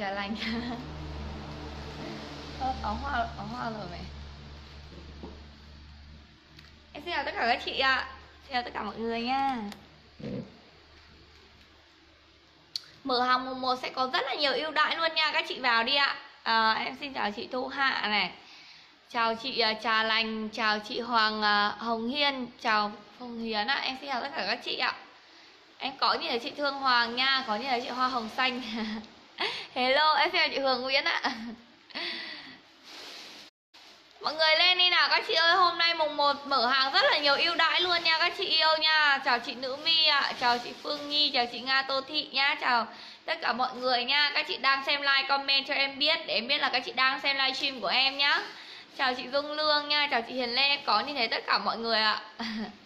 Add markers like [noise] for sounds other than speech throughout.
trà lành. Ơ, áo hoa áo hoa rồi mày. Em xin chào tất cả các chị ạ. Xin chào tất cả mọi người nha. Mở hàng mùng 1 sẽ có rất là nhiều ưu đãi luôn nha. Các chị vào đi ạ. À, em xin chào chị thu hạ này. Chào chị uh, trà lành chào chị hoàng uh, hồng hiên chào Phong hiến ạ. Em xin chào tất cả các chị ạ. Em có nhìn thấy chị thương hoàng nha có nhìn thấy chị hoa hồng xanh. [laughs] [laughs] hello, em xin chào chị hường nguyễn ạ Mọi người lên đi nào, các chị ơi, Hôm nay mùng 1 mở hàng rất là nhiều ưu đãi luôn nha, các chị yêu nha Chào chị Nữ My ạ à. Chào chị Phương Nhi, Chào chị Nga Tô Thị nha, Chào tất cả mọi người nha Các chị đang xem like, comment cho em biết, Để em biết là các chị đang xem livestream của em nhá Chào chị Dung Lương nha, Chào chị Hiền Lê, có nhìn thấy tất cả mọi người ạ à. [laughs]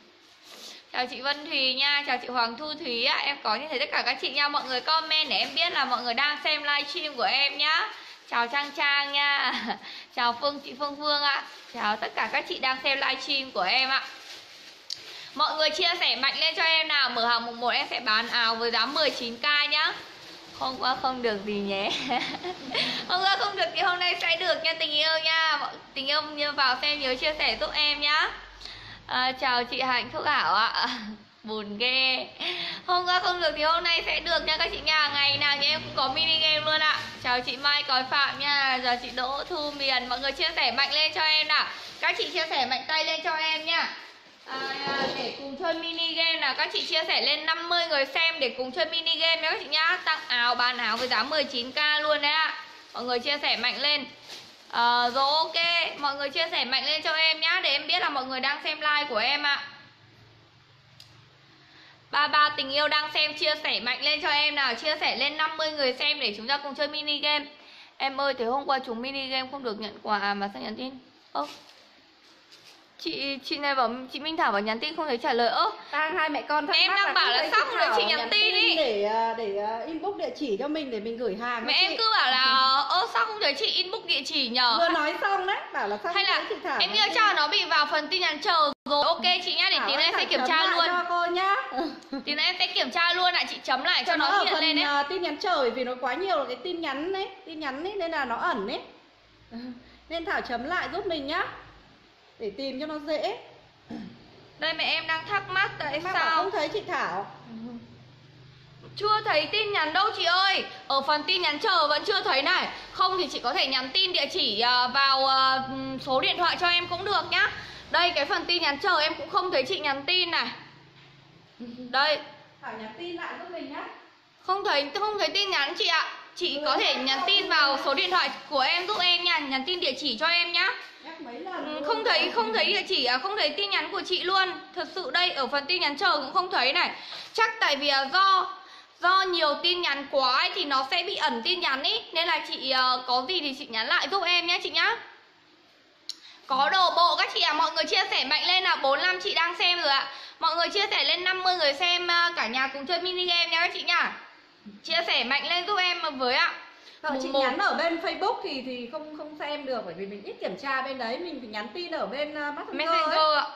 Chào chị Vân Thùy nha, Chào chị Hoàng Thu Thúy ạ. À. Em có như thấy tất cả các chị nha. Mọi người comment để em biết là mọi người đang xem livestream của em nhá. Chào Trang Trang nha. [laughs] Chào Phương, chị Phương Phương ạ. Chào tất cả các chị đang xem livestream của em ạ. Mọi người chia sẻ mạnh lên cho em nào. Mở hàng mùng 1 em sẽ bán áo với giá 19k nhá. Hôm qua không được gì nhé. [laughs] Hôm qua không được thì hôm nay sẽ được nha, tình yêu nha. Tình yêu vào xem nhớ chia sẻ giúp em nhá à, Chào chị Hạnh Phúc Hảo ạ. [laughs] Buồn ghê. Hôm qua không được thì hôm nay sẽ được nha các chị nha. Ngày nào thì em cũng có mini game luôn ạ. Chào chị mai cói phạm nha. Giờ chị đỗ thu miền. Mọi người chia sẻ mạnh lên cho em nào. Các chị chia sẻ mạnh tay lên cho em nha. À, để cùng chơi mini game nào các chị chia sẻ lên 50 người xem để cùng chơi mini game nha các chị nhá tặng áo bán áo với giá 19k luôn đấy ạ. Mọi người chia sẻ mạnh lên à, rồi ok. Mọi người chia sẻ mạnh lên cho em nhá để em biết là mọi người đang xem like của em ạ. Ba ba tình yêu đang xem chia sẻ mạnh lên cho em nào. Chia sẻ lên 50 người xem để chúng ta cùng chơi mini game. Em ơi thế hôm qua chúng mini game không được nhận quà à mà sao nhắn tin? Ơ chị chị này bảo chị Minh Thảo bảo nhắn tin không thấy trả lời. Ơ đang hai mẹ con em đang bảo là xong rồi chị nhắn tin đi. để à, để uh, inbox địa chỉ cho mình để mình gửi hàng mẹ em cứ bảo là ơ sao không thấy chị inbox địa chỉ nhờ. Vừa nói xong đấy bảo là xong hay là chị Thảo em nghĩ cho nó bị vào phần tin nhắn chờ rồi. Ok chị nhá để tí nữa em sẽ kiểm tra luôn. cho cô nhá. Tí nữa em sẽ kiểm tra luôn ạ chị chấm lại cho, cho nó, nó hiện lên đấy. uh, tin nhắn chờ vì nó quá nhiều là cái tin nhắn đấy tin nhắn ấy nên là nó ẩn đấy nên Thảo chấm lại giúp mình nhá để tìm cho nó dễ. Đây mẹ em đang thắc mắc tại Mà sao? không thấy chị Thảo. Chưa thấy tin nhắn đâu chị ơi. Ở phần tin nhắn chờ vẫn chưa thấy này. Không thì chị có thể nhắn tin địa chỉ à, vào à, số điện thoại cho em cũng được nhá. Đây cái phần tin nhắn chờ em cũng không thấy chị nhắn tin này. Đây. Thảo nhắn tin lại giúp mình nhá. Không thấy không thấy tin nhắn chị ạ. Chị có thể nhắn tin vào số điện thoại của em giúp em nha. Nhắn tin địa chỉ cho em nhá Ừ, không thấy không thấy địa chỉ à không thấy tin nhắn của chị luôn. Thật sự đây ở phần tin nhắn chờ cũng không thấy này. Chắc tại vì à, do do nhiều tin nhắn quá ấy, thì nó sẽ bị ẩn tin nhắn ý. Nên là chị uh, có gì thì chị nhắn lại giúp em nhé chị nhá. Có đồ bộ các chị à mọi người chia sẻ mạnh lên là 45 chị đang xem rồi ạ. Mọi người chia sẻ lên 50 người xem uh, cả nhà cùng chơi mini game nha các chị nhá. Chia sẻ mạnh lên giúp em với ạ Vâng, chị một... nhắn ở bên Facebook thì thì không không xem được bởi vì mình ít kiểm tra bên đấy, mình phải nhắn tin ở bên uh, Messenger, Messenger ạ.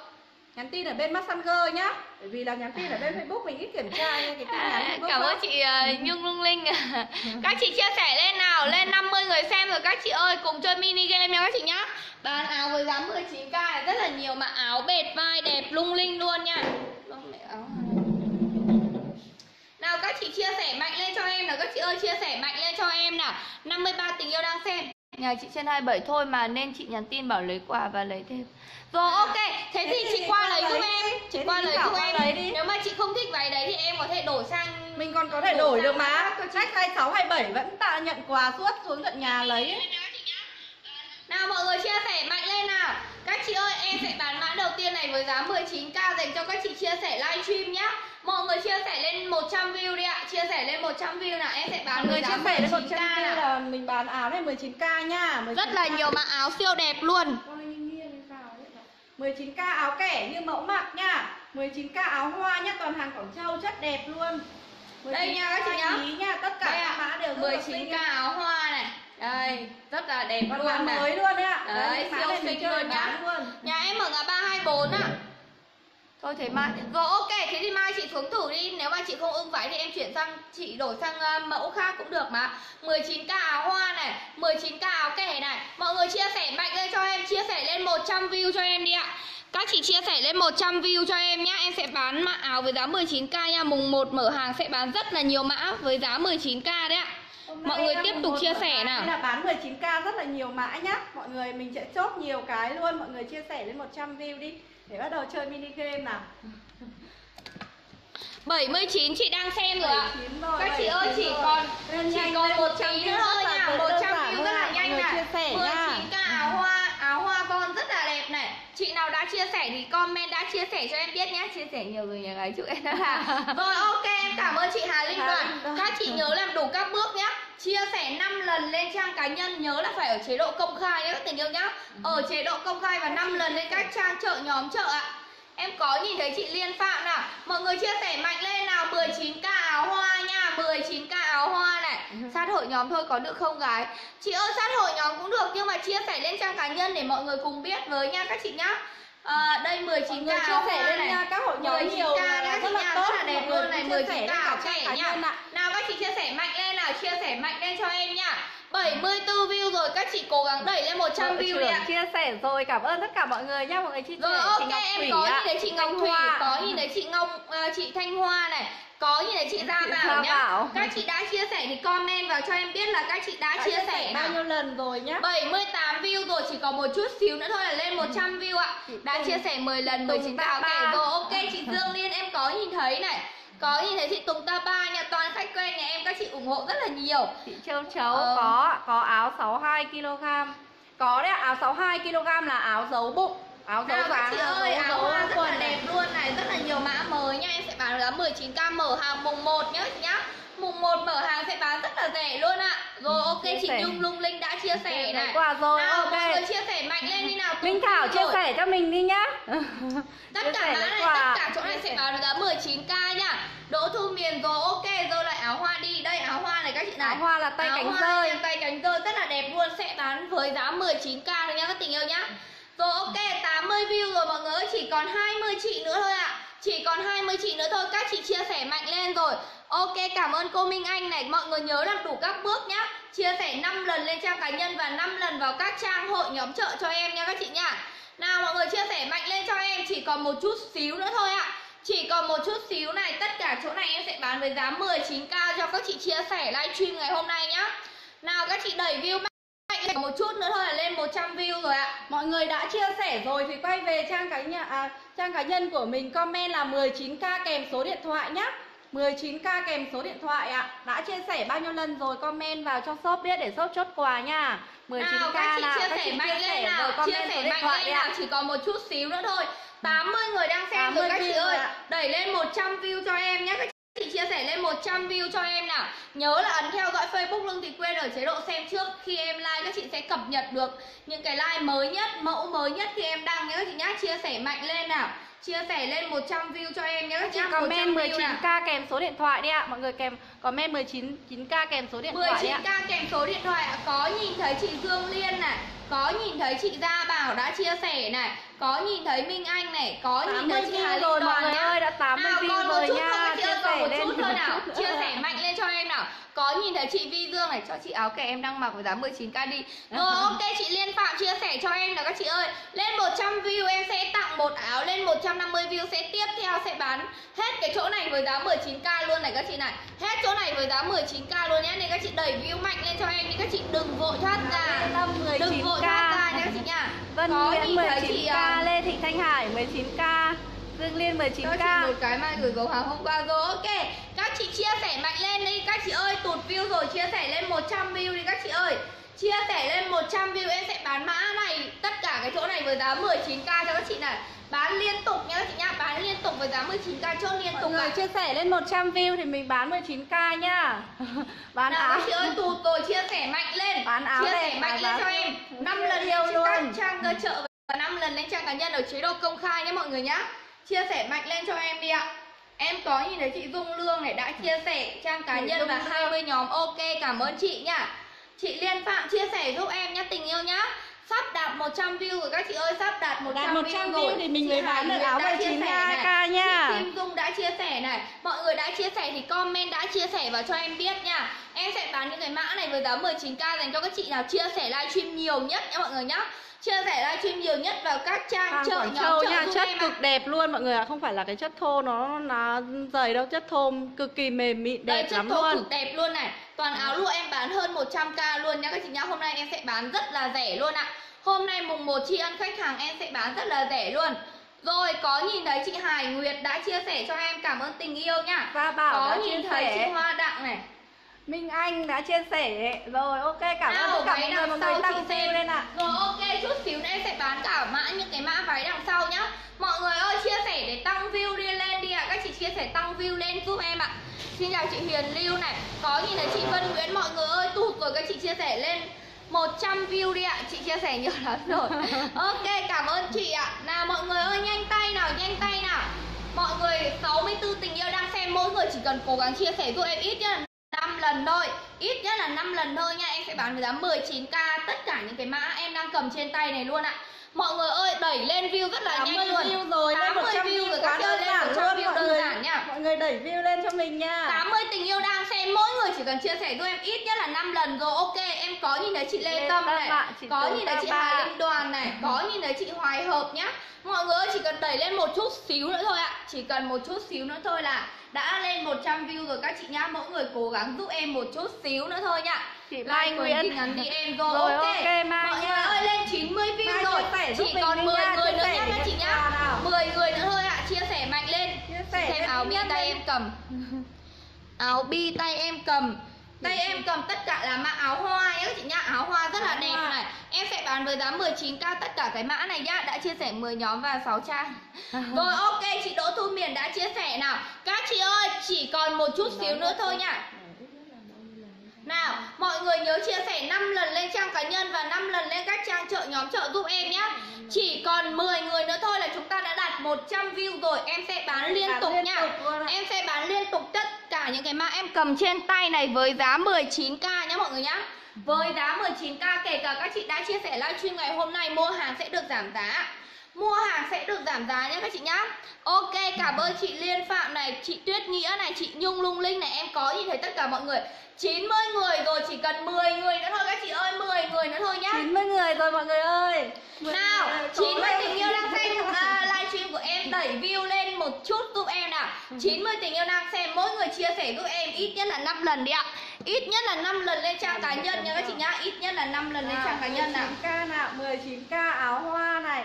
Nhắn tin ở bên Messenger nhá. Bởi vì là nhắn tin ở bên Facebook mình ít kiểm tra cái tin nhắn à, Cảm ơn chị uh, Nhung Lung Linh. [laughs] các chị chia sẻ lên nào, lên 50 người xem rồi các chị ơi, cùng chơi mini game nha các chị nhá. Bán áo với giá 19k này rất là nhiều mà áo bệt vai đẹp lung linh luôn nha. Mẹ áo các chị chia sẻ mạnh lên cho em nào Các chị ơi chia sẻ mạnh lên cho em nào. 53 tình yêu đang xem. Nhà chị trên 27 thôi mà nên chị nhắn tin bảo lấy quà và lấy thêm. Rồi ok. Thế thì chị qua lấy giúp em. Chị qua lấy giúp em. lấy đi. Nếu mà chị không thích váy đấy thì em có thể đổi sang Mình còn có thể đổi, đổi được mà. Khách 26, 27 vẫn tạ nhận quà suốt xuống tận nhà lấy nào mọi người chia sẻ mạnh lên nào. Các chị ơi em sẽ bán mã đầu tiên này với giá 19k dành cho các chị chia sẻ livestream nhá. Mọi người chia sẻ lên 100 view đi ạ. Chia sẻ lên 100 view nào Em sẽ bán Mọi người chia sẻ lên 100 view là mình bán áo này 19k nha. 19K. Rất là nhiều mã áo siêu đẹp luôn. 19k áo kẻ như mẫu mặc nha. 19k áo hoa nhá. Toàn hàng Quảng Châu chất đẹp luôn. Đây nha các chị nhá. nha Tất cả các mã đều 19k áo hoa này đây rất là đẹp Còn luôn này mới luôn đấy ạ. Đấy, đấy siêu xinh luôn nhá luôn. nhà em ở ngã ba hai bốn ạ. Thôi thế mai Rồi ok thế thì mai chị xuống thử đi. Nếu mà chị không ưng váy thì em chuyển sang Chị đổi sang uh, mẫu khác cũng được mà. 19k áo hoa này 19k áo kẻ này. Mọi người chia sẻ mạnh lên cho em Chia sẻ lên 100 view cho em đi ạ. Các chị chia sẻ lên 100 view cho em nhé Em sẽ bán mã áo với giá 19k nha. Mùng 1 mở hàng sẽ bán rất là nhiều mã với giá 19k đấy ạ Mọi người tiếp tục chia sẻ nào. là bán 19k rất là nhiều mã nhá. Mọi người mình sẽ chốt nhiều cái luôn. Mọi người chia sẻ lên 100 view đi. Để bắt đầu chơi mini game nào. 79 chị đang xem rồi ạ. Các chị ơi chỉ còn Chỉ còn một tí nữa thôi nha. 100 view rất là nhanh này 19k áo hoa Áo hoa con rất là đẹp này Chị nào đã chia sẻ thì comment đã chia sẻ cho em biết nhé. Chia sẻ nhiều người nhà gái chúc em là [laughs] Rồi ok em cảm ơn chị Hà Linh Đoàn. Các chị nhớ làm đủ các bước nhé. Chia sẻ 5 lần lên trang cá nhân Nhớ là phải ở chế độ công khai nhé các tình yêu nhá. Ở chế độ công khai và 5 lần lên các trang chợ nhóm chợ ạ Em có nhìn thấy chị Liên Phạm nào? Mọi người chia sẻ mạnh lên nào. 19k áo hoa nha 19k áo hoa này. Sát hội nhóm thôi có được không gái? Chị ơi sát hội nhóm cũng được Nhưng mà chia sẻ lên trang cá nhân để mọi người cùng biết với nha các chị nhá À, đây 19 k chia sẻ lên nha các hội nhóm 19 nhiều các chị nha rất là đẹp luôn này 19 k áo trẻ nha nào các chị chia sẻ mạnh lên nào chia sẻ mạnh lên cho em nha 74 view rồi các chị cố gắng đẩy lên 100 Bộ view đi ạ. chia sẻ rồi cảm ơn tất cả mọi người nhá. Mọi người chia sẻ rồi ok em có nhìn thấy chị Ngọc Thủy có nhìn thấy chị Ngọc uh, chị Thanh Hoa này có nhìn thấy chị Gia Bảo nhá. Các chị đã chia sẻ thì comment vào cho em biết là các chị đã, đã chia, chia sẻ bao nhiêu lần rồi nhá. 78 view rồi chỉ còn một chút xíu nữa thôi là lên 100 view ạ. Đã chia sẻ 10 lần 19 tạo kẻ rồi. Ok chị Dương Liên em có nhìn thấy này. Có nhìn thấy chị Tùng Ta Ba nhà toàn khách quen nhà em các chị ủng hộ rất là nhiều. Chị Châu Chấu ờ. có có áo 62 kg. Có đấy áo 62 kg là áo giấu bụng áo giấu dáng chị ơi áo hoa rất là đẹp luôn. này rất là nhiều mã mới nha. Em sẽ bán giá 19k mở hàng mùng 1 nhá chị nhá. Mùng 1 mở hàng sẽ bán rất là rẻ luôn ạ. Rồi ok chia chị Nhung Lung Linh đã chia sẻ này. qua rồi nào, ok. mọi người chia sẻ mạnh lên đi nào Minh Thảo chia sẻ cho mình đi nhá. [laughs] Tất cả mã này tất cả chỗ này sẽ bán giá 19k nha. Đỗ Thu Miền rồi ok rồi lại áo hoa đi. Đây áo hoa này các chị này. áo hoa là tay áo cánh rơi. tay cánh rơi rất là đẹp luôn sẽ bán với giá 19k thôi nha các tình yêu nhá rồi, ok 80 view rồi mọi người ơi, chỉ còn 20 chị nữa thôi ạ. À. Chỉ còn 20 chị nữa thôi, các chị chia sẻ mạnh lên rồi. Ok, cảm ơn cô Minh Anh này. Mọi người nhớ làm đủ các bước nhá. Chia sẻ 5 lần lên trang cá nhân Và 5 lần vào các trang hội nhóm chợ cho em nha các chị nha. Nào, mọi người chia sẻ mạnh lên cho em. Chỉ còn một chút xíu nữa thôi ạ. Chỉ còn một chút xíu này, Tất cả chỗ này em sẽ bán với giá 19k Cho các chị chia sẻ livestream ngày hôm nay nhá. Nào, các chị đẩy view một chút nữa thôi là lên 100 view rồi ạ Mọi người đã chia sẻ rồi thì quay về trang cá nhân à, trang cá nhân của mình comment là 19k kèm số điện thoại nhá 19k kèm số điện thoại ạ. Đã chia sẻ bao nhiêu lần rồi comment vào cho shop biết để shop chốt quà nha. 19k nào, các chị chia sẻ mạnh lên nào, chia sẻ mạnh lên nào, chỉ còn một chút xíu nữa thôi. 80 người đang xem rồi các chị ơi. Đẩy lên 100 view cho em nhé các chị chia sẻ lên 100 view cho em nào. Nhớ là ấn theo dõi Facebook Lương Thị Quyên ở chế độ xem trước Khi em like các chị sẽ cập nhật được những cái like mới nhất, mẫu mới nhất khi em đăng nhé các chị nhá. Chia sẻ mạnh lên nào. Chia sẻ lên 100 view cho em nhé các chị comment 19k kèm số điện thoại đi ạ. Mọi người kèm comment 19 9k kèm số điện thoại 19k kèm số điện thoại ạ. Có nhìn thấy chị Dương Liên này có nhìn thấy chị Gia Bảo đã chia sẻ này có nhìn thấy Minh Anh này có nhìn thấy chị Hà Linh rồi mọi người ơi đã 80 nào, view rồi nha chia sẻ một chút thôi nào. Chia sẻ mạnh lên cho em nào. Có nhìn thấy chị Vi Dương này cho chị áo kẻ em đang mặc với giá 19k đi. Rồi [laughs] ok chị Liên Phạm chia sẻ cho em là các chị ơi. Lên 100 view em sẽ tặng một áo lên 150 view sẽ tiếp theo sẽ bán hết cái chỗ này với giá 19k luôn này các chị này. Hết chỗ này với giá 19k luôn nhé nên các chị đẩy view mạnh lên cho em đi các chị đừng vội thoát ra. Đừng vội thoát ra nha các chị nha. Vân có Nguyễn 19k à, Lê Thị Thanh Hải 19k Dương Liên 19k Cho chị một cái mai gửi gấu hàng hôm qua rồi. Ok Các chị chia sẻ mạnh lên đi. Các chị ơi tụt view rồi chia sẻ lên 100 view đi các chị ơi. Chia sẻ lên 100 view em sẽ bán mã này Tất cả cái chỗ này với giá 19k cho các chị này. Bán liên tục nha các chị nhá Bán liên tục với giá 19k chốt liên tục Mọi người chia sẻ lên 100 view thì mình bán 19k nhá [laughs] Bán Nào, áo. Các chị ơi tụt rồi chia sẻ mạnh lên. Bán áo Chia sẻ mạnh lên cho em. 5 lần trên các trang cơ chợ Và 5 lần lên trang cá nhân ở chế độ công khai nhé mọi người nhá. Chia sẻ mạnh lên cho em đi ạ. Em có nhìn thấy chị Dung Lương này đã chia sẻ trang cá nhân và 20 nhóm ok cảm ơn chị nhá. Chị Liên Phạm chia sẻ giúp em nhá tình yêu nhá. Sắp đạt 100 view rồi các chị ơi sắp đạt 100, đạt 100 view, view thì mình mới bán được áo 19 k nha chị Kim Dung đã chia sẻ này. Mọi người đã chia sẻ thì comment đã chia sẻ vào cho em biết nha. Em sẽ bán những cái mã này với giá 19k dành cho các chị nào chia sẻ livestream nhiều nhất nha mọi người nhá chia sẻ livestream nhiều nhất vào các trang Hàng chợ nhóm chợ nha chất cực à. đẹp luôn mọi người ạ. Không phải là cái chất thô nó là dày đâu chất thô cực kỳ mềm mịn đẹp Đây, lắm luôn. cực đẹp luôn này. Toàn áo lụa em bán hơn 100k luôn nha các chị nhá. Hôm nay em sẽ bán rất là rẻ luôn ạ. Hôm nay mùng 1 tri ân khách hàng em sẽ bán rất là rẻ luôn. Rồi có nhìn thấy chị Hải Nguyệt đã chia sẻ cho em cảm ơn tình yêu nha. Và Bảo có nhìn thấy chị Hoa Đặng này Minh Anh đã chia sẻ. Rồi ok cảm ơn tất cả mọi người mọi người tăng xem. lên ạ. Rồi ok chút xíu nữa em sẽ bán cả mã những cái mã váy đằng sau nhá. Mọi người ơi chia sẻ để tăng view đi lên đi ạ. Các chị chia sẻ tăng view lên giúp em ạ. Xin chào chị Huyền Lưu này. Có nhìn thấy chị Vân Nguyễn mọi người ơi tụt rồi các chị chia sẻ lên 100 view đi ạ. Chị chia sẻ nhiều lắm rồi. [laughs] Ok cảm ơn chị ạ. Nào mọi người ơi nhanh tay nào nhanh tay nào. Mọi người 64 tình yêu đang xem Mỗi người chỉ cần cố gắng chia sẻ giúp em ít là 5 lần thôi Ít nhất là 5 lần thôi nha. Em sẽ bán với giá 19k Tất cả những cái mã em đang cầm trên tay này luôn ạ. Mọi người ơi đẩy lên view rất là nhanh luôn. view rồi 80 view, view rồi các đơn giản luôn view đơn người, giản nha. Mọi người đẩy view lên cho mình nha. 80 tình yêu đang xem mỗi người chỉ cần chia sẻ giúp em ít nhất là 5 lần rồi. Ok em có nhìn thấy chị Lê, Lê Tâm này bạn, Có nhìn thấy chị Hà Linh Đoàn này Có nhìn thấy chị Hoài Hợp nhá. Mọi người ơi chỉ cần đẩy lên một chút xíu nữa thôi ạ. Chỉ cần một chút xíu nữa thôi là đã lên 100 view rồi các chị nhá. Mỗi người cố gắng giúp em một chút xíu nữa thôi nhá. Chị Mai Nguyễn. ngắn đi em rồi, rồi ok, okay Mai Mọi nha. người ơi lên 90 view Mai rồi. Chỉ còn 10 nha, người nữa nhá các chị nhá. 10 người nữa thôi ạ. À. Chia sẻ mạnh lên. Chia sẻ xem áo bi tay em cầm. Áo bi tay em cầm đây em cầm tất cả là mã áo hoa nhá các chị nhá. Áo hoa rất là đẹp này. Em sẽ bán với giá 19k tất cả cái mã này nhá. Đã chia sẻ 10 nhóm và 6 trang Rồi ok chị Đỗ Thu Miền đã chia sẻ nào. Các chị ơi chỉ còn một chút xíu nữa thôi nhá nào, mọi người nhớ chia sẻ 5 lần lên trang cá nhân và 5 lần lên các trang chợ nhóm chợ giúp em nhé. Chỉ còn 10 người nữa thôi là chúng ta đã đạt 100 view rồi. Em sẽ bán liên tục nha. Em sẽ bán liên tục tất cả những cái mã em cầm trên tay này với giá 19k nhé mọi người nhá với giá 19k kể cả các chị đã chia sẻ livestream ngày hôm nay mua hàng sẽ được giảm giá. Mua hàng sẽ được giảm giá nhé các chị nhá. Ok cảm ơn chị Liên Phạm này Chị Tuyết Nghĩa này Chị Nhung Lung Linh này. Em có nhìn thấy tất cả mọi người 90 người rồi chỉ cần 10 người nữa thôi các chị ơi 10 người nữa thôi nhá. 90 người rồi mọi người ơi. Nào 90 tình yêu đang xem uh, livestream của em đẩy view lên một chút giúp em nào. 90 tình yêu đang xem mỗi người chia sẻ giúp em ít nhất là 5 lần đi ạ. Ít nhất là 5 lần lên trang cá nhân nha các chị nhá. Ít nhất là 5 lần lên trang cá nhân nào. 19k nào 19k áo hoa này.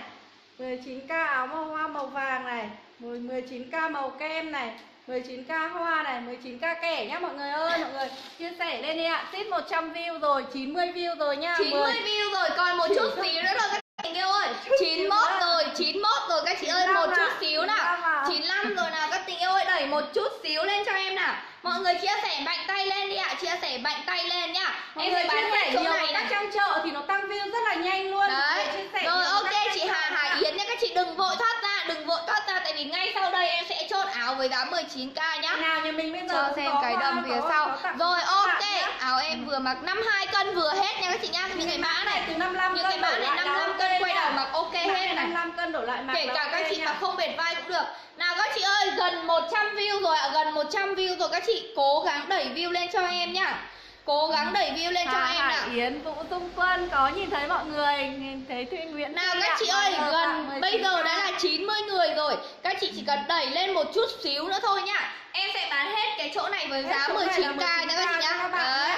19k áo màu hoa màu vàng này. 19k màu kem này 19k hoa này 19k kẻ nhá mọi người ơi mọi người chia sẻ lên đi ạ. Tít 100 view rồi 90 view rồi nha 90 10. view rồi còn một chút xíu nữa rồi các chị yêu ơi. 91 rồi 91 rồi các chị ơi một chút xíu nào. 95 rồi nào các tình yêu ơi đẩy một chút xíu lên cho em nào. Mọi người chia sẻ mạnh tay lên đi ạ chia sẻ mạnh tay lên nhá mọi em sẽ bán hết chỗ này các trang chợ thì nó tăng view rất là nhanh luôn. Đấy. rồi ok chị Hà Hà Yến nhá các chị đừng vội thoát ra đừng vội thoát ra tại vì ngay sau đây em sẽ chốt áo với giá 19k nhá. Nào nhà mình bây giờ cho xem cái đầm phía sau. rồi ok. áo em vừa mặc 52 cân vừa hết nha các chị nhá. Những cái mã này từ 55 những cái mã này 55 cân quay đầu mặc ok hết này. 55 cân đổ lại mặc kể cả các chị mặc không bệt vai cũng được. Nào các chị ơi gần 100 view rồi ạ gần 100 view rồi. Các chị cố gắng đẩy view lên cho em nhá cố gắng đẩy view lên Hà, cho em nào. Yến Vũ Dung Quân có nhìn thấy mọi người nhìn thấy Thuyên Nguyễn nào các chị ơi gần bây giờ đã là 90 người rồi. Các chị chỉ cần đẩy lên một chút xíu nữa thôi nhá. Em sẽ bán hết cái chỗ này với giá 19k nha các chị nhá. đấy.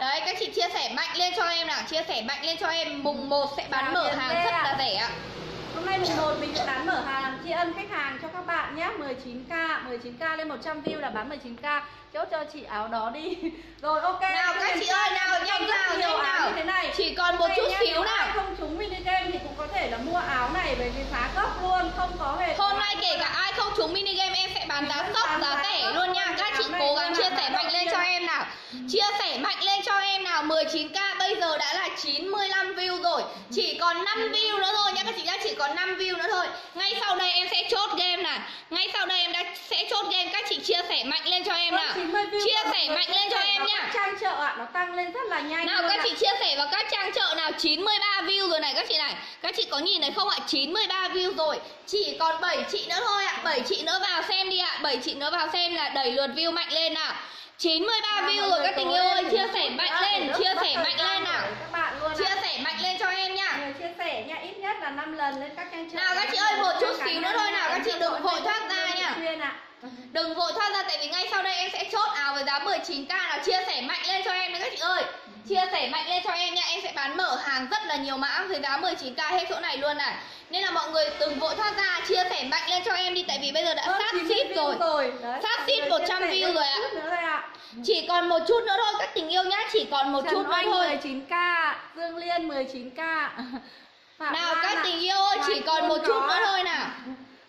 đấy các chị chia sẻ mạnh lên cho em nào. Chia sẻ mạnh lên cho em. Mùng 1 sẽ bán mở hàng rất là rẻ ạ. Hôm nay mùng 1 mình sẽ bán mở hàng tri ân khách hàng cho các bạn nhé 19k 19k lên 100 view là bán 19k chốt cho chị áo đó đi. [laughs] Rồi ok. Nào các chị ơi nào nhanh nào nhanh nào. như thế này. Chỉ còn một chút xíu nào. không trúng mini game thì cũng có thể là mua áo này với cái giá gốc luôn không có hề hôm nay kể cả ai không trúng mini game em sẽ bán giá sốc giá rẻ luôn nha. các chị cố gắng chia sẻ mạnh lên cho em nào. Chia sẻ mạnh lên cho em nào. 19k bây giờ đã là 95 view rồi. Chỉ còn 5 view nữa thôi nhá các chị nhá chỉ còn 5 view nữa thôi. Ngay sau đây em sẽ chốt game này ngay sau đây em đã sẽ chốt game các chị chia sẻ mạnh lên cho em nào chia sẻ mạnh lên cho em nhá. trang chợ ạ nó tăng lên rất là nhanh nào các chị chia sẻ vào các trang chợ nào 93 view rồi này các chị có nhìn thấy không ạ? 93 view rồi. Chỉ còn 7 chị nữa thôi ạ. 7 chị nữa vào xem đi ạ. 7 chị nữa vào xem là đẩy lượt view mạnh lên nào. 93 à, view rồi các tình yêu ơi. chia sẻ mạnh lên chia sẻ mạnh lên nào. các bạn luôn chia sẻ mạnh lên cho em nha người chia sẻ nha ít nhất là 5 lần lên các trang nào các chị ơi một chút xíu nữa thôi nào. các chị đừng vội thoát ra nha đừng vội thoát ra tại vì ngay sau đây em sẽ chốt áo với giá 19k nào chia sẻ mạnh lên cho em nữa các chị ơi. Chia sẻ mạnh lên cho em nha em sẽ bán mở hàng rất là nhiều mã với giá 19k hết chỗ này luôn này. Nên là mọi người đừng vội thoát ra chia sẻ mạnh lên cho em đi. Tại vì bây giờ đã sát ship rồi, rồi. sát ship 100 view rồi ạ. chỉ còn một chút nữa thôi các tình yêu nhá. Chỉ còn một Trần chút nữa thôi. 19k Dương Liên 19k Phạm nào các tình yêu ơi chỉ còn một chút nữa thôi nào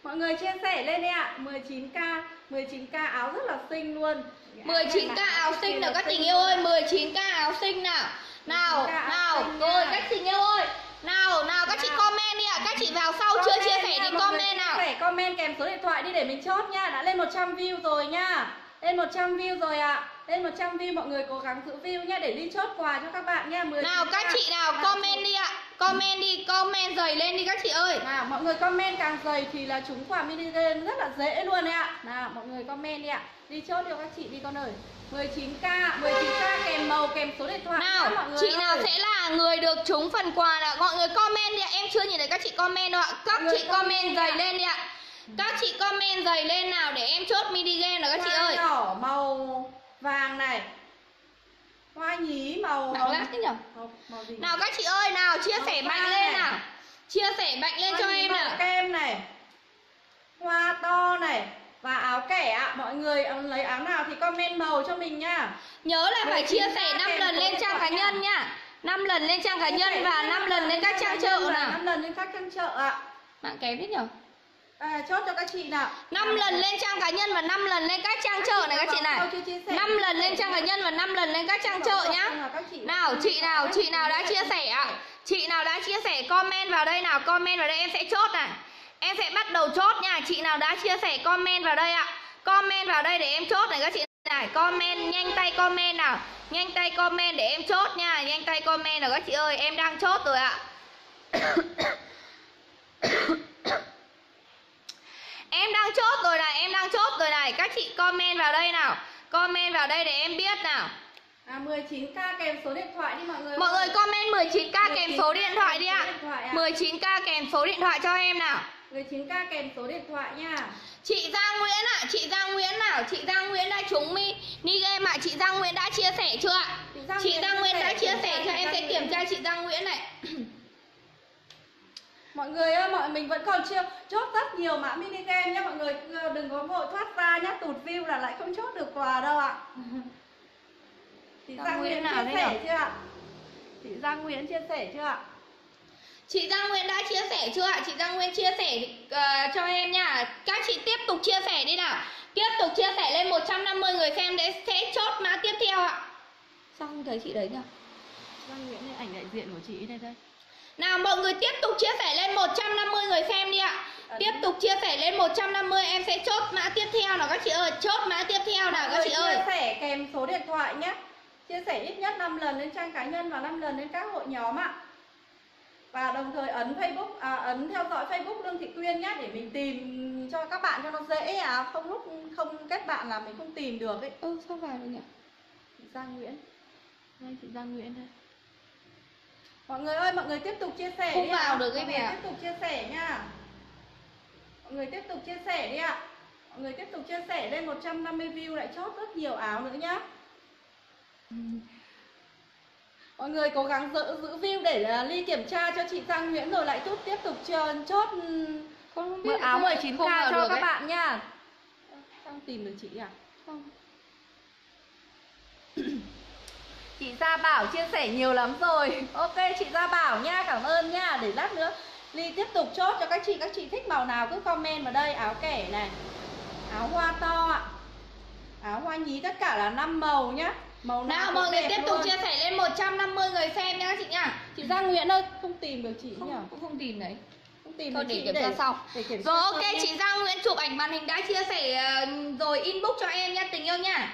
mọi người chia sẻ lên đi ạ. 19k 19k áo rất là xinh luôn. 19k áo xinh nào các tình yêu ơi 19k áo xinh nào. nào nào rồi các tình yêu ơi. Nào nào các chị comment đi ạ. Các chị vào sau chưa chia sẻ thì comment nào. sẻ comment kèm số điện thoại đi để mình chốt nha. Đã lên 100 view rồi nha. Lên 100 view rồi ạ. À. lên 100 view mọi người cố gắng giữ view nha để đi chốt quà cho các bạn nha. 10 nào các chị nào comment đi ạ comment đi comment dày lên đi các chị ơi. Nào mọi người comment càng dày thì là trúng quà mini game rất là dễ luôn đấy ạ. Nào mọi người comment đi ạ. Đi chốt cho các chị đi con ơi. 19k 19k kèm màu kèm số điện thoại nào mọi người chị ơi. nào sẽ là người được trúng phần quà nào? Mọi người comment đi ạ. Em chưa nhìn thấy các chị comment đâu ạ. Các chị comment dày lên đi ạ. Các chị comment dày lên nào để em chốt mini game nào các chị ơi? nhỏ màu vàng này hoa nhí màu Bạn lát nhỉ? Nào các chị ơi nào chia sẻ mạnh lên nào. Chia sẻ mạnh lên cho em nào. kem này. Hoa to này. Và áo kẻ ạ mọi người ờ, lấy áo nào thì comment màu cho mình nha. Nhớ là phải chia sẻ 5 lần lên trang cá nhân nha. 5 lần lên trang cá nhân và 5 lần lên các trang chợ nào. 5 lần lên các trang chợ ạ. Bạn kém đấy nhở À, chốt cho các chị nào. 5 lần lên trang cá nhân và 5 lần lên các trang chợ này các chị này. 5 lần lên trang cá nhân và 5 lần lên các trang chợ nhá. Nào chị nào chị nào đã chia sẻ ạ? Chị nào đã chia sẻ comment vào đây nào? Comment vào đây em sẽ chốt này. Em sẽ bắt đầu chốt nha. Chị nào đã chia sẻ comment vào đây ạ? Comment vào đây để em chốt này các chị này. Comment nhanh tay comment nào. Nhanh tay comment để em chốt nha. Nhanh tay comment nào các chị ơi. Em đang chốt rồi ạ [coughs] [coughs] Em đang chốt rồi này Em đang chốt rồi này. Các chị comment vào đây nào. Comment vào đây để em biết nào. À 19k kèm số điện thoại đi mọi người. Mọi người comment 19k kèm số điện thoại đi ạ. 19k kèm số điện thoại cho em nào. 19k kèm số điện thoại nha. Chị Giang Nguyễn ạ, à, chị Giang Nguyễn nào. Chị Giang Nguyễn đã trúng mi Ni game ạ, chị Giang Nguyễn đã chia sẻ chưa ạ? Chị Giang, chị Giang Nguyễn đã chia sẻ cho em sẽ kiểm tra chị Giang Nguyễn này Mọi người ơi, mọi mình vẫn còn chưa chốt rất nhiều mã mini game nhá Mọi người. Đừng có vội thoát ra nhá Tụt view là lại không chốt được quà đâu ạ. [laughs] Chị Giang, Giang Nguyễn chia sẻ chưa ạ? Chị Giang Nguyễn chia sẻ chưa ạ? Chị Giang Nguyễn đã chia sẻ chưa ạ? Chị Giang Nguyễn chia sẻ uh, cho em nha. Các chị tiếp tục chia sẻ đi nào. Tiếp tục chia sẻ lên 150 người xem để sẽ chốt mã tiếp theo ạ. Sao không thấy chị đấy nhỉ? Giang Nguyễn này ảnh đại diện của chị đây đây Nào mọi người tiếp tục chia sẻ lên 150 người xem đi ạ Ấn. Tiếp tục chia sẻ lên 150 em sẽ chốt mã tiếp theo nào các chị ơi Chốt mã tiếp theo nào các chị ơi Chia sẻ kèm số điện thoại nhé Chia sẻ ít nhất 5 lần lên trang cá nhân và 5 lần lên các hội nhóm ạ và đồng thời ấn Facebook à, ấn theo dõi Facebook Lương Thị Quyên nhé để mình tìm cho các bạn cho nó dễ à không lúc không kết bạn là mình không tìm được ấy. Ừ sao vào được nhỉ? Chị Giang Nguyễn. Đây chị Giang Nguyễn đây. Mọi người ơi, mọi người tiếp tục chia sẻ không đi vào à. được cái mẹ. Tiếp tục chia sẻ nha. Mọi người tiếp tục chia sẻ đi ạ. Mọi người tiếp tục chia sẻ lên 150 view lại chốt rất nhiều áo nữa nhá. Ừ mọi người cố gắng giữ giữ view để uh, ly kiểm tra cho chị Giang Nguyễn rồi lại chút tiếp tục chốt chốt không biết áo 19 k cho các ấy. bạn nha Đang tìm được chị à không chị Gia Bảo chia sẻ nhiều lắm rồi. [laughs] Ok chị Gia Bảo nha cảm ơn nha. Để lát nữa ly tiếp tục chốt cho các chị các chị thích màu nào cứ comment vào đây. Áo kẻ này áo hoa to ạ. Áo hoa nhí tất cả là 5 màu nhá. Màu nào, mọi người tiếp tục chia sẻ lên 150 người xem nhá chị nhá Chị Giang Nguyễn ơi, không tìm được chị không, nhỉ? Không, không tìm đấy. Không tìm Thôi để kiểm tra sau. Rồi ok chị Giang Nguyễn chụp ảnh màn hình đã chia sẻ ờ, rồi inbox cho em nhá tình yêu nha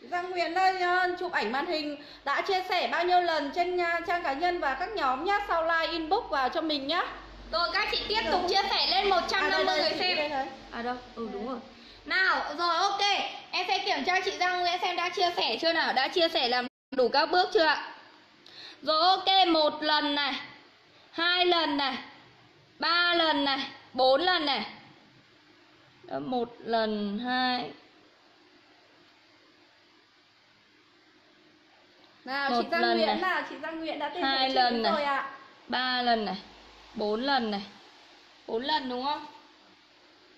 Giang Nguyễn ơi chụp ảnh màn hình đã chia sẻ bao nhiêu lần trên trang cá nhân và các nhóm nhá? Sau like inbox vào cho mình nhá. Rồi các chị tiếp tục chia sẻ lên 150 à, người xem. đây, à đâu? Ừ đúng rồi. Nào rồi ok. Em sẽ kiểm tra chị Giang Nguyễn xem đã chia sẻ chưa nào? Đã chia sẻ làm đủ các bước chưa ạ? Rồi ok một lần này hai lần này ba lần này bốn lần này. Một lần hai nào một chị Giang Nguyễn này. nào chị Giang Nguyễn đã tìm hai lần này rồi ạ ba lần này bốn lần này bốn lần đúng không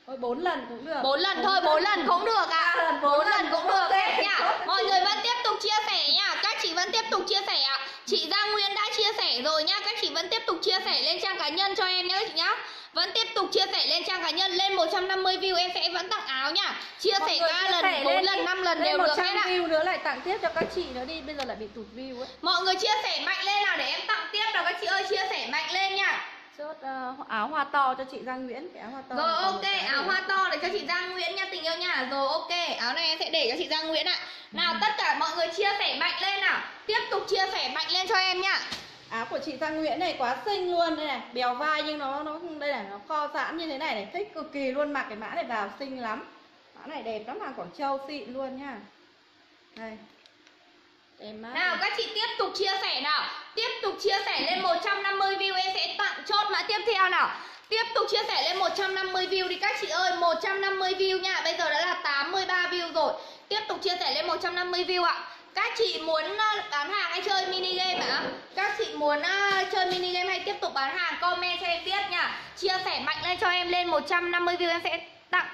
Thôi bốn lần cũng được. Bốn lần thôi, bốn lần cũng được ạ. À. Bốn lần cũng được nhá. Mọi người vẫn tiếp tục chia sẻ nhá. Các chị vẫn tiếp tục chia sẻ ạ. À. Chị Giang Nguyên đã chia sẻ rồi nhá. Các chị vẫn tiếp tục chia sẻ lên trang cá nhân cho em nhá các chị nhá. Vẫn tiếp tục chia sẻ lên trang cá nhân lên 150 view em sẽ vẫn tặng áo nhá. Chia sẻ 3 lần, 4 lần, 5 lần đều được hết ạ. view nữa lại tặng tiếp cho các chị nữa đi. Bây giờ lại bị tụt view ấy. Mọi người chia sẻ mạnh lên nào để em tặng tiếp nào các chị ơi, chia sẻ mạnh lên nha chốt uh, áo hoa to cho chị Giang Nguyễn cái áo hoa to rồi ok áo hoa to để cho chị Giang Nguyễn nha tình yêu nha rồi ok áo này em sẽ để cho chị Giang Nguyễn ạ nào ừ. tất cả mọi người chia sẻ mạnh lên nào tiếp tục chia sẻ mạnh lên cho em nhá áo của chị Giang Nguyễn này quá xinh luôn. Đây này bèo vai nhưng nó nó đây này nó kho giãn như thế này này thích cực kỳ luôn. Mặc cái mã này vào xinh lắm. Mã này đẹp lắm hàng Quảng Châu xịn luôn nha. Đây. Nào các chị tiếp tục chia sẻ nào. Tiếp tục chia sẻ lên 150 view Em sẽ tặng chốt mã tiếp theo nào. Tiếp tục chia sẻ lên 150 view đi các chị ơi. 150 view nha. Bây giờ đã là 83 view rồi. Tiếp tục chia sẻ lên 150 view ạ các chị muốn ờ, bán hàng hay chơi mini game ạ? Các chị muốn ờ, chơi mini game hay tiếp tục bán hàng comment cho em biết nha. Chia sẻ mạnh lên cho em lên 150 view em sẽ tặng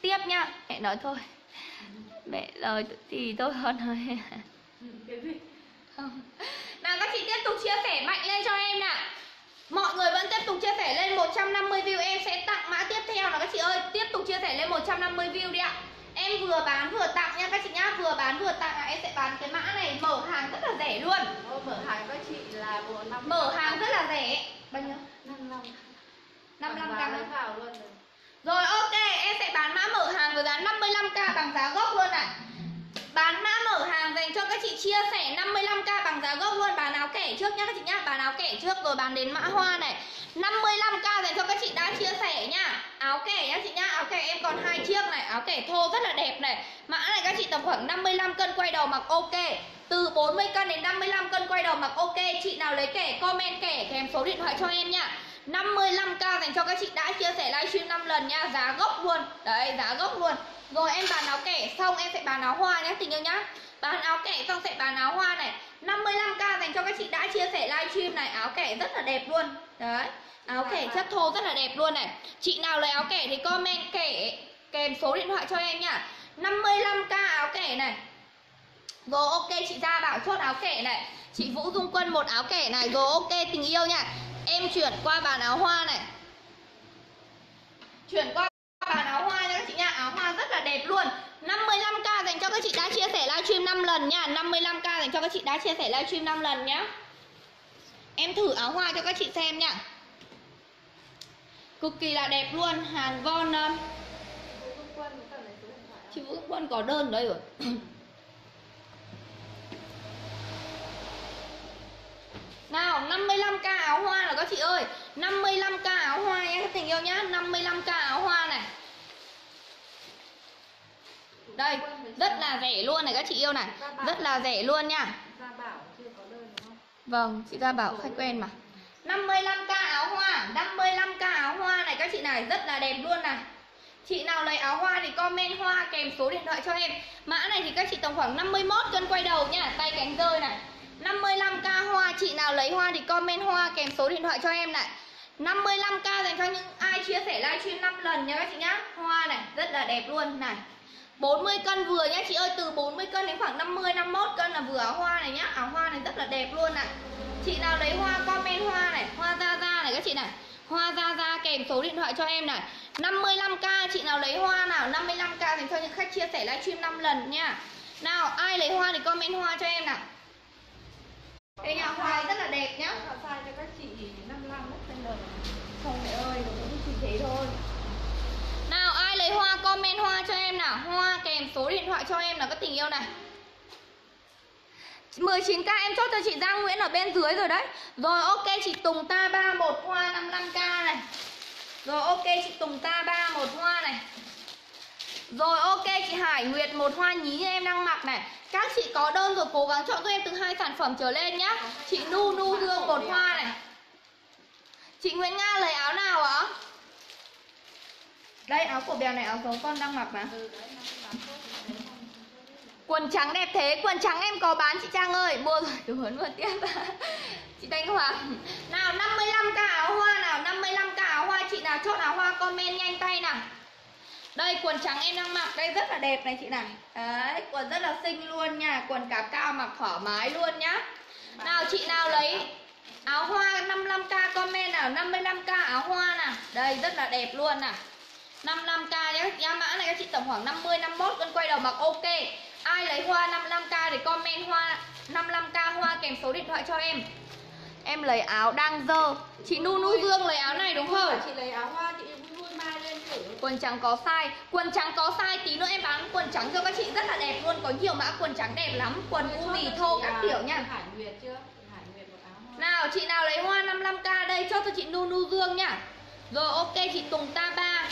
tiếp nha. Mẹ nói thôi. Mẹ lời thì tôi hơn thôi. không nào, các chị tiếp tục chia sẻ mạnh lên cho em nào Mọi người vẫn tiếp tục chia sẻ lên 150 view Em sẽ tặng mã tiếp theo nào, các chị ơi Tiếp tục chia sẻ lên 150 view đi ạ Em vừa bán vừa tặng nha các chị nhá. Vừa bán vừa tặng em sẽ bán cái mã này. Mở hàng rất là rẻ luôn. Mở hàng các chị là bộ 5 Mở hàng rất là rẻ. Bao nhiêu? 55 55k vào luôn rồi. rồi ok. Em sẽ bán mã mở hàng với giá 55k bằng giá gốc luôn này Bán mã mở hàng dành cho các chị chia sẻ 55k bằng giá gốc luôn. Bán áo kẻ trước nhá các chị nhá. Bán áo kẻ trước rồi bán đến mã hoa này. 55k dành cho các chị đã chia sẻ nhá. Áo kẻ nhá chị nhá. Áo kẻ em còn hai chiếc này. Áo kẻ thô rất là đẹp này. Mã này các chị tầm khoảng 55 cân quay đầu mặc ok. Từ 40 cân đến 55 cân quay đầu mặc ok. Chị nào lấy kẻ comment kẻ kèm số điện thoại cho em nha 55k dành cho các chị đã chia sẻ livestream 5 lần nha. Giá gốc luôn. Đấy giá gốc luôn. Rồi em bán áo kẻ xong em sẽ bán áo hoa nhé tình yêu nhá. Bán áo kẻ xong sẽ bán áo hoa này. 55k dành cho các chị đã chia sẻ livestream này. Áo kẻ rất là đẹp luôn. Đấy Áo kẻ chất thô rất là đẹp luôn này. Chị nào lấy áo kẻ thì comment kẻ Kèm số điện thoại cho em nhá 55k áo kẻ này. Rồi ok chị ra bảo chốt áo kẻ này. Chị Vũ Dung Quân một áo kẻ này. Rồi ok tình yêu nha Em chuyển qua bàn áo hoa này. Chuyển qua bàn áo hoa nha các chị nha. Áo hoa rất là đẹp luôn. 55k dành cho các chị đã chia sẻ livestream 5 lần nha. 55k dành cho các chị đã chia sẻ livestream 5 lần nhá. Em thử áo hoa cho các chị xem nha. Cực kỳ là đẹp luôn. Hàng von um, Chị Vũ Quân có đơn đấy rồi [clears throat] Nào 55k áo hoa là các chị ơi? 55k áo hoa nhé, các tình yêu nhá. 55k áo hoa này. Đây, Rất là rẻ luôn này các chị yêu này. Rất là rẻ luôn nha. Vâng chị Gia Bảo khách quen mà. 55k áo hoa 55k áo hoa này các chị này. Rất là đẹp luôn này. Chị nào lấy áo hoa thì comment hoa kèm số điện thoại cho em. Mã này thì các chị tầm khoảng 51 cân quay đầu nha. Tay cánh rơi này. 55k hoa, Chị nào lấy hoa thì comment hoa, kèm số điện thoại cho em này. 55k dành cho những ai chia sẻ livestream 5 lần nha các chị nhá. Hoa này, rất là đẹp luôn. Này 40 cân vừa nhá, chị ơi, Từ 40 cân đến khoảng 50 51 cân là vừa áo hoa này nhá. Áo hoa này rất là đẹp luôn này. Chị nào lấy hoa, comment hoa này. Hoa ra ra này các chị này. Hoa ra ra kèm số điện thoại cho em này. 55k chị nào lấy hoa nào 55k dành cho những khách chia sẻ livestream 5 lần nha. Nào, ai lấy hoa thì comment hoa cho em nào cái nhà hoa rất là đẹp nhá. Size cho các chị 55 cm Không mẹ ơi, cũng chỉ thế thôi. Nào ai lấy hoa comment hoa cho em nào. Hoa kèm số điện thoại cho em nào các tình yêu này. 19k em chốt cho chị Giang Nguyễn ở bên dưới rồi đấy. Rồi ok chị Tùng ta 3 một hoa 55k này. Rồi ok chị Tùng ta 3 một hoa này Rồi ok chị Hải Nguyệt một hoa nhí như em đang mặc này. Các chị có đơn rồi cố gắng chọn cho em từ hai sản phẩm trở lên nhá. Chị Nu Nu Dương một hoa này. Chị Nguyễn Nga lấy áo nào ạ? Đây áo cổ bèo này áo giống con đang mặc mà. Quần trắng đẹp thế, quần trắng em có bán chị Trang ơi. Mua rồi, hấn mua tiếp. [laughs] Chị Thanh Hoàng. Nào 55k áo hoa nào, 55k áo hoa Chị nào chốt áo hoa comment nhanh tay nào Đây quần trắng em đang mặc Đây rất là đẹp này chị này. Đấy, quần rất là xinh luôn nha Quần cạp cao mặc thoải mái luôn nhá. Nào chị nào lấy Áo hoa 55k comment nào 55k áo hoa nào. Đây rất là đẹp luôn nào. 55k nhé Giá mã này các chị tầm khoảng 50 51 cân quay đầu mặc ok. Ai lấy hoa 55k thì comment hoa 55k hoa kèm số điện thoại cho em. Em lấy áo đang dơ Chị Nu Nu Dương lấy áo này đúng không? Chị lấy áo hoa chị vui vui mai lên thử Quần trắng có size. Quần trắng có size tí nữa em bán quần trắng cho các chị rất là đẹp luôn. Có nhiều mã quần trắng đẹp lắm Quần u mì thô các kiểu nha. Hải Nguyệt chưa? Hải Nguyệt một áo hoa. Nào chị nào lấy hoa 55k đây cho cho chị Nu Nu Dương nhá Rồi ok chị Tùng Ta Ba.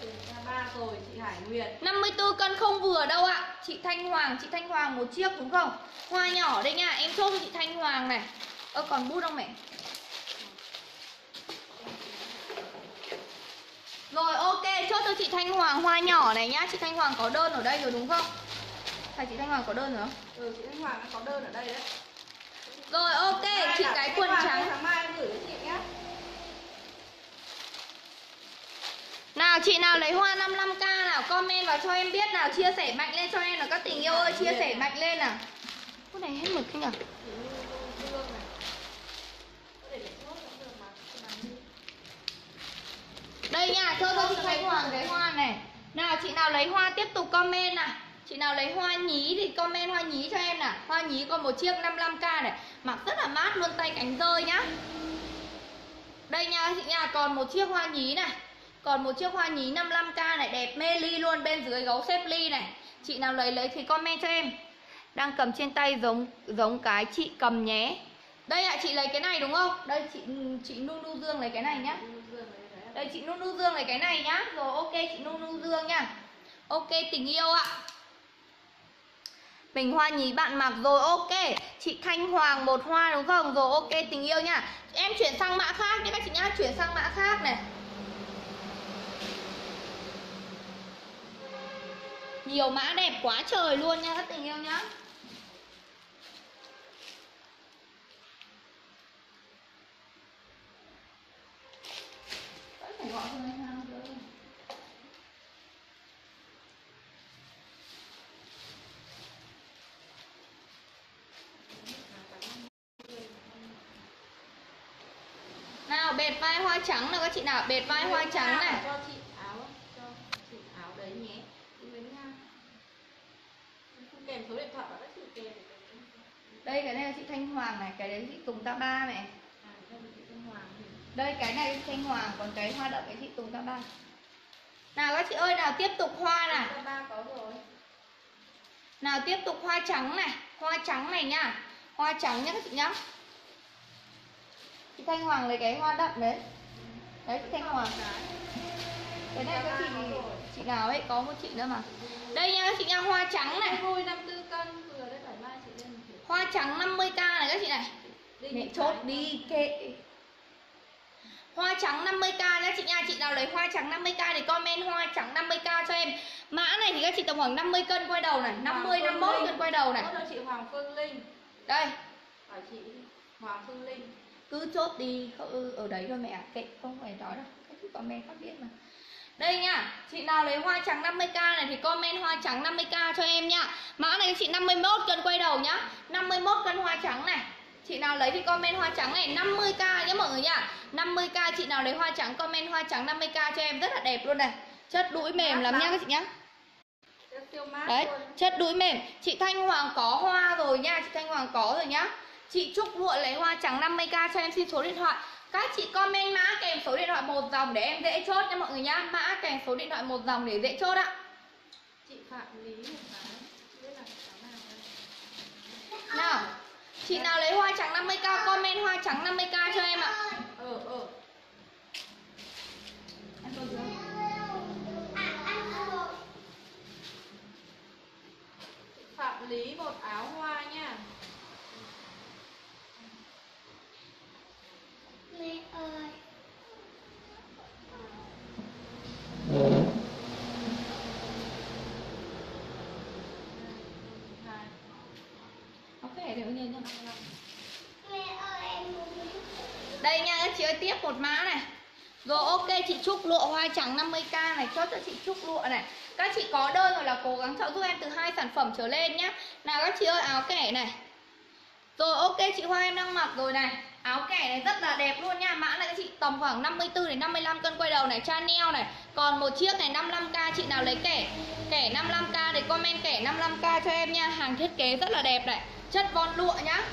Từ ba rồi chị Hải Nguyệt. 54 cân không vừa đâu ạ. Chị Thanh Hoàng, chị Thanh Hoàng một chiếc đúng không? Hoa nhỏ đây nha, em chốt cho chị Thanh Hoàng này. Ơ còn bút không mẹ? Rồi ok, chốt cho chị Thanh Hoàng hoa nhỏ này nhá. Chị Thanh Hoàng có đơn ở đây rồi đúng không? Phải chị Thanh Hoàng có đơn rồi không? Ừ chị Thanh Hoàng đã có đơn ở đây đấy. Rồi ok, chị Mai cái là quần trắng. Sáng mai em gửi cho chị nhé Nào chị nào lấy hoa 55k nào comment vào cho em biết nào. Chia sẻ mạnh lên cho em nào các tình yêu ơi. Chia sẻ mạnh lên nào. Cái này hết mực thế nhỉ Đây nha, cho tôi chị Khánh Hoàng cái hoa này. Nào chị nào lấy hoa tiếp tục comment nào. Chị nào lấy hoa nhí thì comment hoa nhí cho em nào. Hoa nhí còn một chiếc 55k này. Mặc rất là mát luôn tay cánh rơi nhá. Đây nha chị nha Còn một chiếc hoa nhí này. Còn một chiếc hoa nhí 55k này Đẹp mê ly luôn bên dưới gấu xếp ly này. Chị nào lấy lấy thì comment cho em. Đang cầm trên tay giống giống cái chị cầm nhé. Đây ạ chị lấy cái này đúng không? Đây chị chị Nu Nu Dương lấy cái này nhá đây, chị Nu Nu Dương lấy cái này nhá. Rồi, ok, chị Nu Nu Dương nha. Ok, tình yêu ạ. Bình hoa nhí bạn mặc rồi, ok. Chị Thanh Hoàng, một hoa đúng không? Rồi, ok, tình yêu nha. Em chuyển sang mã khác nhé các chị nhá. Chuyển sang mã khác này. Nhiều mã đẹp quá trời luôn nha các tình yêu nhá. Cho anh Hoàng cơ. Nào bệt vai hoa trắng nào các chị nào? Bệt vai hoa trắng này. cho chị áo cho chị áo đấy nhé. Chị Nguyễn Nga không kèm số điện thoại bảo các chị kèm. Đây cái này là chị Thanh Hoàng này Cái đấy chị Tùng Ta Ba này à đây là chị Thanh Hoàng thì Đây cái này Thanh Hoàng Còn cái hoa đậm cái chị Tùng Ta Ba. Nào các chị ơi nào tiếp tục hoa này Ta ba có rồi. Nào tiếp tục hoa trắng này Hoa trắng này nha. Hoa trắng nhá các chị nhá. Chị Thanh Hoàng lấy cái hoa đậm đấy. Đấy chị Thanh Hoàng. Cái này các chị Chị nào ấy có một chị nữa mà. Đây nha các chị nha hoa trắng này. Vui 54 cân vừa đấy phải mai chị lên. Hoa trắng 50k này các chị này. Mẹ chốt đi kệ Hoa trắng 50k nhá chị nha. Chị nào lấy hoa trắng 50k thì comment hoa trắng 50k cho em. Mã này thì các chị tầm khoảng 50 cân quay đầu này 50, Hoàng Phương 51 Linh. cân quay đầu này. Cho chị Hoàng Phương Linh. Đây. Hỏi chị Hoàng Phương Linh. Cứ chốt đi ở đấy thôi mẹ kệ không phải nói đâu. Các chị comment phát biết mà. Đây nha chị nào lấy hoa trắng 50k này thì comment hoa trắng 50k cho em nha. Mã này chị 51 cân quay đầu nhá. 51 cân hoa trắng này chị nào lấy thì comment hoa trắng này 50k nhé mọi người nha 50k chị nào lấy hoa trắng comment hoa trắng 50k cho em rất là đẹp luôn này. Chất đũi mềm lắm nha các chị nhá. Đấy, chất đũi mềm. Chị Thanh Hoàng có hoa rồi nha Chị Thanh Hoàng có rồi nhá. Chị Trúc Lụa lấy hoa trắng 50k cho em xin số điện thoại. Các chị comment mã kèm số điện thoại một dòng để em dễ chốt nha mọi người nhá. Mã kèm số điện thoại một dòng để dễ chốt ạ. Chị Phạm Lý? Nào, Chị nào lấy hoa trắng 50k comment hoa trắng 50k cho em ạ. Ừ ừ Phạm Lý một áo hoa nha. Mẹ ơi đều em muốn Đây nha các chị ơi tiếp một mã này. Rồi ok chị Trúc lụa hoa trắng 50k này Chốt cho chị Trúc lụa này. Các chị có đơn rồi là cố gắng chọn giúp em từ hai sản phẩm trở lên nhá. Nào các chị ơi áo kẻ này. Rồi ok chị Hoa em đang mặc rồi này. Áo kẻ này rất là đẹp luôn nha. Mã này các chị tầm khoảng 54 đến 55 cân quay đầu này Chanel này. Còn một chiếc này 55k chị nào lấy kẻ? Kẻ 55k để comment kẻ 55k cho em nha. Hàng thiết kế rất là đẹp này Chất von lụa nhá.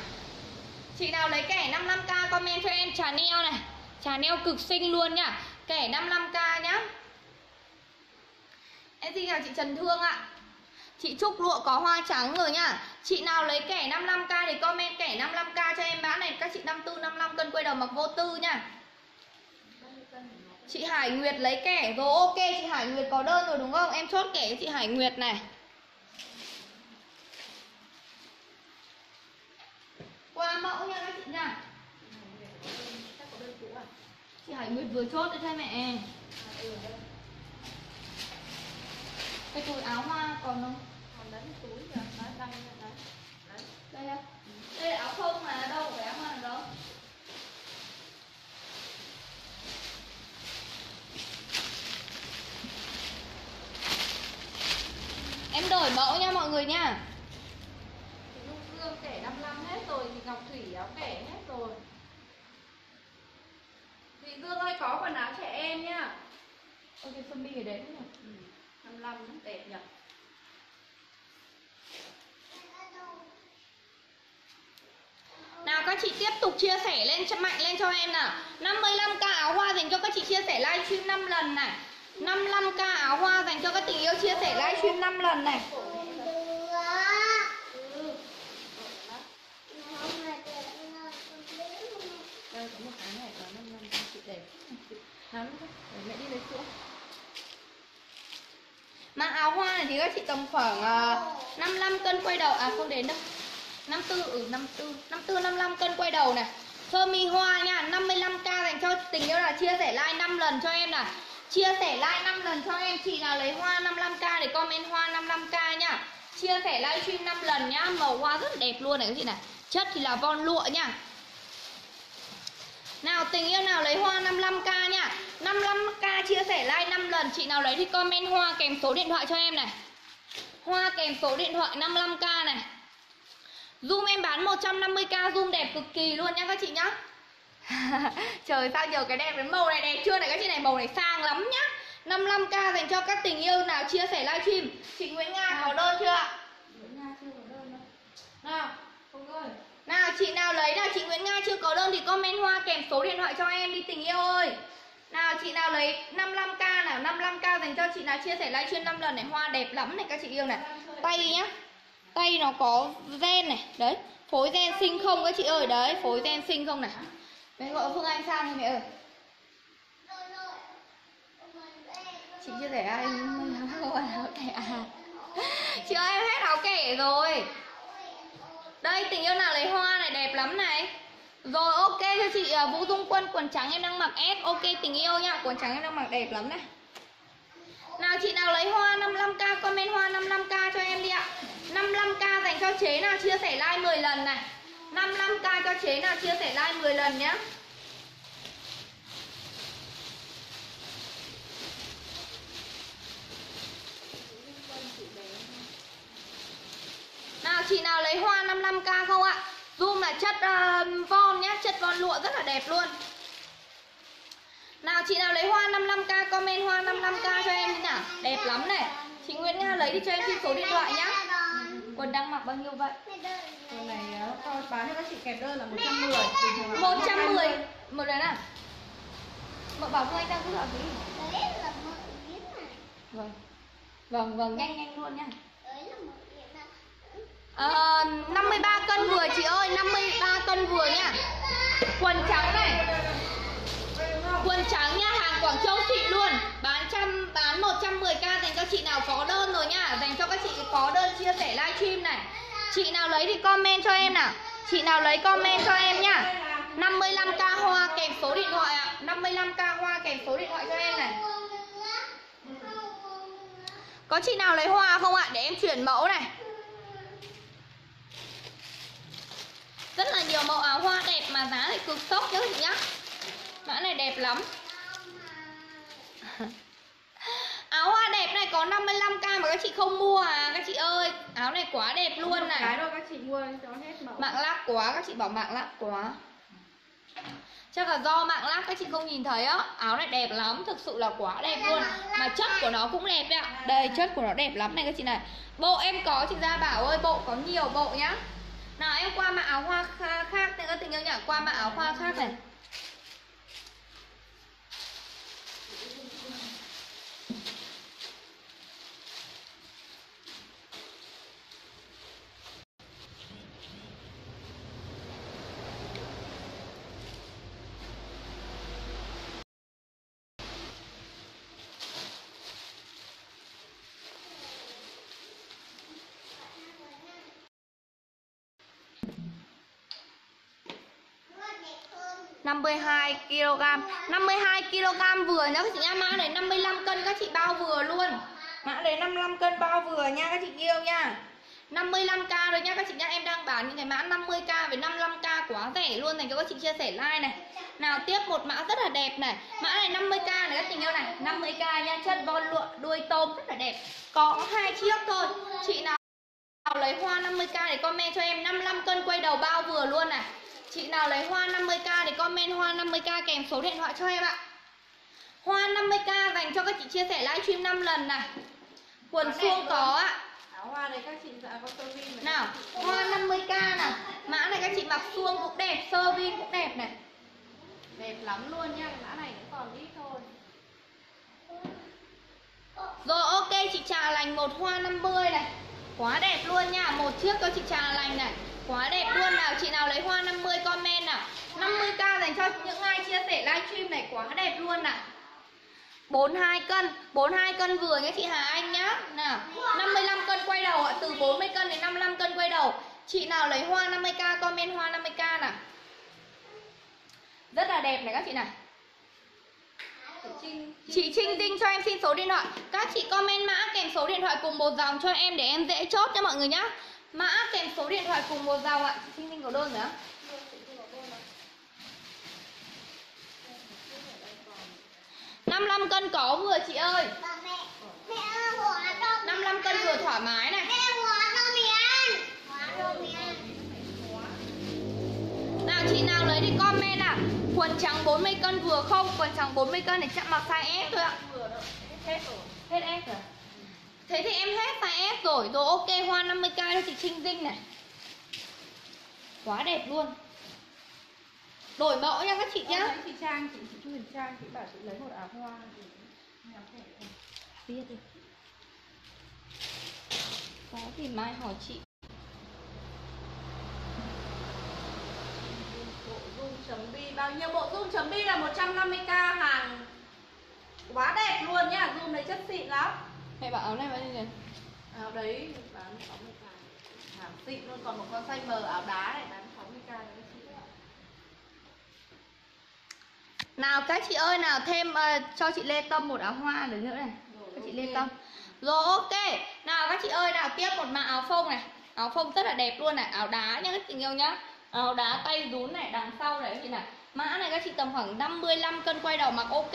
Chị nào lấy kẻ 55k comment cho em. Trà neo này. Trà neo cực xinh luôn nhá. Kẻ 55k nhá. Em xin chào chị Trần Thương ạ. Chị Trúc lụa có hoa trắng rồi nhá. Chị nào lấy kẻ 55k thì comment kẻ 55k cho em mã này. Các chị 54, 55 cân quay đầu mặc vô tư nha Chị Hải Nguyệt lấy kẻ rồi. Ok chị Hải Nguyệt có đơn rồi đúng không? Em chốt kẻ chị Hải Nguyệt này. Qua mẫu nha các chị nha? Chị Hải Nguyệt vừa chốt đấy thôi mẹ. Đây. Cái túi áo hoa còn không? Còn đấy túi kìa, đấy, đăng lên đấy Đấy. Đây á Đây. Là áo phông mà đâu? Phải áo hoa đâu? Em đổi mẫu nha mọi người nha Thì Nhung Dương kẻ 55 hết rồi thì Ngọc Thủy áo kẻ hết rồi Thì Dương ơi có quần áo trẻ em nhá Ok, sơ mi ở đấy không? ừ. 55 rất đẹp nhỉ Nào các chị tiếp tục chia sẻ lên cho mạnh lên cho em nào 55k áo hoa dành cho các chị chia sẻ livestream 5 lần này 55k áo hoa dành cho các tình yêu chia sẻ livestream 5 lần này Ừ Đây có một cái này có 55 cho chị đẹp Nắm thôi, để mẹ đi lấy sữa Mà áo hoa chị tầm khoảng à, uh, 55 cân quay đầu. À không đến đâu. 54, ừ 54 54, 55 cân quay đầu này. Sơ mi hoa nha 55k dành cho tình yêu là chia sẻ like 5 lần cho em này Chia sẻ like 5 lần cho em. Chị nào lấy hoa 55k để comment hoa 55k nha. Chia sẻ livestream 5 lần nhá. Màu hoa rất đẹp luôn này các chị này. Chất thì là von lụa nha. Nào tình yêu nào lấy hoa 55k nha. 55k chia sẻ like 5 lần. Chị nào lấy thì comment hoa kèm số điện thoại cho em này. Hoa kèm số điện thoại 55k này. Zoom em bán 150k Zoom đẹp cực kỳ luôn nhá các chị nhá. [laughs] Trời sao nhiều cái đẹp đến màu này đẹp chưa này? Các chị này màu này sang lắm nhá. 55k dành cho các tình yêu nào chia sẻ livestream. Chị Nguyễn Nga có đơn chưa? Ạ? Nguyễn Nga chưa có đơn đâu. Nào, không ơi Nào chị nào lấy nào. Chị Nguyễn Nga chưa có đơn thì comment hoa kèm số điện thoại cho em đi tình yêu ơi nào, chị nào lấy 55k nào? 55k dành cho chị nào? Chia sẻ livestream 5 lần này, Hoa đẹp lắm này, các chị yêu này. Tay nhá. Tay nó có gen này. Đấy, Phối gen sinh không các chị ơi? Đấy, phối gen sinh không này. Mẹ gọi Phương Anh sang đi mẹ ơi. Chị chia sẻ ai áo [laughs] kẻ Chị ơi, em hết áo kẻ rồi. Đây, tình yêu nào lấy hoa này, đẹp lắm này. Rồi, ok cho chị à, Vũ Dung Quân, Quần trắng em đang mặc S. Ok, tình yêu nha, Quần trắng em đang mặc đẹp lắm này. Nào, chị nào lấy hoa 55k Comment hoa 55k cho em đi ạ. 55k dành cho chế nào, chia sẻ like 10 lần này. 55k cho chế nào, chia sẻ like 10 lần nhé Nào, chị nào lấy hoa 55k không ạ? Zoom là chất uh, von nhá, chất von lụa rất là đẹp luôn. Nào chị nào lấy hoa 55k comment hoa 55k cho em đi nào. Đẹp lắm này. Chị Nguyễn Nga lấy đi cho em xin số điện thoại nhá. Quần đang mặc bao nhiêu vậy? Quần này uh, bán cho các chị kèm đơn là 110 bình thường là 110 một đấy nào. Mợ bảo Anh đang cứ ở gì? Vâng. Vâng vâng nhanh nhanh luôn nha. Ờ, à, 53 cân vừa chị ơi 53 cân vừa nha. Quần trắng này. Quần trắng nha hàng Quảng Châu xịn luôn. Bán trăm bán 110k dành cho chị nào có đơn rồi nha. Dành cho các chị có đơn chia sẻ livestream này. Chị nào lấy thì comment cho em nào. Chị nào lấy comment cho em nhá 55k hoa kèm số điện thoại ạ. à. 55k hoa kèm số điện thoại cho em này. Có chị nào lấy hoa không ạ? Để em chuyển mẫu này. Rất là nhiều mẫu áo hoa đẹp mà giá lại cực sốc nhá chị nhá. Mã này đẹp lắm. [laughs] Áo hoa đẹp này có 55k mà các chị không mua à các chị ơi. Áo này quá đẹp luôn này. cái các chị mua cho hết mẫu mạng lắc quá các chị bảo mạng lắc quá. Chắc là do mạng lắc các chị không nhìn thấy á. Áo này đẹp lắm thực sự là quá đẹp luôn. mà chất của nó cũng đẹp đấy ạ. Đây chất của nó đẹp lắm này các chị này. Bộ em có chị gia bảo ơi bộ có nhiều bộ nhá nào, em qua mã áo hoa khác nữa các tình yêu nhỉ? Qua mã áo hoa khác này. Năm mươi hai kg. 52 kg vừa nhá. Các chị nha mã này 55 cân các chị bao vừa luôn. Mã này 55 cân bao vừa nha các chị yêu nha. 55k rồi nha các chị nhá Em đang bán những cái mã 50k với 55k quá rẻ luôn dành cho các chị chia sẻ like này. Nào tiếp một mã rất là đẹp này. Mã này 50k này các chị yêu này. 50k nha. Chân von lụa đuôi tôm rất là đẹp. Có hai chiếc thôi. Chị nào lấy hoa 50k để comment cho em. 55 cân quay đầu bao vừa luôn này. Chị nào lấy hoa 50k thì comment hoa 50k kèm số điện thoại cho em ạ. Hoa 50k dành cho các chị chia sẻ livestream 5 lần này. Quần suông có ạ. Áo hoa này các chị dạ có sơ vin Nào hoa 50k nào Mã này các chị mặc suông cũng đẹp Sơ vin cũng đẹp này. Đẹp lắm luôn nha mã này cũng còn ít thôi. Rồi ok chị trà lành một hoa 50 này Quá đẹp luôn nha. Một chiếc cho chị trà lành này. Quá đẹp luôn nào. Chị nào lấy hoa 50 comment nào. 50k dành cho những ai chia sẻ livestream này. Quá đẹp luôn nào. 42 cân. 42 cân vừa nhé chị Hà Anh nhá. Nào 55 cân quay đầu ạ. Từ 40 cân đến 55 cân quay đầu. Chị nào lấy hoa 50k comment hoa 50k nào. Rất là đẹp này các chị này Chị Trinh Dinh cho em xin số điện thoại. Các chị comment mã kèm số điện thoại cùng một dòng cho em để em dễ chốt nha mọi người nhá. Mã kèm số điện thoại cùng một dòng ạ. Chị Trinh Dinh có đơn rồi á 55 cân có vừa chị ơi? Cho 55 cân vừa thoải mái này. Mẹ hóa cho mì ăn. Hóa cho mì ăn Nào chị nào lấy thì comment ạ Quần trắng 40 cân vừa không? Quần trắng 40 cân thì chắc mặc size S thôi ạ. Hết rồi Hết S rồi. Thế thì em hết size S rồi. Rồi ok hoa 50k cho chị Trinh Dinh này. Quá đẹp luôn. Đổi mẫu nha các chị nhá. Đấy, chị Trang chị chị Chu Huyền Trang chị bảo chị lấy một áo hoa thì. Biết đi. Có thì mai hỏi chị bộ zoom chấm bi. Bao nhiêu? Bộ zoom chấm bi là 150k hàng. Quá đẹp luôn nhá zoom này chất xịn lắm. Mẹ bảo áo này bao nhiêu tiền? áo đấy bán 60k hàng xịn luôn còn một con size M áo đá này bán 60k đấy các chị Nào các chị ơi nào thêm ờ, cho chị Lê Tâm một áo hoa nữa nữa này. Các chị Lê Tâm. Rồi ok. Nào các chị ơi nào tiếp một mã áo phông này. Áo phông rất là đẹp luôn này Áo đá nhá các chị yêu nhá Áo đá tay rún này đằng sau này các chị này Mã này các chị tầm khoảng 55 cân quay đầu mặc ok.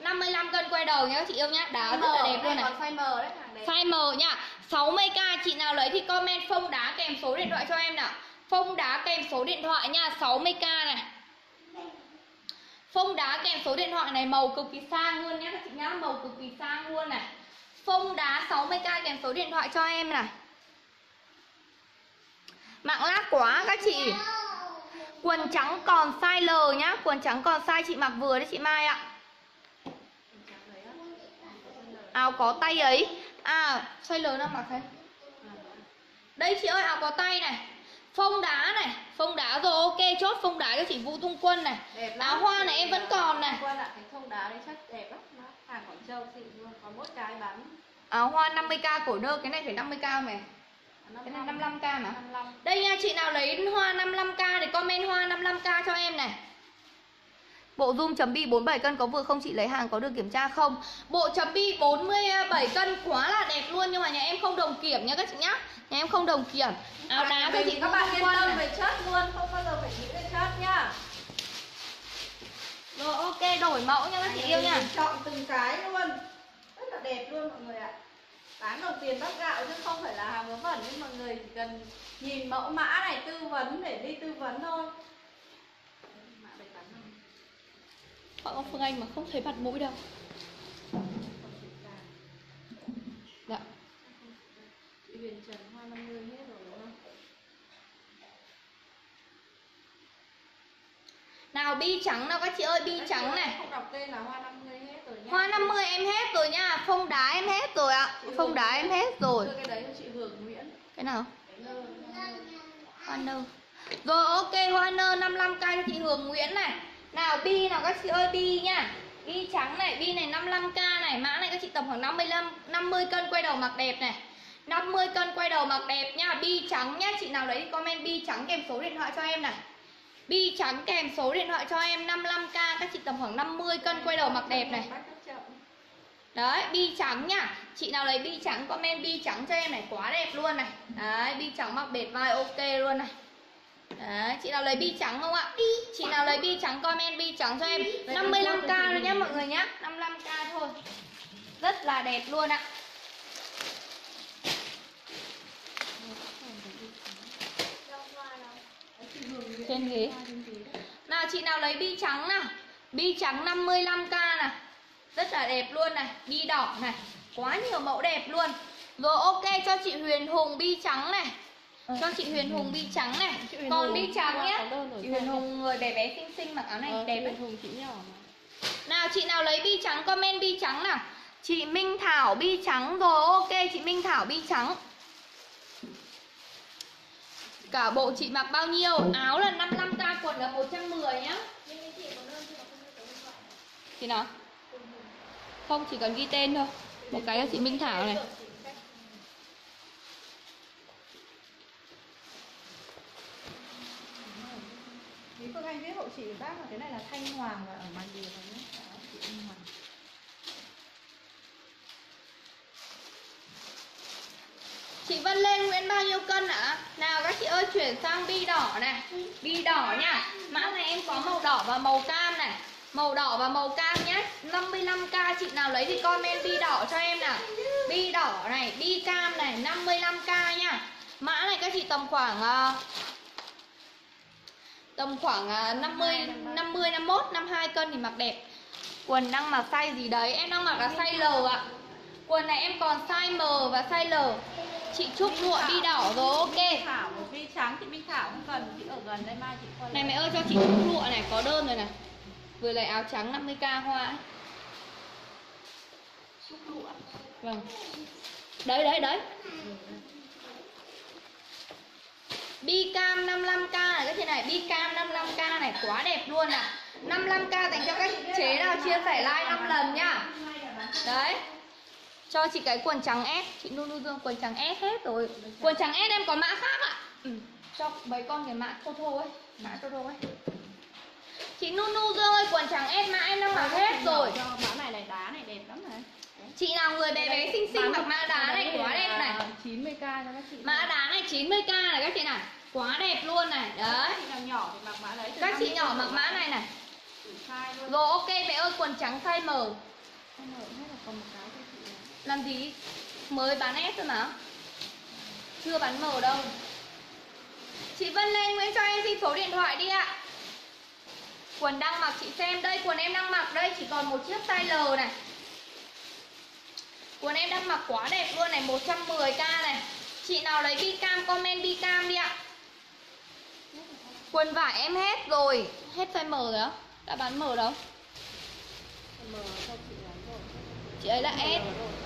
55 cân quay đầu nhá các chị yêu nhá. Đá rất là đẹp luôn này. size M đấy Size M nha 60k chị nào lấy thì comment phông đá kèm số điện thoại cho em nào. Phông đá kèm số điện thoại nha 60k này. Phông đá kèm số điện thoại này màu cực kỳ sang luôn nhé các chị nhá Màu cực kỳ sang luôn này. Phông đá 60k kèm số điện thoại cho em này Mạng lát quá các chị. Quần trắng còn size L nhá. Quần trắng còn size chị mặc vừa đấy chị Mai ạ. Áo có tay ấy. À size L nào mặc thấy đây chị ơi áo có tay này. Phông đá này. Phông đá rồi ok chốt phông đá cho chị vũ tung quân này. Áo hoa này em vẫn còn này. Cái thông đá đấy chắc đẹp lắm. Nó hàng Quảng Châu xịn luôn có mỗi cái bán. Áo hoa 50k cổ nơ cái này phải 50k mày cái này 55k mà 55 đây nha chị nào lấy hoa 55k thì comment hoa 55k cho em này Bộ zoom chấm bi 47 cân có vừa không chị lấy hàng có được kiểm tra không? Bộ chấm bi 47 cân quá là đẹp luôn nhưng mà nhà em không đồng kiểm nha các chị nhá. Nhà em không đồng kiểm. Áo đá cho chị các bạn yên tâm về chất luôn không bao giờ phải nghĩ về chất nhá Rồi ok đổi mẫu nha các chị yêu nha. Chọn từng cái luôn rất là đẹp luôn mọi người ạ bán đồng tiền bắt gạo chứ không phải là hàng vớ vẩn nhưng mọi người chỉ cần nhìn mẫu mã này tư vấn để đi tư vấn thôi Mã bán. Họ có Phương Anh mà không thấy mặt mũi đâu. Dạ. Huyền Trần hoa 50 hết rồi đúng không? Nào bi trắng nào các chị ơi bi trắng này. Không đọc tên là hoa 50 hết rồi nhá. Hoa 50 em hết rồi nha, phông đá em hết rồi ạ. Phông đá em hết rồi. Cái đấy chị Hường Nguyễn. Cái nào? Hoa nơ Rồi ok hoa nơ 55k cho chị Hường Nguyễn này Nào bi nào các chị ơi bi nha Bi trắng này, bi này 55k này Mã này các chị tầm khoảng 55 50 cân quay đầu mặc đẹp này 50 cân quay đầu mặc đẹp nha Bi trắng nhá, chị nào lấy comment bi trắng kèm số điện thoại cho em này Bi trắng kèm số điện thoại cho em 55k Các chị tầm khoảng 50 cân quay đầu mặc đẹp này. Đấy, bi trắng nhá Chị nào lấy bi trắng comment bi trắng cho em này Quá đẹp luôn này. Đấy, bi trắng mặc bệt vai ok luôn này. Đấy, chị nào lấy bi trắng không ạ? Chị nào lấy bi trắng comment bi trắng cho em. 55k thôi nhá mọi người nhá. 55k thôi. Rất là đẹp luôn ạ Chị Hường Nguyễn. Trên ghế. Nào chị nào lấy bi trắng nào. Bi trắng 55k này. Rất là đẹp luôn này. Bi đỏ này. Quá nhiều mẫu đẹp luôn. Rồi ok cho chị Huyền Hùng bi trắng này. Cho chị Huyền Hùng bi trắng này. Còn bi trắng nhé Chị Huyền? Hùng người bé bé xinh xinh mặc áo này Ờ, đẹp Huyền Hùng chị nhỏ. Nào chị nào lấy bi trắng comment bi trắng nào. Chị Minh Thảo bi trắng rồi. Ok chị Minh Thảo bi trắng Cả bộ chị mặc bao nhiêu Áo là 55k quần là 110 nhá Chị nào Không, chỉ cần ghi tên thôi Một cái là chị Minh Thảo này Lý Phương Anh viết hộ chị bác là cái này là Thanh Hoàng và ở màn điều này nhé. Chị Minh Hoàng. Chị Vân Lê Nguyễn bao nhiêu cân ạ? Nào các chị ơi chuyển sang bi đỏ này. Bi đỏ nha. Mã này em có màu đỏ và màu cam này. Màu đỏ và màu cam nhé. 55k chị nào lấy thì comment bi đỏ cho em nào. Bi đỏ này, bi cam này 55k nha. Mã này các chị tầm khoảng uh, Tầm khoảng uh, 50, 50, 51, 52 cân thì mặc đẹp. Quần đang mặc size gì đấy? Em đang mặc là size L ạ. Quần này em còn size M và size L. Chị Trúc lụa bi đỏ rồi ok. Thảo một vi trắng chị Minh Thảo không cần chị ở gần đây mai chị qua Này mẹ ơi cho chị Trúc lụa này có đơn rồi này. Vừa lấy áo trắng 50k hoa ấy. Trúc lụa. Vâng. Đấy đấy đấy. Bi cam 55k này cái thế này Bi cam 55k này quá đẹp luôn à 55k dành cho các chế nào chia sẻ like 5 lần nhá Đấy Cho chị cái quần trắng S Chị Nu Dương quần trắng S hết rồi Quần trắng S em có mã khác ạ ừ. Cho mấy con cái mã thô thô ấy Mã thô thô ấy Chị Nu Nu Dương ơi quần trắng S mã em đang mặc hết rồi Cho mã này này đá này đẹp lắm này. Chị nào người bé bé xinh xinh mặc mã đá này quá đẹp này 90k cho các chị. Mã đá này 90k này các chị này Quá đẹp luôn này Đấy Các chị nào nhỏ thì mặc mã đấy. Các chị 50 nhỏ mặc mã này này. Rồi ok mẹ ơi quần trắng size M còn một cái cho chị. Làm gì? Mới bán S thôi mà. Chưa bán M đâu. Chị Vân Lê Nguyễn cho em xin số điện thoại đi ạ. Quần đang mặc chị xem Đây quần em đang mặc đây Chỉ còn một chiếc size L này. Quần em đang mặc quá đẹp luôn này 110k này. Chị nào lấy bi cam comment bi cam đi ạ. Quần vải em hết rồi. Hết size M rồi á? Đã bán M đâu? Mở cho chị rồi. Chị ấy là S.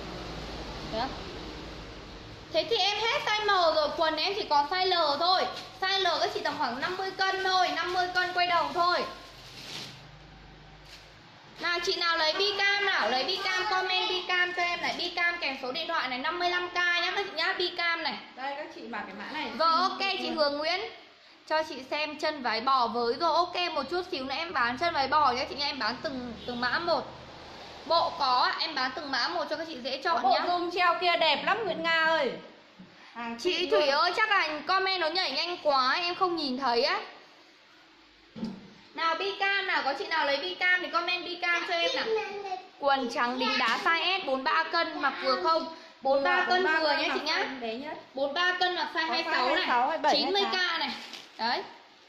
Đấy á? Thế thì em hết size M rồi Quần em chỉ còn size L thôi. Size L các chị tầm khoảng 50 cân thôi 50 cân quay đầu thôi. Nào chị nào lấy Bicam nào? Lấy Bicam comment Bicam cho em này. Bicam kèm số điện thoại này 55k nhá các chị nhá Bicam này. Đây các chị mặc cái mã này. Rồi ok chị Hương Nguyễn. Cho chị xem chân váy bò với. Rồi ok một chút xíu nữa em bán chân váy bò nhé chị nha em bán từng từng mã một bộ có em bán từng mã một cho các chị dễ chọn bộ nhá. dung treo kia đẹp lắm Nguyễn Nga ơi. Hàng chị Thủy ơi chắc là comment nó nhảy nhanh quá em không nhìn thấy á. Nào Bicam nào có chị nào lấy Bicam thì comment Bicam cho em nào. Quần trắng đính đá size S 43 cân mặc vừa không? 43 cân 43 vừa nhé mặc chị nhá. size bé nhất. 43 cân mặc size Có 26 size này 26, 27, 90k này. Đấy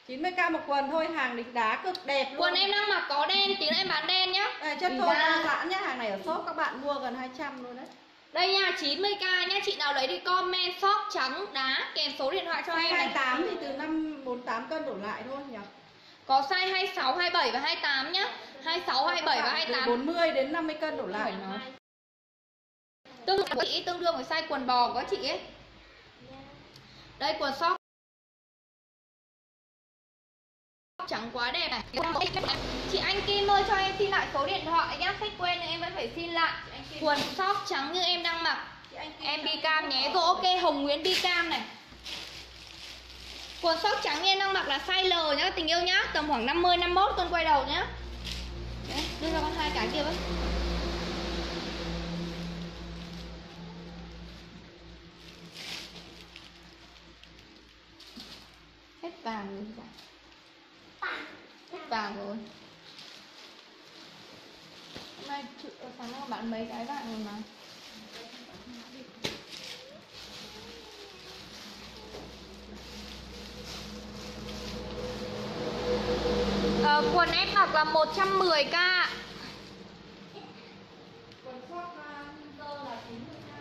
90k một quần thôi hàng địch đá cực đẹp luôn. Quần em đang mặc có đen, tí nữa em bán đen nhá. À, chất Thì thô ra- đa giãn nhá hàng này ở shop các bạn mua gần 200 luôn đấy. Đây nha, 90k nhá, chị nào lấy thì comment shop trắng đá kèm số điện thoại cho em này. 28 thì từ 5 48 cân đổ lại thôi nhỉ? Có size 26, 27 và 28 nhá. 26, 27 và từ 28 40 đến 50 cân đổ lại. Tương đương với chị, tương đương với size quần bò của chị ấy. Đây quần shop trắng quá đẹp này. Chị Anh Kim ơi cho em xin lại số điện thoại nhá. Khách quen nhưng em vẫn phải xin lại. Quần shop trắng như em đang mặc. Em bi cam nhé. Rồi ok Hồng Nguyễn bi cam này. Quần short trắng như em đang mặc là size L nhá tình yêu nhá. Tầm khoảng 50 51 cân quay đầu nhá. Đấy, đưa cho con hai cái kia với Hết vàng rồi vàng rồi. Hôm nay chị- sáng nay bạn mấy cái vàng rồi mà? Ờ, quần em mặc là 110k quần short tơ là 90k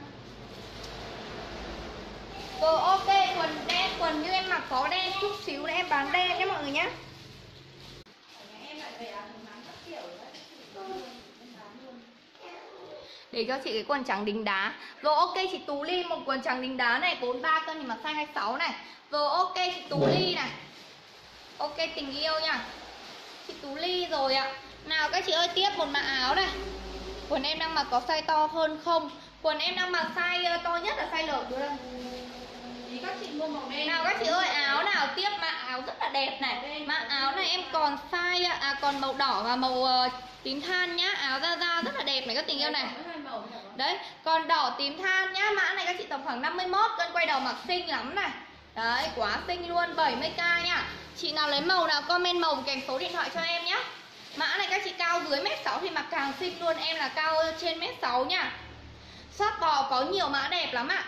Rồi ok, quần đen, quần như em mặc có đen chút xíu nữa em bán đen nhé mọi người nhé em lại về áo chống nắng các kiểu đấy Để cho chị cái quần trắng đính đá. Rồi ok chị Tú Ly một quần trắng đính đá này 43 cân thì mặc size 26 này. Rồi ok chị Tú Ly này. Ok tình yêu nha. Chị Tú Ly rồi ạ. Nào các chị ơi tiếp một mã áo này. Quần em đang mặc có size to hơn không? Quần em đang mặc size ờ, to nhất là size L. Đưa đây thì các chị mua màu đen. Nào các chị ơi áo nào tiếp mã áo rất là đẹp này. Mã áo này em còn size à còn màu đỏ và màu ờ, tím than nhá. Áo da da rất là đẹp này các tình yêu này? Đấy, còn đỏ tím than nhá. Mã này các chị tầm khoảng 51 cân quay đầu mặc xinh lắm này. Đấy, quá xinh luôn 70k nha. Chị nào lấy màu nào comment màu kèm số điện thoại cho em nhá. Mã này các chị cao dưới mét 6 thì mặc càng xinh luôn. Em là cao trên mét 6 nha. Shop bò có nhiều mã đẹp lắm ạ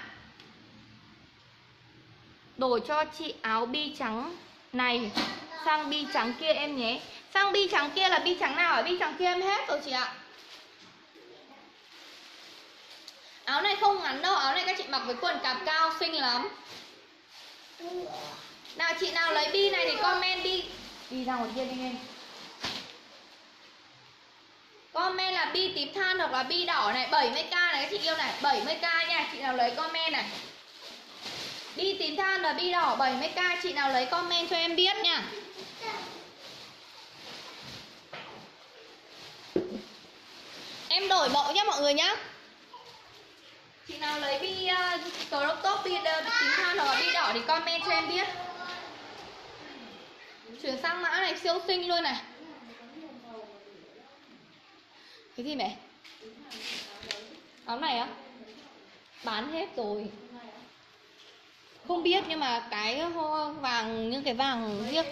Đổi cho chị áo bi trắng này, Sang bi trắng kia em nhé. Sang bi trắng kia là bi trắng nào ở bi trắng kia em hết rồi chị ạ. Áo này không ngắn đâu, Áo này các chị mặc với quần cạp cao, xinh lắm. Nào chị nào lấy bi này thì comment bi. Đi ra ngoài kia đi em. Comment là bi tím than hoặc là bi đỏ này 70k này, các chị yêu này 70k nha. Chị nào lấy comment này. Bi tím than và bi đỏ 70k Chị nào lấy comment cho em biết nha. Em đổi mẫu nhá mọi người nhá. Chị nào lấy bi uh, crop top bi, uh, tím than hoặc bi đỏ thì comment cho em biết. Chuyển sang mã này siêu xinh luôn này. Cái gì mẹ? Áo này á? Bán hết rồi. Không biết, nhưng mà cái ho vàng, những cái vàng riêng.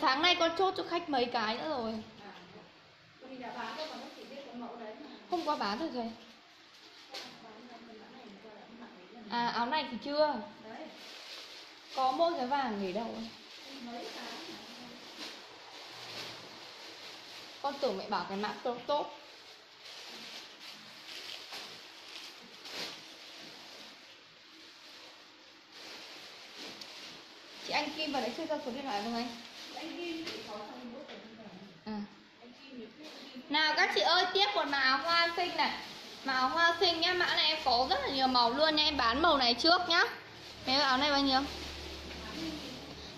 Sáng nay con chốt cho khách mấy cái nữa rồi. Không có qua bán được rồi. À áo này thì chưa. Có mỗi cái vàng để đâu. Con tưởng mẹ bảo cái mã tốt tốt. Chị Anh Kim vào đấy chưa cho số điện thoại không anh? Kim có trong. À. Nào các chị ơi tiếp một mã hoa xinh này Màu hoa xinh nhá, mã này em có rất là nhiều màu luôn nha Em bán màu này trước nhá Mấy áo này bao nhiêu?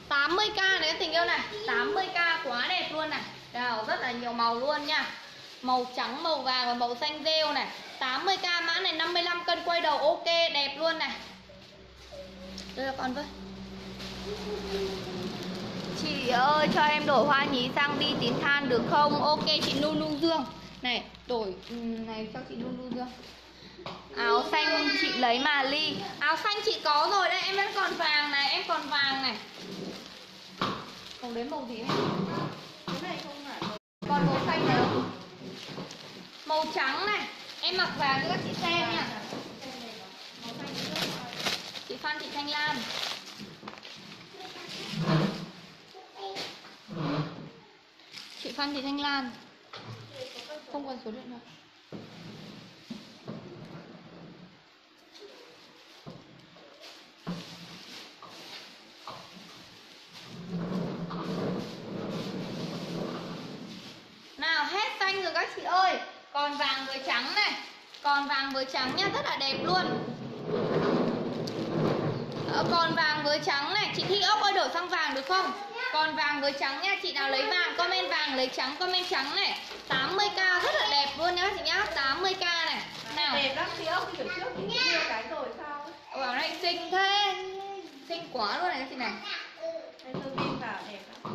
80k này các tình yêu này 80k quá đẹp luôn này Nào, rất là nhiều màu luôn nha Màu trắng, màu vàng và màu xanh rêu này 80k mã này 55 cân quay đầu ok đẹp luôn này Đây là con với Chị ơi, cho em đổi hoa nhí sang bi tím than được không? Ok, chị Nu Nu Dương. Này, đổi ừ, này cho chị Nu Nu Dương. Áo xanh chị lấy mà ly. Áo xanh chị có rồi đây em vẫn còn vàng này, Em còn vàng này. Còn lấy màu gì em? cái này không phải Còn màu xanh nữa? Màu trắng này. Em mặc vàng cho các chị xem nha. Chị Phan Thị Thanh Lam Chị Phan Thị Thanh Lan. Không còn số điện thoại. Nào, hết xanh rồi các chị ơi. Còn vàng với trắng này. Còn vàng với trắng nha, Rất là đẹp luôn. Ờ, còn vàng với trắng này. Chị Thi ốc ơi, đổi sang vàng được không? Còn vàng với trắng nha. Chị nào lấy vàng comment vàng lấy trắng comment trắng này. 80k rất là đẹp luôn nhá chị nhá. 80k này. Nào. Đẹp lắm chị ốc kiểu trước. Thì mua cái rồi sao áo này xinh thế. Xinh quá luôn này các chị này. Tôi pin vào đẹp lắm.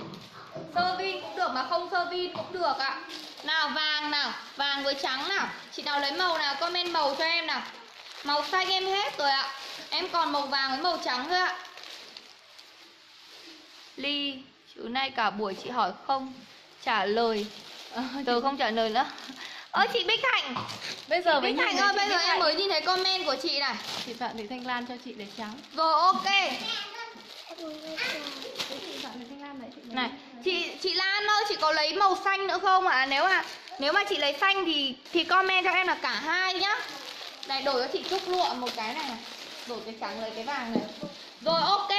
Sơ vin cũng được mà không sơ vin cũng được ạ. Nào vàng nào. Vàng với trắng nào. Chị nào lấy màu nào comment màu cho em nào. Màu xanh em hết rồi ạ. Em còn màu vàng với màu trắng thôi ạ Ly Chứ nay cả buổi chị hỏi không Trả lời. Tớ không trả lời nữa. Ơ chị Bích Hạnh. Bây giờ mới Bích Hạnh ơi chị bây giờ em mới nhìn thấy comment của chị này. Chị Phạm Thị Thanh Lan cho chị để trắng. Rồi ok. Chị chị này chị chị Lan ơi chị có lấy màu xanh nữa không ạ? Nếu mà nếu mà chị lấy xanh thì thì comment cho em là cả hai nhá. Này đổi cho chị trúc lụa một cái này này. Đổi cái trắng lấy cái vàng này. Rồi ok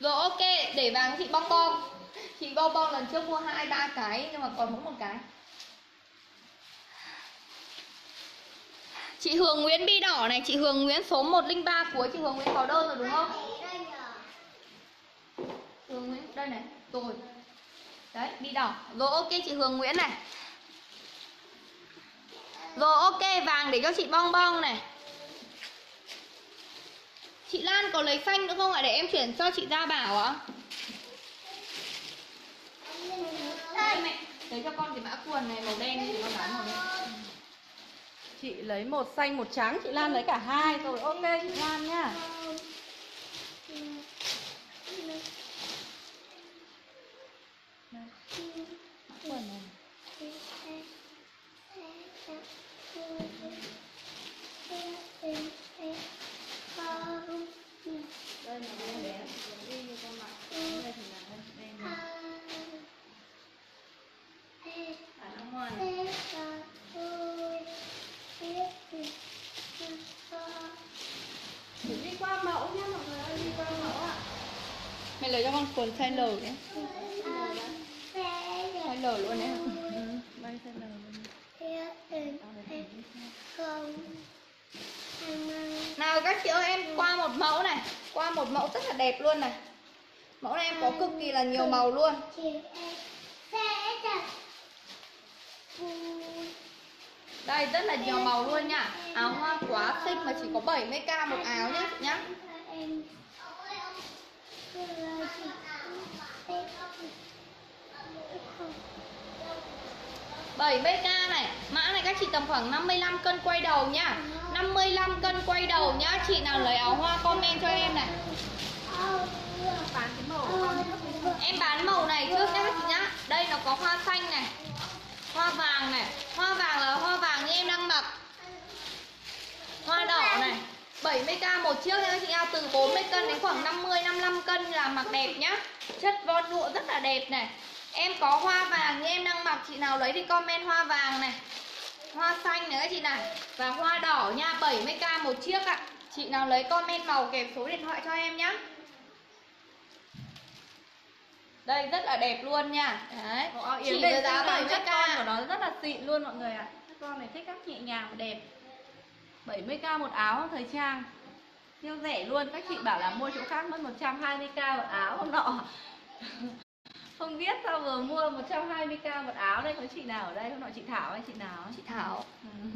rồi, ok, để vàng chị bong bong. Chị bong bong lần trước mua hai, ba cái, nhưng mà còn mỗi một cái. Chị Hường Nguyễn bi đỏ này, chị Hường Nguyễn số 103 cuối, chị Hường Nguyễn có đơn rồi đúng không? Hường Nguyễn, đây này, rồi. Đấy, bi đỏ. Rồi, ok, chị Hường Nguyễn này. Rồi, ok, vàng để cho chị bong bong này. Chị Lan có lấy xanh nữa không ạ? Để em chuyển cho chị Gia Bảo ạ. Mẹ. Lấy cho con cái mã quần này màu đen thì con bán màu đen. Chị lấy một xanh một trắng. Chị Lan lấy cả hai rồi. Ok chị Lan nhá L cho con cuốn size L nhé. Size L luôn nhé. Bay size L luôn Nào các chị ơi em qua một mẫu này. Qua một mẫu rất là đẹp luôn này. Mẫu này em có cực kỳ là nhiều màu luôn. Đây rất là nhiều màu luôn nha. Áo hoa quá xinh mà chỉ có 70k một áo nhé. nhá. 7 BK này, Mã này các chị tầm khoảng 55 cân quay đầu nhá. 55 cân quay đầu nhá. Chị nào lấy áo hoa comment cho em này. Em bán màu này trước nhá các chị nhá. Đây nó có hoa xanh này, Hoa vàng này. Hoa vàng là hoa vàng như em đang mặc. Hoa đỏ này. 70k một chiếc nha các chị nhau Từ 40 cân đến khoảng 50 55 cân là mặc đẹp nhá. Chất von lụa rất là đẹp này. Em có hoa vàng như em đang mặc. Chị nào lấy thì comment hoa vàng này. Hoa xanh này các chị này Và hoa đỏ nha 70k một chiếc ạ. Chị nào lấy comment màu kèm số điện thoại cho em nhá. Đây rất là đẹp luôn nha. Đấy. Áo chỉ với giá giá 70 70 con k của nó rất là xịn luôn mọi người ạ. Các con này thích các nhẹ nhàng và đẹp 70k một áo thời trang. Siêu rẻ luôn. Các chị bảo là mua chỗ khác mất 120k một áo. Không nọ. [laughs] Không biết sao vừa mua 120k một áo. Đây Có chị nào ở đây? Không nọ chị Thảo hay chị nào? Chị Thảo. Ừ.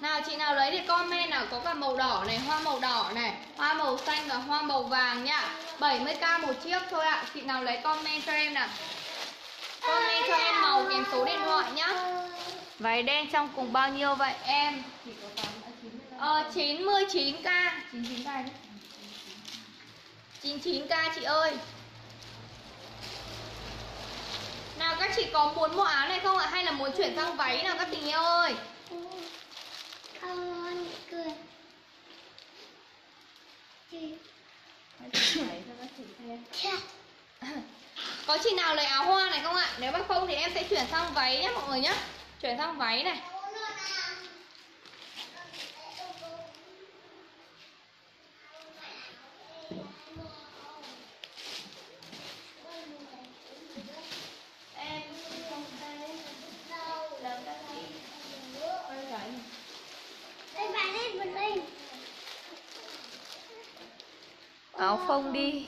nào chị nào lấy thì comment nào. Có cả màu đỏ này hoa màu đỏ này. Hoa màu xanh và hoa màu vàng nhá 70k một chiếc thôi ạ. Chị nào lấy comment cho em nào. Comment cho em màu kèm số điện thoại nhá váy đen trong cùng bao nhiêu vậy em? Chị có tám đã chín mươi Ờ, 99k 99k đấy 99k chị ơi. Nào các chị có muốn mua áo này không ạ? Hay là muốn chuyển sang váy nào các tình yêu ơi? Con cười. Chị. Có chị nào lấy áo hoa này không ạ? Nếu mà không thì em sẽ chuyển sang váy nhé mọi người nhé chuyển sang váy này. Áo phông đi.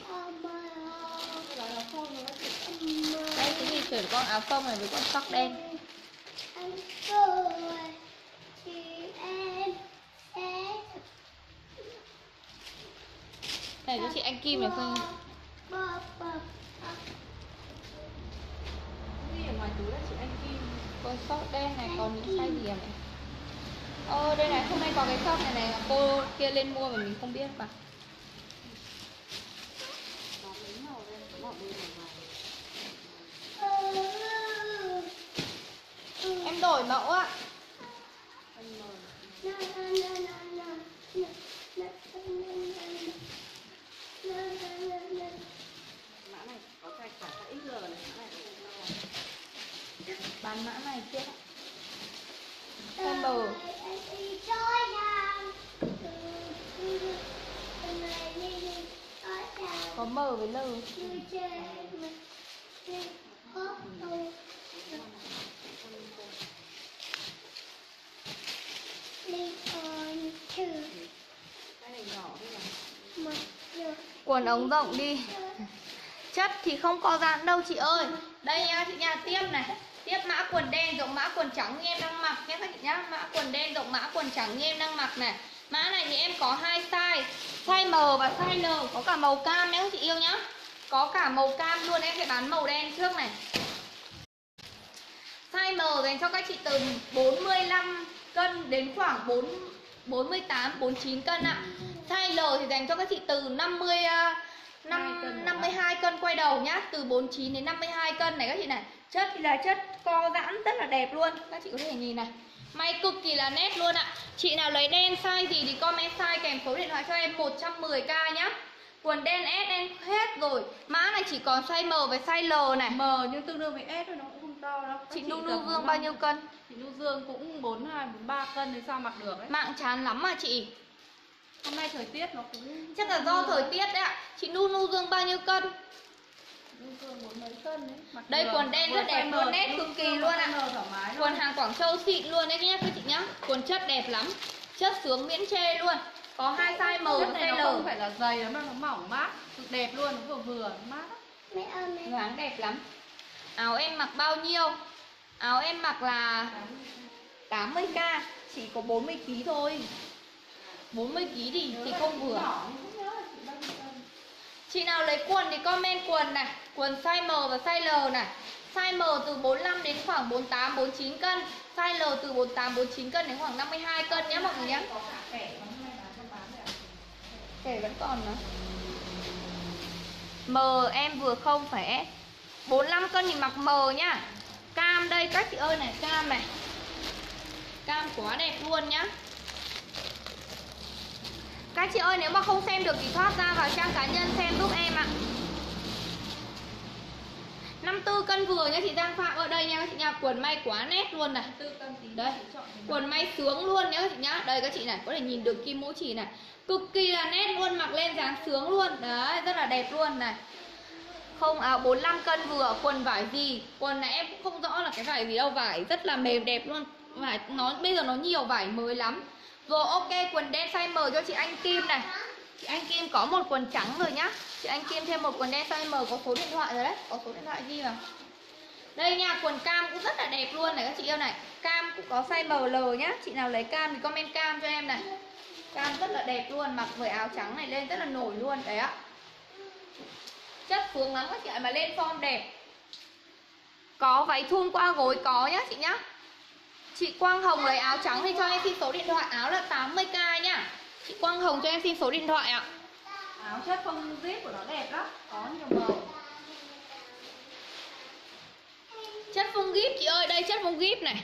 Đây, cái gì? Chuyển con áo phông này với con tóc đen. Anh cười Chị em sẽ Này cho chị anh Kim này không bơ Ghi ở ngoài túi là chị anh Kim? Con sóc đen này còn những size gì à mẹ? Ờ đây này hôm nay có cái shop này này cô kia lên mua mà mình không biết mà Nó lấy màu lên, nó bỏ bên ngoài Em đổi mẫu ạ Anh mời Na na na na na na na na na na na Mã này có cả cả XL này, mã này Bán mã này chưa ạ? Size M Có M với L Cái này nhỏ thế này Quần ống rộng đi. Chất thì không có dán đâu chị ơi. Đây nhá chị nha tiếp này. Tiếp mã quần đen rộng mã quần trắng như em đang mặc. Nhé các chị nhá, Mã quần đen rộng mã quần trắng như em đang mặc này. Mã này thì em có hai size Size M và size L Có cả màu cam nhé các chị yêu nhá. Có cả màu cam luôn, em sẽ bán màu đen trước này. Size M dành cho các chị từ 45 cân đến khoảng 4 48 49 cân ạ. Size L thì dành cho các chị từ 50 uh, Hai 5, cân 52 cân quay đầu nhá, từ 49 đến 52 cân này các chị này. Chất thì là chất co giãn rất là đẹp luôn. Các chị có thể nhìn này. May cực kỳ là nét luôn ạ. Chị nào lấy đen size gì thì comment size kèm số điện thoại cho em 110k nhá. Quần đen S em hết rồi. Mã này chỉ còn size M với size L này. M nhưng tương đương với S thôi nó cũng không to đâu Chị Nu Nu Dương bao nhiêu cân? Chị Nu Dương cũng 42, 43 cân thì sao mặc được ấy Mạng chán lắm mà chị. Hôm nay thời tiết nó cũng Chắc là do thời tiết đấy ạ. Chị Nu Nu Dương bao nhiêu cân? Đây, quần đen rất đẹp luôn, nét cực kỳ luôn ạ. Mái Quần hàng Quảng Châu xịn luôn đấy nhé các chị nhá. Quần chất đẹp lắm. Chất sướng miễn chê luôn. Có hai size M và size không L. phải là dày lắm đâu, nó mỏng mát Cực đẹp luôn, nó vừa vừa, mát Mẹ ơi mẹ Dáng đẹp lắm. Áo em mặc bao nhiêu? Áo em mặc là 80k, chỉ có 40 kg thôi. 40 kg thì thì không vừa. Chị nào lấy quần thì comment quần này Quần size M và size L này Size M từ 45 đến khoảng 48, 49 cân Size L từ 48, 49 cân đến khoảng 52 cân nhé mọi người nhé kẻ. Kể vẫn còn nữa M em vừa không phải S 45 cân thì mặc M nhá. Cam đây các chị ơi này Cam này. Cam quá đẹp luôn nhá. Các chị ơi nếu mà không xem được thì thoát ra vào trang cá nhân xem giúp em ạ. 54 cân vừa nhá chị Giang Phạm. Ở đây nha các chị nha Quần may quá nét luôn này. Đây. Quần may sướng luôn nhá các chị nhá Đây các chị này có thể nhìn được kim mũ chỉ này. Cực kỳ là nét luôn mặc lên dáng sướng luôn. Đấy rất là đẹp luôn này không à, áo 45 cân vừa, quần vải gì? Quần này em cũng không rõ là cái vải gì đâu, vải rất là mềm đẹp luôn. Vải, nó, bây giờ nó nhiều vải mới lắm. Rồi, ok, quần đen size M cho chị Anh Kim này. Chị Anh Kim có một quần trắng rồi nhá. Chị Anh Kim thêm một quần đen size M, có số điện thoại rồi đấy. Có số điện thoại ghi vào. Đây nha, quần cam cũng rất là đẹp luôn này các chị yêu này. Cam cũng có size ML nhá. Chị nào lấy cam thì comment cam cho em này. Cam rất là đẹp luôn, Mặc với áo trắng này lên rất là nổi luôn, Đấy ạ. Chất xuống lắm các chị ạ mà lên form đẹp. Có váy thun qua gối có nhá chị nhá. Chị Quang Hồng lấy áo trắng thì cho em xin số điện thoại áo là 80k nhá. Chị Quang Hồng cho em xin số điện thoại ạ. Áo chất không zip của nó đẹp lắm có nhiều màu. Chất phông gíp chị ơi, đây chất phông gíp này.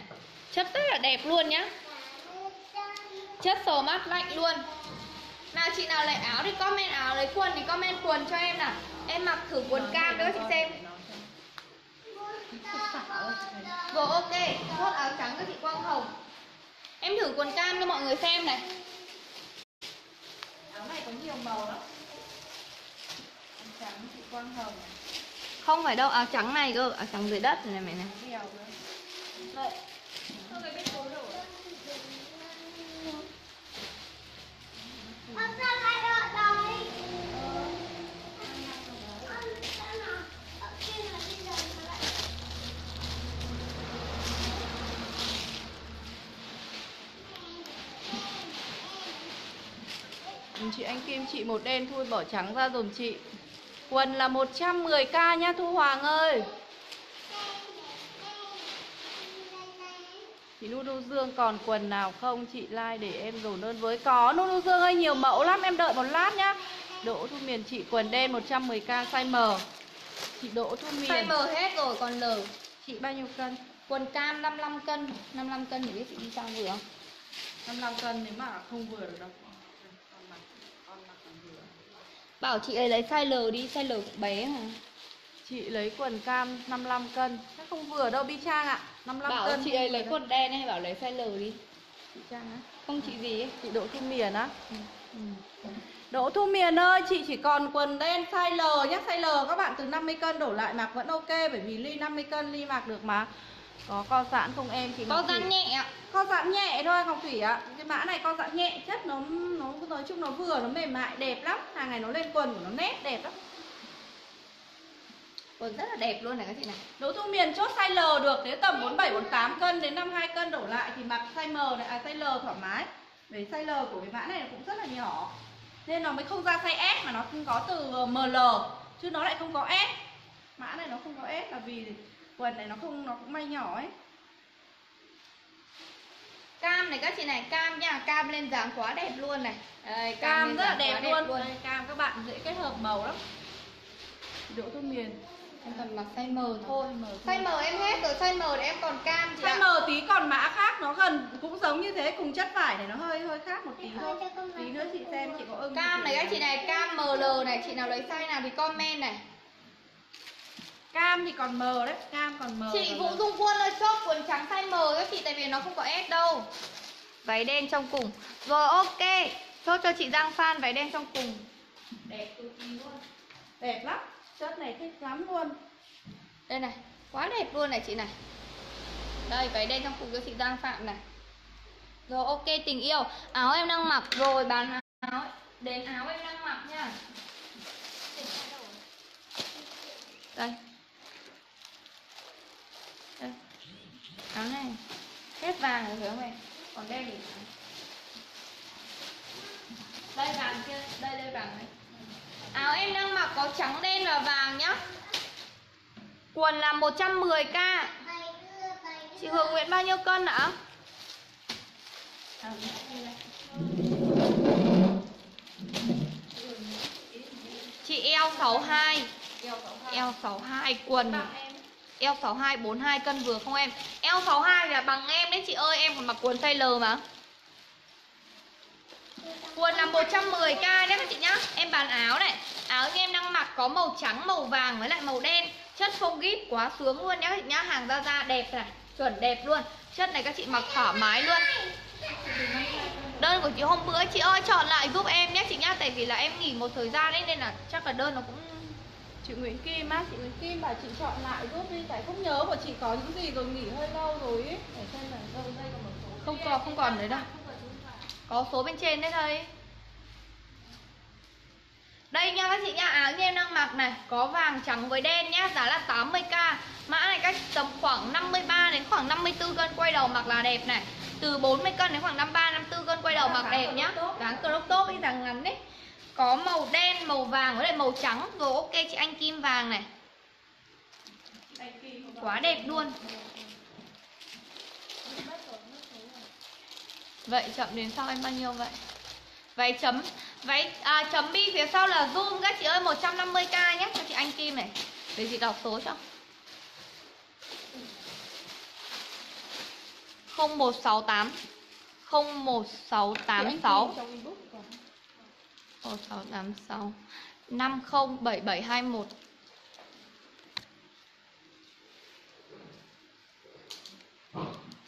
Chất rất là đẹp luôn nhá. Chất sờ mát lạnh luôn Nào chị nào lấy áo thì comment áo, lấy quần thì comment quần cho em nào. Em mặc thử quần cam nữa chị xem. Rồi ok, chốt áo trắng cho chị Quang Hồng. Em thử quần cam cho mọi người xem này. Áo này có nhiều màu lắm. Áo trắng chị quang hồng. Này Không phải đâu, áo trắng này cơ, áo trắng dưới đất này mẹ này. Đèo nữa đây không phải biết phối đồ à? Ông sao lại đợi đấy? Ông sao nào? Ở kia là đi đợi mà lại chị, anh Kim, chị một đen thôi bỏ trắng ra dùm chị. Quần là 110k nhá Thu Hoàng ơi. Chị Nu Nu Dương còn quần nào không? Chị like để em dồn đơn với. Có Nu Nu Dương ơi nhiều mẫu lắm. Em đợi một lát nhá. Đỗ Thu Miền chị quần đen 110k size M. Chị Đỗ Thu Miền. Size M hết rồi, còn L. Chị bao nhiêu cân? Quần cam 55 cân. 55 cân thì biết chị đi sao vừa không? 55 cân nếu mà không vừa được đâu. Bảo chị ấy lấy size L đi, size L cũng bé mà. Chị lấy quần cam 55 cân. Chắc không vừa đâu Bi Trang ạ 55 Bảo cân chị ấy lấy quần đen hay bảo lấy size L đi. Chị Trang á? Không chị gì ấy. Chị Đỗ Thu Miền á? Ừ. Đỗ Thu Miền ơi, chị chỉ còn quần đen size L nhé Size L các bạn từ 50 cân đổ lại mặc vẫn ok Bởi vì ly 50 cân ly mặc được mà. Có co giãn không em? Chị Ngọc giãn nhẹ ạ. Co giãn nhẹ thôi Ngọc Thủy ạ. Cái mã này co giãn nhẹ chất nó nó nói chung nó vừa nó mềm mại đẹp lắm. Hàng này nó lên quần của nó nét đẹp lắm Quần rất là đẹp luôn này các chị này. Đỗ Thu Miền chốt size L được Thế tầm 47, 48 cân đến 52 cân đổ lại Thì mặc size M này, à size L thoải mái. Bởi size L của cái mã này cũng rất là nhỏ. Nên nó mới không ra size S mà nó không có từ ML Chứ nó lại không có S. Mã này nó không có S là vì quần này nó không nó cũng may nhỏ ấy. Cam này các chị này, cam nha Cam lên dáng quá đẹp luôn này. Đây, Cam lên rất là đẹp quá luôn. Đây, Cam các bạn dễ kết hợp màu lắm. Đỗ Thu Miền Em cần mặc size M thôi. Size M thôi. Size M em hết rồi, size M thì em còn cam chị ạ. Size M tí còn mã khác nó gần cũng giống như thế cùng chất vải này nó hơi hơi khác một tí thôi. tí nữa chị xem chị có ưng Cam này các chị này, cam ML này Chị nào lấy size nào thì comment này. Cam thì còn M đấy, cam còn M. Chị Vũ. Dung Quân ơi, chốt quần trắng size M các chị Tại vì nó không có S đâu. Váy đen trong cùng. Rồi ok. Chốt cho chị Giang Phan váy đen trong cùng. Đẹp cực kỳ luôn. Đẹp lắm. Chất này thích lắm luôn. Đây này, quá đẹp luôn này chị này. Đây, váy đen trong cùng cho chị Giang Phạm này. Rồi ok tình yêu. Áo em đang mặc rồi bán áo Đến áo em đang mặc nha. Đây. Đây. Áo này. Hết vàng rồi phải không em? Còn đen thì Đây vàng kia, đây đây vàng này. Áo em đang mặc có trắng đen và vàng nhá. Quần là 110k Chị Hương Nguyễn, bao nhiêu cân ạ? Chị eo 62 Eo 62 quần. Eo 62 42 cân vừa không em? Eo 62 là bằng em đấy chị ơi, Em còn mặc quần size L mà. Quần là 110k nhé các chị nhá. Em bán áo này. Áo như em đang mặc có màu trắng, màu vàng với lại màu đen. Chất phông gíp quá sướng luôn nhá các chị nhá. Hàng ra ra đẹp này Chuẩn đẹp luôn. Chất này các chị mặc thoải mái luôn. Đơn của chị hôm bữa chị ơi chọn lại giúp em nhé chị nhá. Tại vì là em nghỉ một thời gian ấy Nên là chắc là đơn nó cũng chị Nguyễn Kim á chị Nguyễn Kim bảo chị chọn lại giúp đi. Tại không nhớ của chị có những gì rồi nghỉ hơi lâu rồi ấy. Để xem là đây còn một số Không còn không còn đấy đâu Có số bên trên đấy thôi Đây nha các chị nha Áo như em đang mặc này Có vàng trắng với đen nhá Giá là 80k Mã này cách tầm khoảng 53 đến khoảng 54 cân Quay đầu mặc là đẹp này. Từ 40 cân đến khoảng 53 54 cân Quay đầu mặc đẹp nhá. Dáng crop top đi dáng ngắn đấy. Có màu đen, màu vàng với lại màu trắng. Rồi ok chị anh kim vàng này. Quá đẹp luôn Vậy chậm đến sau em bao nhiêu vậy? Váy chấm Váy à, chấm bi phía sau là zoom. Các chị ơi 150k nhé cho chị anh Kim này. Để chị đọc số cho. 0168 01686 1686 507721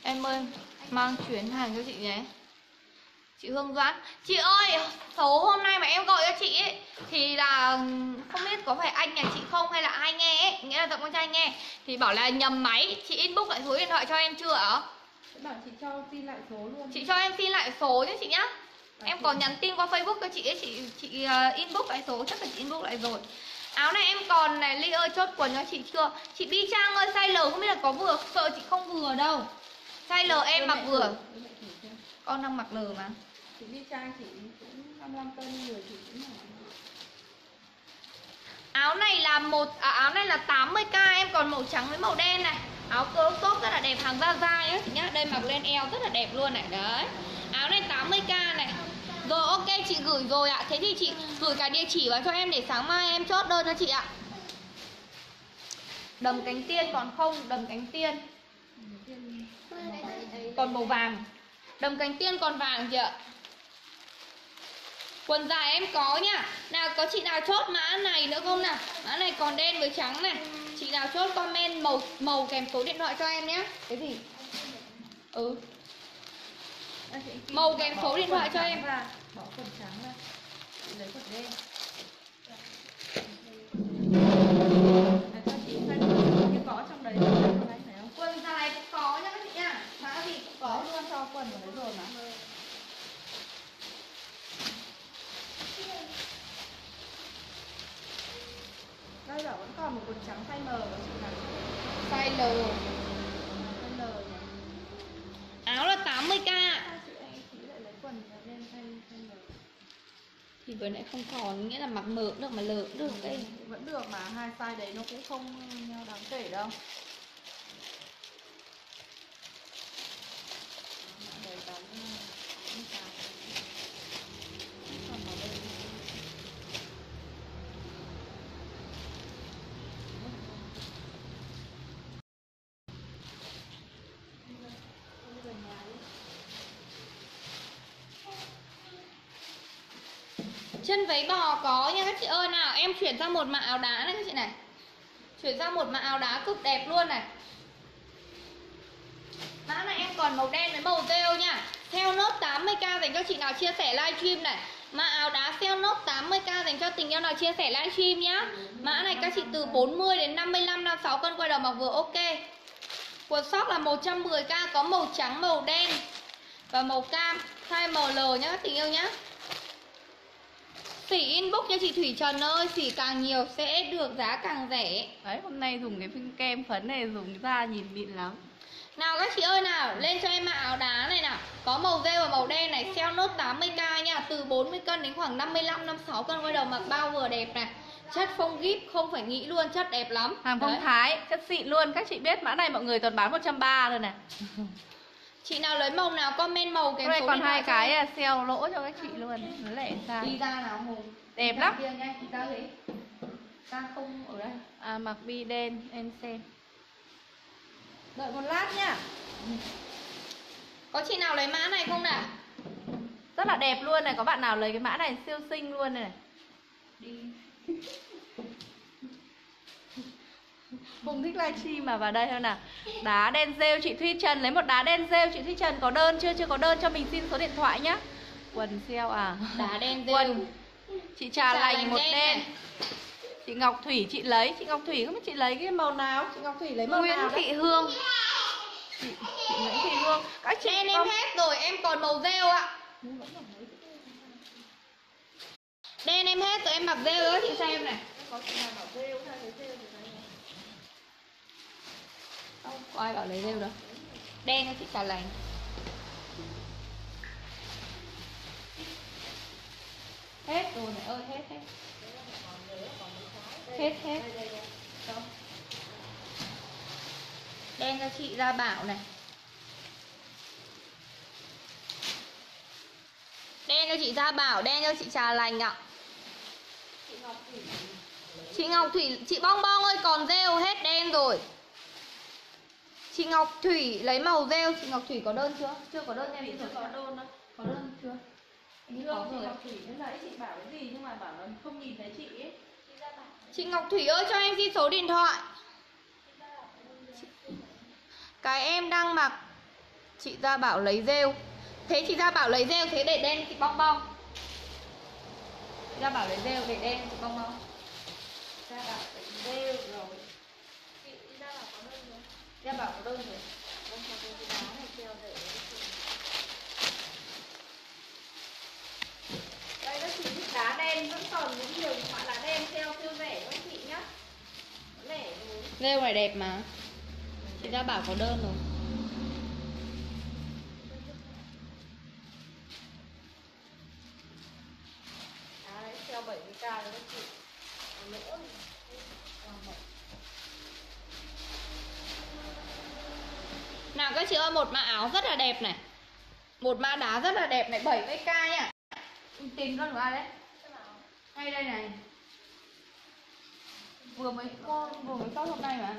Em ơi, mang chuyến hàng cho chị nhé. Chị Hương Doãn Chị ơi, số hôm nay mà em gọi cho chị ấy Thì là không biết có phải anh nhà chị không hay là ai nghe ấy Nghĩa là giọng con trai nghe. Thì bảo là nhầm máy Chị inbox lại số điện thoại cho em chưa ạ? Bảo chị cho xin lại số luôn. Chị cho em xin lại số nhé chị nhá. Em có nhắn tin qua Facebook cho chị ấy Chị chị uh, inbox lại số Chắc là chị inbox lại rồi. Áo này em còn này Ly ơi chốt quần cho chị chưa? Chị Bi Trang ơi size L không biết là có vừa Sợ chị không vừa đâu Size L em mặc vừa Con đang mặc L mà chị đi trang chị cũng 55 cân người chị cũng Áo này là một à, áo này là 80k em còn màu trắng với màu đen này. Áo crop top rất là đẹp hàng Zaza chị nhá. Đây mặc lên eo rất là đẹp luôn này đấy. Áo này 80k này. Rồi ok chị gửi rồi ạ. Thế thì chị gửi cả địa chỉ vào cho em để sáng mai em chốt đơn cho chị ạ. Đầm cánh tiên còn không? Đầm cánh tiên còn màu vàng. Đầm cánh tiên còn vàng chị ạ. Quần dài em có nhá Nào, có chị nào chốt mã này nữa không nào? Mã này còn đen với trắng này. Chị nào chốt comment màu màu kèm số điện thoại cho em nhé. Cái gì? Ừ. Màu kèm số điện thoại cho em. Ra bỏ quần trắng ra lấy quần đen cho chị như có trong đấy trong đấy phải không Quần dài cũng có nhá các chị nhá Mã gì cũng có có luôn cho quần vào đấy rồi mà. Đây là vẫn còn một quần trắng size M của chị nào Size L. Size L nhỉ Áo là 80k Sao chị anh chị lại lấy quần đen size size L. Thì vừa nãy không còn Nghĩa là mặc mở cũng được mà cũng được đây. vẫn được mà hai size đấy nó cũng không nhau đáng kể đâu Đấy, bán, bán giá. Còn vào đây. Chân váy bò có nha các chị ơi. Nào Em chuyển sang một mã áo đá này các chị này. Chuyển sang một mã áo đá cực đẹp luôn này. Mã này em còn màu đen với màu rêu nha. Theo nốt 80k dành cho chị nào chia sẻ livestream này. Mã áo đá sale nốt 80k dành cho tình yêu nào chia sẻ livestream nhá. Mã này các chị từ 40 đến 55 56 cân quay đầu mặc vừa ok. Quần sóc là 110k có màu trắng, màu đen và màu cam. Size ML nhá các tình yêu nhá. Sỉ inbox cho chị Thủy Trần ơi Sỉ càng nhiều sẽ được giá càng rẻ. Đấy hôm nay dùng cái kem phấn này dùng ra nhìn mịn lắm. Nào các chị ơi nào Lên cho em áo đá này nào. Có màu rêu và màu đen này Sale nốt 80k nha. Từ 40 cân đến khoảng 55, 56 cân Quay đầu mặc bao vừa đẹp này. Chất phông gíp không phải nghĩ luôn Chất đẹp lắm. Hàng phong thái chất xịn luôn. Các chị biết mã này mọi người toàn bán 130 rồi này [laughs] Chị nào lấy màu nào comment màu nay số còn hai cái à, sale lỗ cho các chị luôn nó lẻ sao Đi ra nào Hùng Đẹp lắm. ra kia nha Chị ra đấy Ta không ở đây. À, mặc bi đen em xem. Đợi một lát nhá. Có chị nào lấy mã này không nào? Rất là đẹp luôn này có bạn nào lấy cái mã này siêu xinh luôn này. Đi [laughs] Hùng thích livestream mà vào đây thôi nào. Đá đen rêu chị Thuy Trần Lấy một đá đen rêu chị Thuy Trần có đơn chưa? Chưa có đơn cho mình xin số điện thoại nhá. Quần sale à? Đá đen [laughs] rêu. Quần. Chị trà, Trà lành lành một đen. đen. Chị Ngọc Thủy chị lấy. Chị Ngọc Thủy không biết chị lấy cái màu nào? Chị Ngọc Thủy lấy màu Nguyễn nào đấy? Thị Hương. Chị, chị Nguyễn Thị Hương. Các chị em không- hết rồi em còn màu rêu ạ. Đen em hết rồi em mặc rêu nữa chị xem này. Có chị nào bảo rêu hay lấy rêu. Không có ai bảo lấy rêu đâu. Đen cho chị xà lành? Hết rồi mẹ ơi hết hết. Hết hết. Đâu? Đen cho chị ra bảo này. Đen cho chị ra bảo, đen cho chị trà lành ạ. Chị Ngọc Thủy, chị Bong Bong ơi còn rêu hết đen rồi. Chị Ngọc Thủy lấy màu rêu, chị Ngọc Thủy có đơn chưa? Chưa có đơn em chưa có đơn đâu. Có đơn chưa? Có rồi Ngọc Thủy lấy chị bảo cái gì nhưng mà bảo là không nhìn thấy chị ấy. Chị Ngọc Thủy ơi cho em xin số điện thoại. Cái em đang mặc Chị ra bảo lấy rêu. Thế chị ra bảo lấy rêu thế để đen chị bong bong. Chị ra bảo lấy rêu để đen chị bong bong. Ra bảo phải rêu rồi chị ra bảo có đơn rồi Ra bảo có đơn rồi. Vâng, cho cái đá này treo để đây các chị thích đá đen vẫn còn những nhiều loại đá đen treo siêu rẻ các chị nhá. Rẻ rồi. Rêu này đẹp mà. Chị ra bảo có đơn rồi. Đá đấy treo 70k rồi các chị. Còn lỗ này. Còn một. Nào, các chị ơi, một mã áo rất là đẹp này. Một mã đá rất là đẹp này 70k nha Tìm con của ai đấy? Ngay đây này. Vừa mới con, vừa mới tốt hôm nay mà.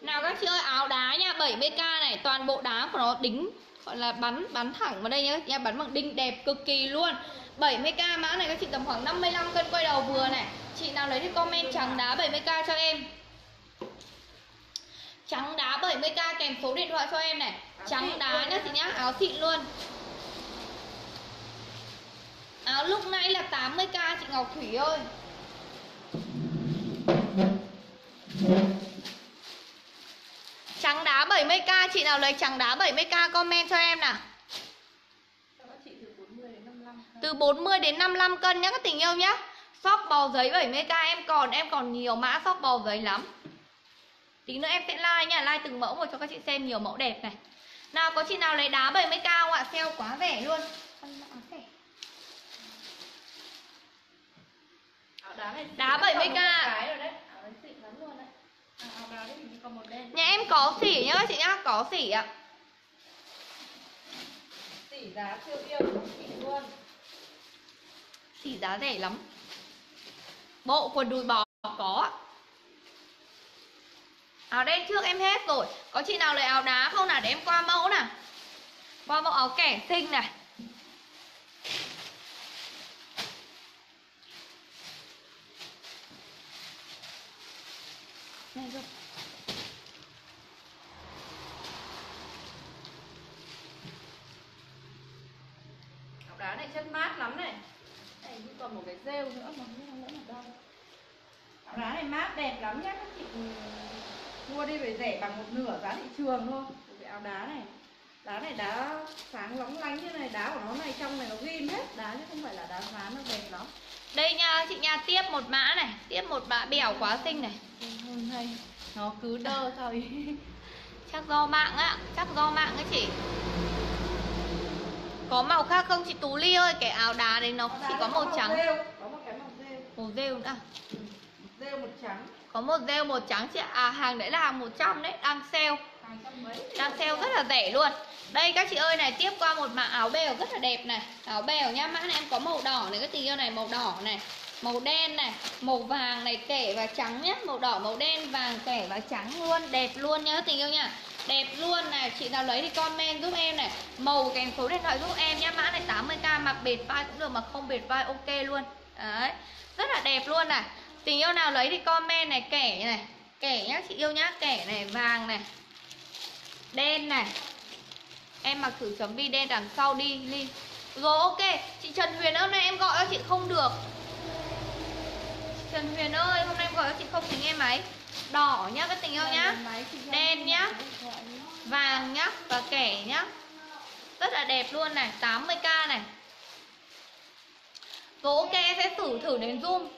Nào, các chị ơi, áo đá nha 70k này. Toàn bộ đá của nó đính, Gọi là bắn bắn thẳng vào đây nhá. Nha, Bắn bằng đinh đẹp cực kỳ luôn. 70k mã này, các chị tầm khoảng 55 cân quay đầu vừa này. Chị nào lấy thì comment trắng đá 70k cho em. Trắng đá 70k kèm số điện thoại cho em này. Trắng đá nhá chị nhá Áo xịn luôn. Áo lúc nãy là 80k chị Ngọc Thủy ơi. Trắng đá 70k Chị nào lấy trắng đá 70k comment cho em nào. Cho các chị từ 40 đến 55 Từ 40 đến 55 cân nhá các tình yêu nhá. Sóc bò giấy 70k em còn Em còn nhiều mã sóc bò giấy lắm Tí nữa em sẽ like nha Like từng mẫu một cho các chị xem nhiều mẫu đẹp này. Nào có chị nào lấy đá 70k không ạ? Sale quá rẻ luôn. Đá này Đá chỉ còn 70k. một cái rồi đấy. Áo đấy xịn lắm luôn đấy. À, Nhà em có xỉ nhá chị nhá Có xỉ ạ. Tỷ giá siêu yêu chị luôn. Xỉ giá rẻ lắm. Bộ quần đùi bò có ạ Áo đen trước em hết rồi. Có chị nào lấy áo đá không nào để em qua mẫu nào? Qua mẫu áo kẻ xinh này. Này rồi. Áo đá này chân mát lắm này. Này còn một cái rêu nữa mà không biết nó ở đâu áo đá này mát đẹp lắm nhá các chị mua đi phải rẻ bằng một nửa giá thị trường thôi. Cái áo đá này đá này đá sáng lóng lánh như này đá của nó này trong này nó ghim hết. Đá chứ không phải là đá ván nó đẹp lắm. Đây nha chị nha tiếp một mã này Tiếp một mã bèo quá xinh này. Hôm nay nó cứ đơ [laughs] thôi Chắc do mạng á Chắc do mạng ấy chị. Có màu khác không chị Tú Ly ơi? Cái áo đá đấy nó chỉ có màu trắng. có một cái màu rêu. Màu rêu nữa. Rêu một trắng Có một rêu một trắng chị ạ. À hàng đấy là hàng 100 đấy Đang sale. Đang sale rất là rẻ luôn. Đây các chị ơi này Tiếp qua một mã áo bèo rất là đẹp này. Áo bèo nhá Mã này em có màu đỏ này Các tình yêu này màu đỏ này Màu đen này Màu vàng này kẻ và trắng nhá. Màu đỏ màu đen vàng kẻ và trắng luôn Đẹp luôn nhá tình yêu nha Đẹp luôn này Chị nào lấy thì comment giúp em này. Màu kèm số điện thoại giúp em nhá Mã này 80k mặc bệt vai cũng được Mà không bệt vai ok luôn. Đấy Rất là đẹp luôn này Tình yêu nào lấy thì comment này Kẻ này. Kẻ nhá chị yêu nhá Kẻ này vàng này. Đen này. Em mặc thử chấm bi đen đằng sau đi Ly Rồi ok. Chị Trần Huyền ơi hôm nay em gọi cho chị không được. Trần Huyền ơi hôm nay em gọi cho chị không thấy nghe máy. Đỏ nhá các tình yêu nhá. Đen nhá. Vàng nhá Và kẻ nhá. Rất là đẹp luôn này 80k này. Rồi ok em sẽ thử thử đến zoom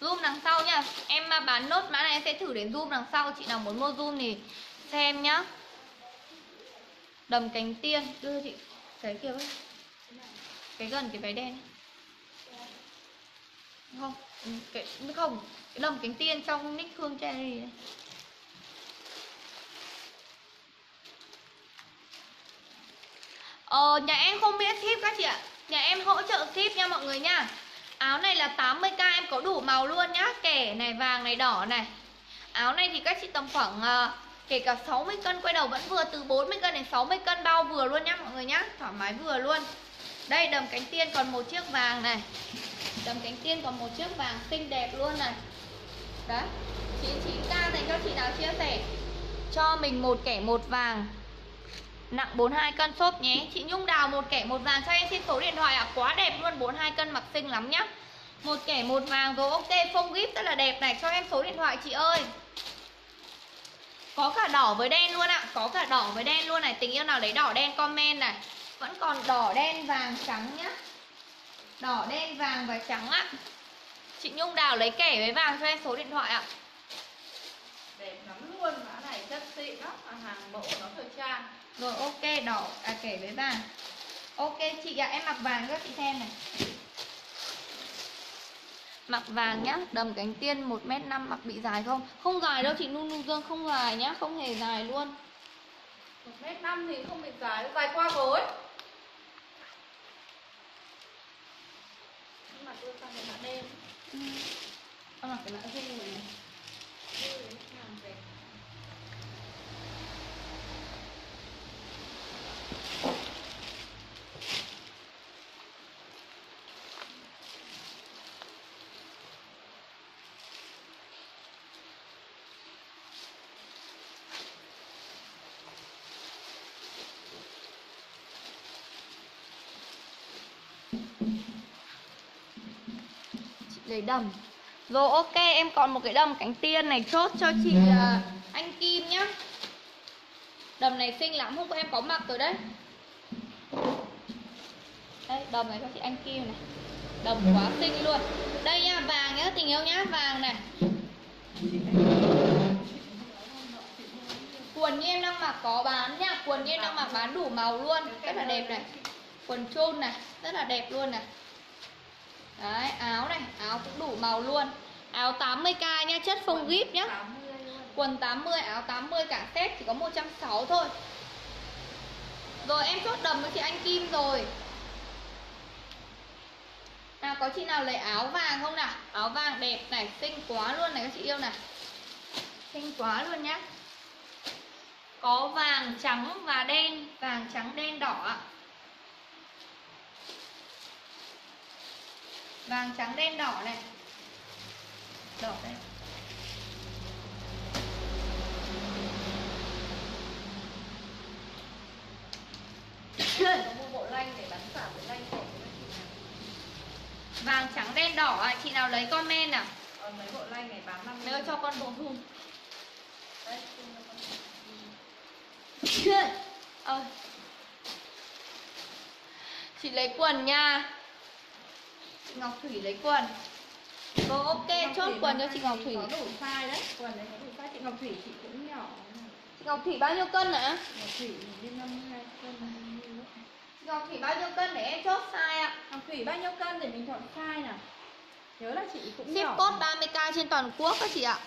Zoom đằng sau nha. Em mà bán nốt mã này em sẽ thử đến zoom đằng sau. Chị nào muốn mua zoom thì xem nhá. Đầm cánh tiên. Đưa chị cái kia với Cái gần cái váy đen. Không cái, Không Cái đầm cánh tiên trong nick Hương Cherry này. Ờ, nhà em không miễn ship các chị ạ. Nhà em hỗ trợ ship nha mọi người nha. Áo này là 80k em có đủ màu luôn nhá. Kẻ này vàng này đỏ này. Áo này thì các chị tầm khoảng uh, Kể cả 60 cân quay đầu vẫn vừa Từ 40 cân đến 60 cân bao vừa luôn nhá mọi người nhá. Thoải mái vừa luôn. Đây đầm cánh tiên còn một chiếc vàng này. Đầm cánh tiên còn một chiếc vàng xinh đẹp luôn này. Đấy 99k dành cho chị nào chia sẻ Cho mình một kẻ một vàng. Nặng 42 cân xốp nhé. Chị Nhung đào một kẻ một vàng cho em xin số điện thoại ạ. À. Quá đẹp luôn 42 cân mặc xinh lắm nhá. Một kẻ một vàng rồi ok, Phông gíp rất là đẹp này. Cho em số điện thoại chị ơi. Có cả đỏ với đen luôn ạ. À. Có cả đỏ với đen luôn này. Tình yêu nào lấy đỏ đen comment này. Vẫn còn đỏ, đen, vàng, trắng nhá. Đỏ, đen, vàng và trắng ạ. Chị Nhung đào lấy kẻ với vàng cho em số điện thoại ạ. À. Đẹp lắm luôn, Mã này chất xịn lắm Hàng mẫu nó thời trang rồi ok đỏ. À kể với vàng Ok chị ạ à, em mặc vàng cho chị xem này. Mặc vàng nhá Đầm cánh tiên 1m5 mặc bị dài không? Không dài đâu chị Nung Nung Dương không dài nhá Không hề dài luôn. 1m5 thì không bị dài Dài qua gối sang cái mã đen. Ừ. Mặc cái mã dê này này lấy đầm. Rồi ok em còn một cái đầm cánh tiên này chốt cho chị uh, anh Kim nhá. Đầm này xinh lắm hôm qua em có mặc rồi đấy. Đây đầm này cho chị anh Kim này. Đầm quá xinh luôn. Đây nha vàng nhá tình yêu nhá vàng này. Quần như em đang mặc có bán nha Quần như em đang mặc bán đủ màu luôn. Rất là đẹp này. Quần chôn này Rất là đẹp luôn này. Đấy, áo này, áo cũng đủ màu luôn. Áo 80k nha, chất phông gíp nhá. Quần 80, áo 80 cả set chỉ có 160 thôi. Rồi em chốt đầm với chị anh Kim rồi. Nào có chị nào lấy áo vàng không nào? Áo vàng đẹp này, xinh quá luôn này các chị yêu này. Xinh quá luôn nhá. Có vàng trắng và đen Vàng trắng đen đỏ ạ Vàng trắng đen đỏ này. Đỏ đây. Mua bộ lanh để bán xả bộ lanh rẻ Vàng trắng đen đỏ à, chị nào lấy comment nào Còn mấy bộ lanh này bán 50 Nếu cho con bộ thun Đấy, Ơi Chị lấy quần nha Chị Ngọc Thủy lấy quần. Rồi ok, chốt quần cho chị Ngọc Thủy. Có đủ size đấy Quần này có đủ size Chị Ngọc Thủy chị cũng nhỏ. Chị Ngọc Thủy bao nhiêu cân ạ? Ngọc Thủy lên 52 cân Chị Ngọc Thủy bao nhiêu cân để em chốt size ạ? Ngọc Thủy bao nhiêu cân để mình chọn size nào? Nhớ là chị cũng Ship code 30k trên toàn quốc các chị ạ.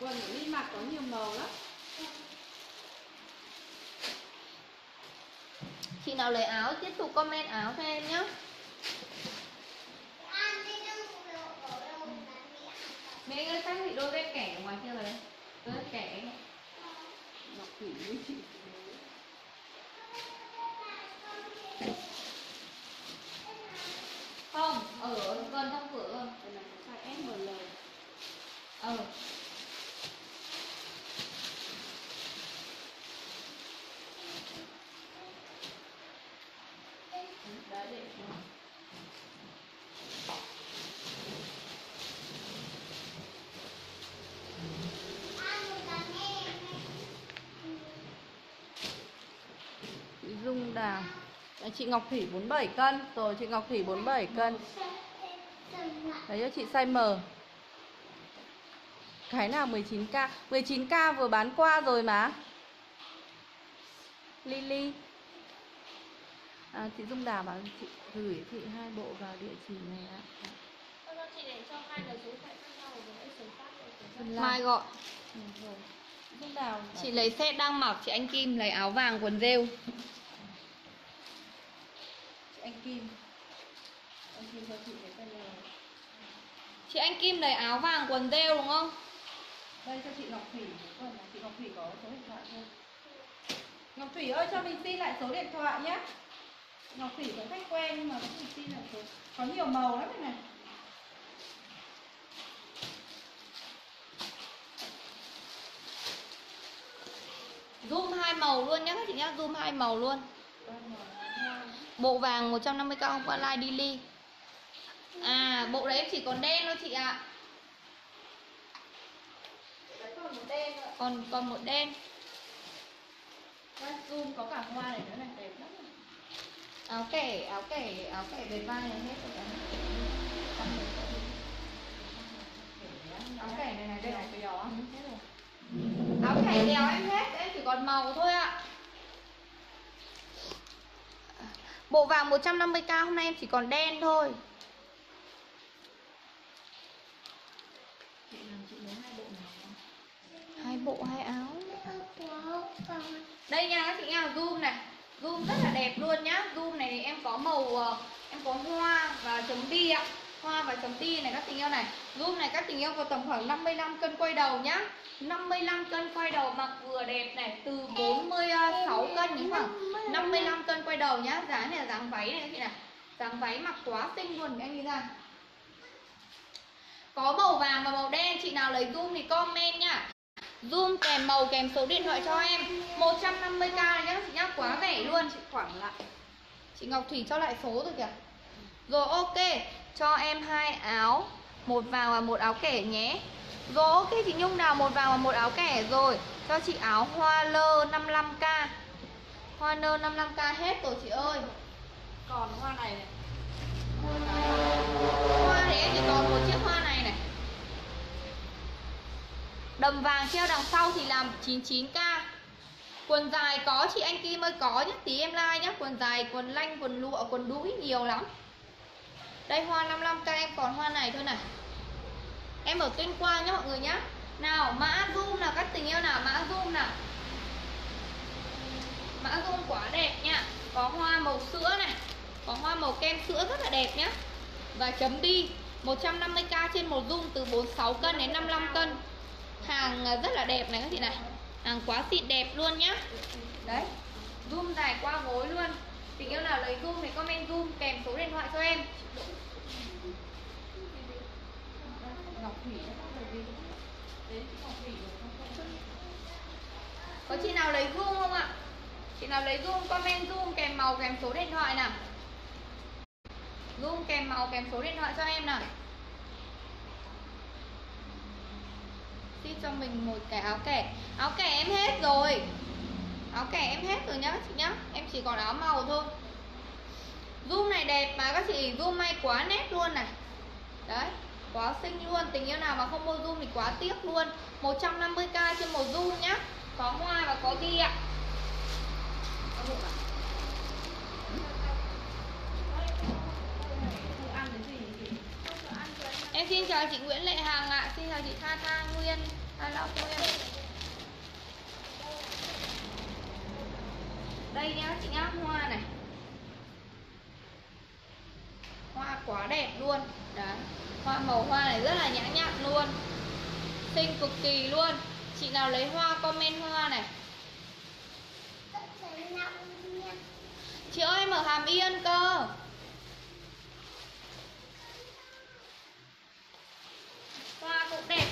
Quần của Ly mặc có nhiều màu lắm Chị nào lấy áo tiếp tục comment áo cho em nhé. Mẹ ơi xác bị đôi dép kẻ ngoài kia rồi. Đấy Đôi dép kẻ. Ngọc Thủy với chị. Không, ở gần trong cửa. Size SML Ờ chị Ngọc Thủy 47 cân. Rồi chị Ngọc Thủy 47 cân. Đấy cho chị size M. Cái nào 19k 19k vừa bán qua rồi mà. Lily. À, Chị Dung Đào bảo chị gửi chị hai bộ vào địa chỉ này ạ. Mai gọi. Ừ, rồi. Dung Đào Chị lấy set đang mặc chị anh Kim lấy áo vàng quần rêu anh Kim. Anh Kim cho chị cái này. Chị anh Kim lấy áo vàng quần rêu đúng không? Đây cho chị Ngọc Thủy. Chị Ngọc Thủy có số điện thoại không? Ngọc Thủy ơi cho mình xin lại số điện thoại nhé. Ngọc Thủy có khách quen nhưng mà có mình xin lại số. Có nhiều màu lắm này này. Zoom hai màu luôn nhá các chị nhá, zoom hai màu luôn. Bộ vàng 150k hôm qua live đi ly. À, bộ đấy em chỉ còn đen thôi chị ạ. Đấy còn Còn một đen. Zoom có cả hoa này nữa này đẹp lắm. Áo kẻ, áo kẻ, áo kẻ về vai này hết rồi. Áo kẻ này này đây này. Béo á Áo kẻ đèo em hết, em chỉ còn màu thôi ạ. Bộ vàng 150k hôm nay em chỉ còn đen thôi. Hai bộ này Hai bộ hai áo. Đây nha các chị nha, zoom này Zoom rất là đẹp luôn nhá Zoom này thì em có màu ờ, Em có hoa và chấm bi ạ Hoa và chấm bi này các tình yêu này. Zoom này các tình yêu có tầm khoảng 55 cân quay đầu nhá. 55 cân quay đầu mặc vừa đẹp này Từ 46 cân đến khoảng 55 cân quay đầu nhá. Giá này là dáng váy này các chị này Dáng váy mặc quá xinh luôn các anh nhìn ra Có màu vàng và màu đen Chị nào lấy zoom thì comment nhá. Zoom kèm màu kèm số điện thoại cho em. 150k này nhá chị nhá. Quá rẻ luôn Chị khoảng lại Chị Ngọc Thủy cho lại số rồi kìa. Rồi ok cho em hai áo Một vào và một áo kẻ nhé. Rồi ok chị Nhung nào một vào và một áo kẻ rồi. Cho chị áo hoa lơ 55k Hoa lơ 55k hết rồi chị ơi. Còn hoa này này. Hoa thì em chỉ còn một chiếc hoa này này. Đầm vàng treo đằng sau thì làm 99k Quần dài có chị anh Kim ơi có nhé Tí em like nhé Quần dài, quần lanh, quần lụa, quần đũi nhiều lắm. Đây, hoa 55k em còn hoa này thôi này. Em ở Tuyên Quang nhé mọi người nhé Nào, mã zoom nào, các tình yêu nào, Mã zoom nào. Mã zoom quá đẹp nha Có hoa màu sữa này, Có hoa màu kem sữa rất là đẹp nhá. Và chấm bi 150k trên một zoom từ 46 cân đến 55 cân. Hàng à, rất là đẹp này các chị này. Hàng quá xịn đẹp luôn nhá. Đấy Zoom dài qua gối luôn. Tình yêu nào lấy zoom thì comment zoom kèm số điện thoại cho em. Ngọc Thủy có chị nào lấy zoom không ạ? Chị nào lấy zoom comment zoom kèm màu kèm số điện thoại nào. Zoom kèm màu kèm số điện thoại cho em nào. Xin cho mình một cái áo kẻ. Áo kẻ em hết rồi Áo em hết rồi nhá các chị nhá. Em chỉ còn áo màu thôi. Zoom này đẹp mà, các chị, Zoom may quá nét luôn này. Đấy, Quá xinh luôn. Tình yêu nào mà không mua zoom thì quá tiếc luôn. 150k trên một zoom nhá. Có hoa và có ghi ạ. Em xin chào chị Nguyễn Lệ Hằng ạ. Xin chào chị Tha Tha Nguyên. Hello Nguyên. Đây nhá, chị nhá, Hoa này. Hoa quá đẹp luôn. Đấy, Hoa màu hoa này rất là nhã nhặn luôn. Xinh cực kỳ luôn. Chị nào lấy hoa comment hoa này. Chị ơi, mở Hàm Yên cơ. Hoa cũng đẹp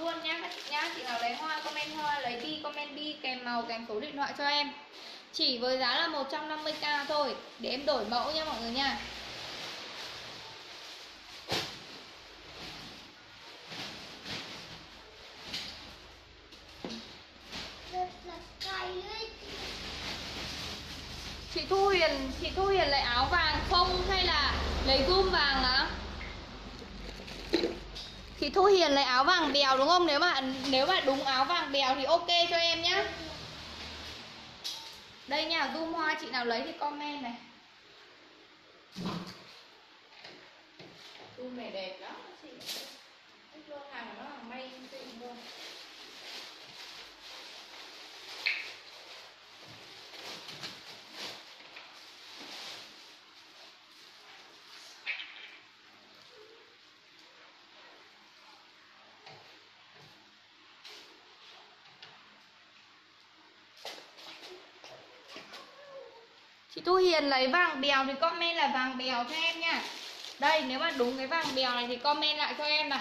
luôn nhá. Các chị nhá, Chị nào lấy hoa comment hoa, Lấy bi comment bi kèm màu, kèm số điện thoại cho em. Chỉ với giá là 150k thôi. Để em đổi mẫu nha mọi người nha. Chị Thu Huyền Hiền chị Thu Hiền lấy áo vàng không hay là lấy zoom vàng á Chị Thu Hiền lấy áo vàng bèo đúng không? Nếu mà nếu mà đúng áo vàng bèo thì ok cho em nhá đây nha zoom hoa chị nào lấy thì comment này zoom này đẹp lắm chị cái lô hàng của nó là may xịn luôn Chị Thu Hiền lấy vàng bèo thì comment là vàng bèo cho em nha. Đây nếu mà đúng cái vàng bèo này thì comment lại cho em này.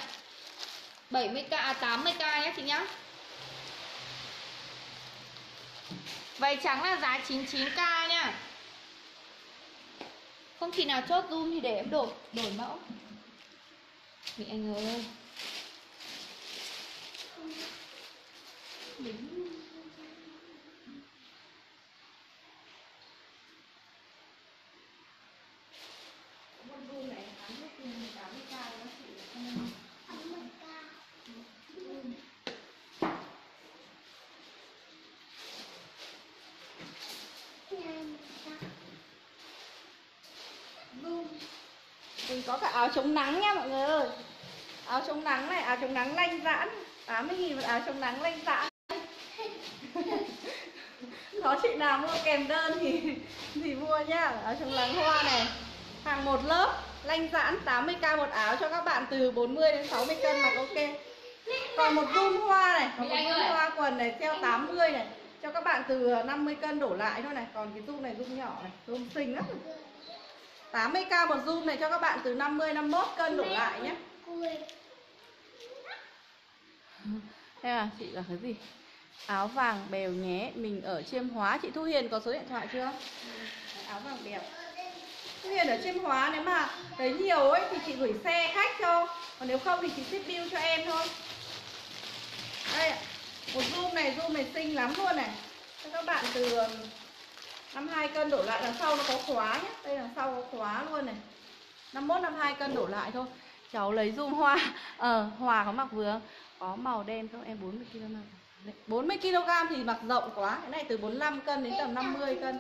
70k, à 80k nhé chị nhá. Váy trắng là giá 99k nha. Không chị nào chốt zoom thì để em đổi đổi mẫu. Mẹ Anh ơi. Con zoom này hắn hết tiền 80k nó chị không Ấm mật ca. Nhà mật ca. zoom mình có cả áo chống nắng nha mọi người ơi. Áo chống nắng này áo chống nắng lanh giãn 80 nghìn một áo chống nắng lanh giãn có [laughs] chị nào mua kèm đơn thì thì mua nhá áo chống nắng hoa này. Hàng một lớp lanh giãn 80k một áo cho các bạn từ 40 đến 60 cân mặc ok. Còn một zoom hoa này còn một ơi. hoa quần này treo 80 này cho các bạn từ 50 cân đổ lại thôi này. Còn cái zoom này zoom nhỏ này zoom xinh lắm 80k một zoom này cho các bạn từ 50 51 cân đổ lại nhé. Đây là chị là cái gì? Áo vàng bèo nhé, mình ở Chiêm Hóa. Chị Thu Hiền có số điện thoại chưa? Đấy, áo vàng bèo. Thu Hiền ở Chiêm Hóa nếu mà lấy nhiều ấy thì chị gửi xe khách cho. Còn nếu không thì chị ship bill cho em thôi. Đây ạ. Một zoom này, zoom này xinh lắm luôn này. Cho các bạn từ 52 cân đổ lại đằng sau nó có khóa nhé. Đây đằng sau có khóa luôn này. 51 52 cân đổ lại thôi. Cháu lấy zoom hoa. Ờ, Hòa có mặc vừa có màu đen không? Em 40 kg. 40 kg thì mặc rộng quá. Cái này từ 45 cân đến tầm 50 cân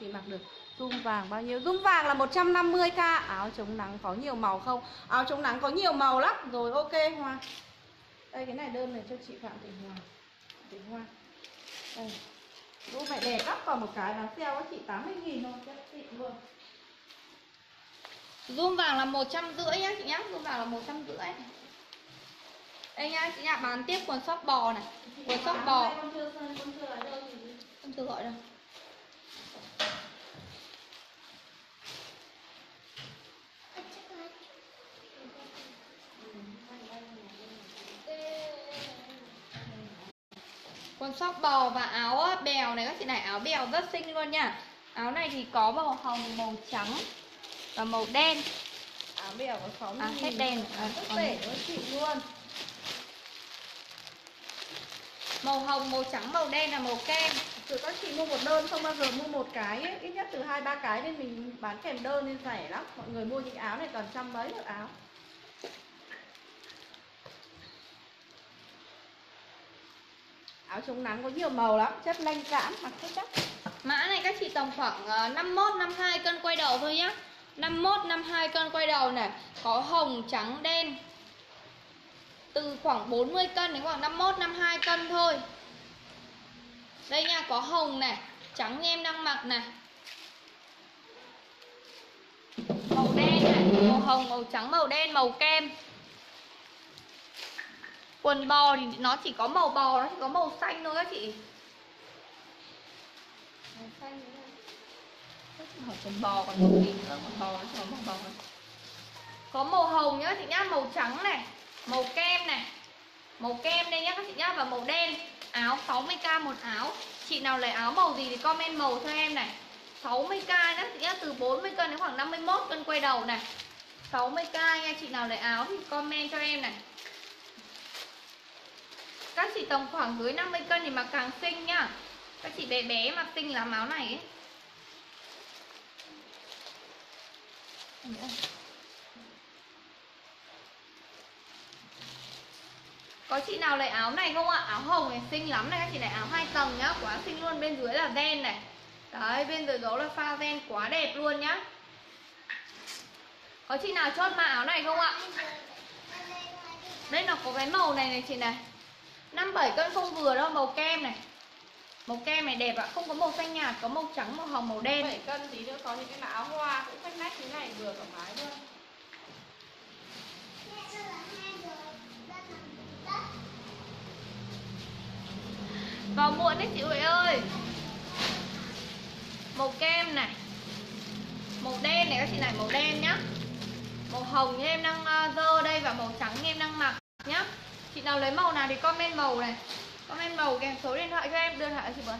thì mặc được. Zoom vàng bao nhiêu? Zoom vàng là 150k áo chống nắng có nhiều màu không? Áo chống nắng có nhiều màu lắm. Rồi ok hoa. Đây cái này đơn này cho chị phạm thị hoa. Thị hoa. Đây zoom này đẹp lắm còn một cái là sale có chị 80 nghìn thôi chất xịn luôn. Zoom vàng là một trăm rưỡi nhá chị nhá Zoom vàng là một trăm rưỡi. Đây nhá chị nhá bán tiếp quần sóc bò này Quần sóc bò. Con chưa con chưa gọi đâu Quần sóc bò và áo bèo này các chị này áo bèo rất xinh luôn nha. Áo này thì có màu hồng, màu trắng và màu đen. Áo bèo có 60 À, hết đen. À, rất rẻ với chị luôn. Màu hồng, màu trắng, màu đen là màu kem. Từ các chị mua một đơn không bao giờ mua một cái ấy. Ít nhất từ hai ba cái nên mình bán kèm đơn nên rẻ lắm. Mọi người mua những áo này toàn trăm mấy một áo Áo chống nắng có nhiều màu lắm Chất lanh cảm mặc rất chắc. Mã này các chị tầm khoảng ờ, 51, 52 cân quay đầu thôi nhá. 51, 52 cân quay đầu này Có hồng, trắng, đen. Từ khoảng 40 cân đến khoảng 51, 52 cân thôi. Đây nha, có hồng này Trắng như em đang mặc này. Màu đen này Màu hồng, màu trắng, màu đen, màu kem. Quần bò thì nó chỉ có màu bò Nó chỉ có màu xanh thôi các chị. Màu xanh. Hỏi quần bò còn màu gì? Nữa Quần bò nó chỉ có màu bò thôi. Có màu hồng nhá chị nhá Màu trắng này Màu kem này. Màu kem đây nhá các chị nhá Và màu đen. Áo 60k một áo. Chị nào lấy áo màu gì thì comment màu cho em này. 60k nhá chị nhá Từ 40 cân đến khoảng 51 cân quay đầu này. 60k nha Chị nào lấy áo thì comment cho em này các chị tầm khoảng dưới 50 cân thì mặc càng xinh nhá. Các chị bé bé mặc xinh là áo này ấy. Có chị nào lấy áo này không ạ? Áo hồng này xinh lắm này, các chị này. Áo hai tầng nhá, Quá xinh luôn. Bên dưới là ren này. Đấy, bên dưới gấu là pha ren quá đẹp luôn nhá. Có chị nào chốt mã áo này không ạ? Đây nó có cái màu này này chị này. 57 cân không vừa đâu màu kem này. Màu kem này đẹp ạ Không có màu xanh nhạt Có màu trắng, màu hồng, màu đen. 7 cân tí nữa có những cái mã áo hoa cũng khách nách thế này vừa thoải mái luôn Vào muộn đấy chị Huệ ơi. Màu kem này. Màu đen này các chị này màu đen nhá. Màu hồng như em đang uh, dơ đây Và màu trắng như em đang mặc nhá Chị nào lấy màu nào thì comment màu này. Comment màu kèm số điện thoại cho em Đưa thoại chị Bưởi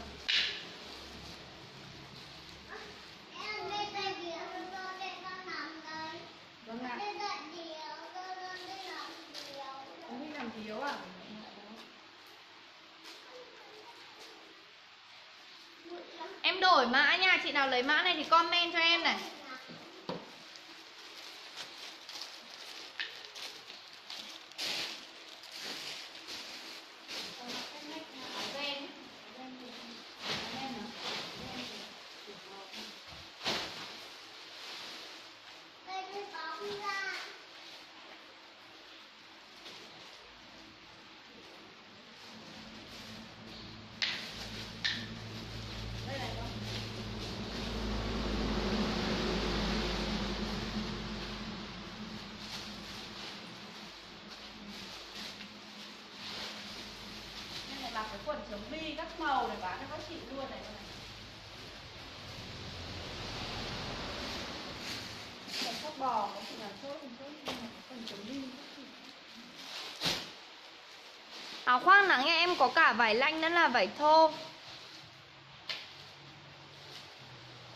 Vâng ạ. Không đi làm thiếu à? Em đổi mã nha Chị nào lấy mã này thì comment cho em này Đây này con Đây này mặc cái quần chống bi các màu này bán cho các chị luôn này con này Quần sóc bò có chị nào chốt thì chốt nhưng mà cái quần chống bi các chị Áo khoác nắng nha em có cả vải lanh nữa là vải thô.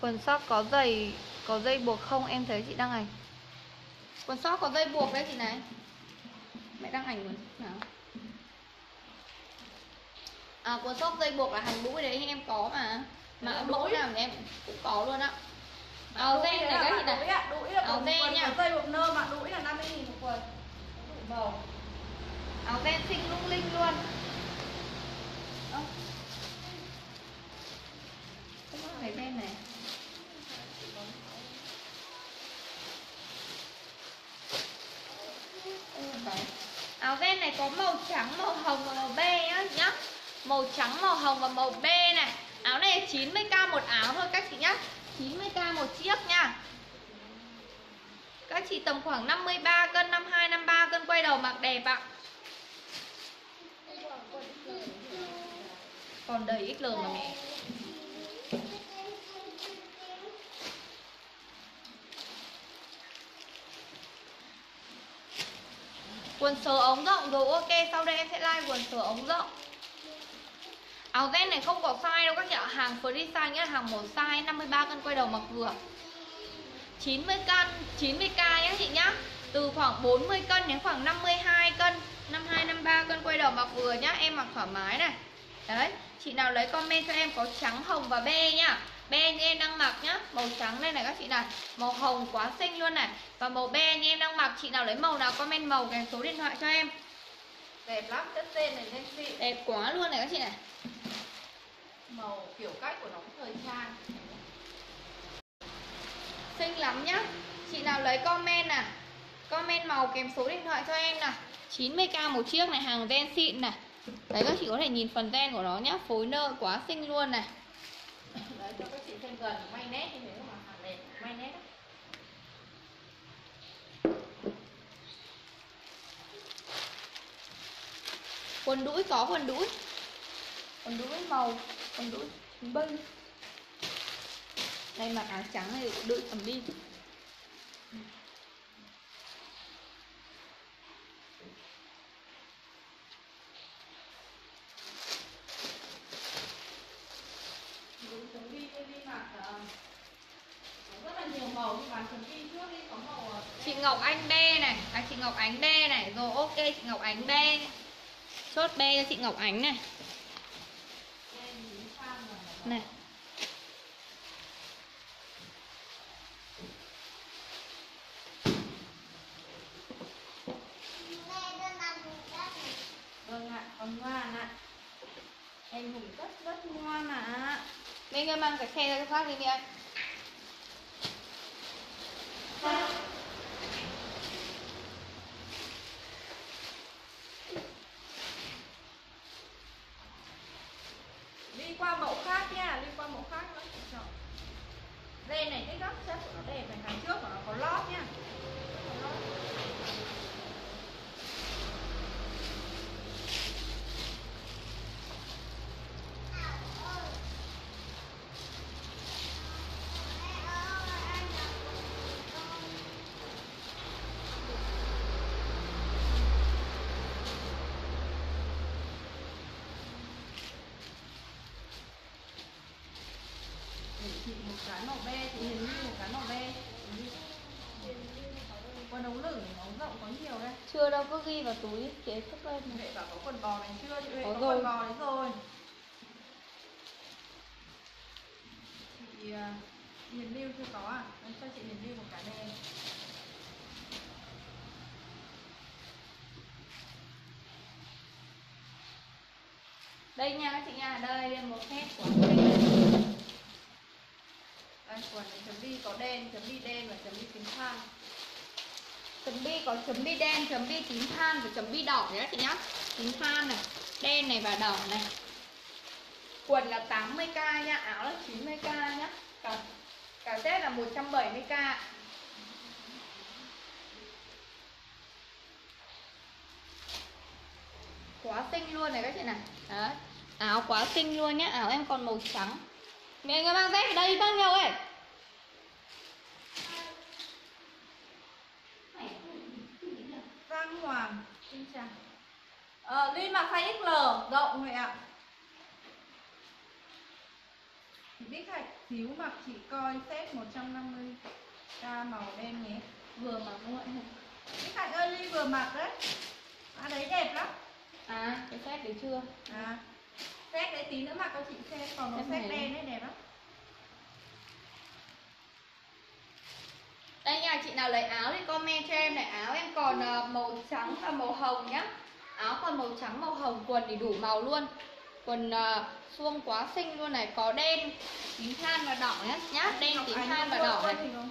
Quần sóc có giày Có dây buộc không? Em thấy chị đăng ảnh. Quần sóc có dây buộc đấy chị này. Mẹ đăng ảnh quần nào. À quần sóc dây buộc là hành mũi đấy em có mà. Mà đũi. nào em cũng có luôn á. Áo đấy này các chị này. Áo quần nha. dây buộc nơ mà đũi là 50 nghìn một quần. Bầu Áo ven xinh lung linh luôn Ơ. Không có cái ven này Áo ven này có màu trắng, màu hồng và màu be nhá, nhá. Màu trắng, màu hồng và màu be này. Áo này 90k một áo thôi các chị nhá. 90k một chiếc nha. Các chị tầm khoảng 53 cân, 52, 53 cân quay đầu mặc đẹp ạ. Còn đầy ít XL mà mẹ. Quần sờ ống rộng rồi ok Sau đây em sẽ like quần sờ ống rộng. Áo ren này không có size đâu các chị ạ. Hàng free size nghĩa hàng một size 53 cân quay đầu mặc vừa. 90 cân 90k nhé chị nhá. Từ khoảng 40 cân đến khoảng 52 cân 52, 53 cân quay đầu mặc vừa nhá. Em mặc thoải mái này. Đấy Chị nào lấy comment cho em có trắng, hồng và be nhá. Be như em đang mặc nhá Màu trắng đây này các chị này Màu hồng quá xinh luôn này. Và màu be như em đang mặc Chị nào lấy màu nào comment màu kèm số điện thoại cho em. Đẹp lắm, chất tên này lên xịn Đẹp quá luôn này các chị này. Màu kiểu cách của nó cũng thời trang. Xinh lắm nhá. Chị nào lấy comment nè Comment màu kèm số điện thoại cho em nè 90k một chiếc này hàng ren xịn này Đấy các chị có thể nhìn phần ren của nó nhá. Phối nơ quá xinh luôn này. Đấy cho các chị xem gần may nét như thế mà hàng đẹp may nét. Quần đũi có quần đũi. Quần đũi màu Quần đũi bưng Đây mặc áo trắng này đũi cầm đi Ngọc Anh B này. À, chị Ngọc Ánh B này. Rồi ok chị Ngọc Ánh B. Chốt B cho chị Ngọc Ánh này. Này. Vâng ạ, con ngoan ạ. Em Hùng rất rất ngoan ạ. Minh người mang cái xe ra cho khác đi đi anh đi qua mẫu khác nha, đi qua mẫu khác nữa. Chọn đây này, cái góc xếp của nó đẹp này, hàng trước của nó có lót nha có lót. để chị một cái màu be chị hình như một cái màu be quần ống lửng ống rộng có nhiều đây Chưa đâu cứ ghi vào túi chế thức lên. Huệ bảo có quần bò này chưa? Chị Có có, rồi. quần bò đấy rồi. Chị uh, Hiền Lưu chưa có à? Em cho chị Hiền Lưu một cái đây Đây nha các chị nha. Đây là một set của đây quần này chấm bi có đen chấm bi đen và chấm bi tím than Chấm bi có chấm bi đen, chấm bi tím than và chấm bi đỏ nhé chị nhá. Tím than này, đen này và đỏ này. Quần là 80k nhá, áo là 90k nhá. Cả, cả set là 170k Quá xinh luôn này các chị này. Đấy, áo quá xinh luôn nhá, áo em còn màu trắng. Mẹ anh mang dép ở đây bao nhiêu ấy Giang Hoàng. Xin chào. Ờ, Linh mặc size XL rộng Huệ ạ. Chị Bích Hạnh xíu mặc chị coi set 150k màu đen nhé. Vừa mặc không ạ? Bích Hạnh ơi Ly vừa mặc đấy. À đấy đẹp lắm. À, cái set đấy chưa? À Set đấy tí nữa mặc cho chị xem Còn Em set đen đấy đẹp lắm Đây nha, chị nào lấy áo thì comment cho em này. Áo em còn ờ, màu trắng và màu hồng nhá. Áo còn màu trắng, màu hồng Quần thì đủ màu luôn. Quần uh, suông quá xinh luôn này. Có đen, tím than và đỏ nhá. Nhá Đen, tím than và đỏ này gì không?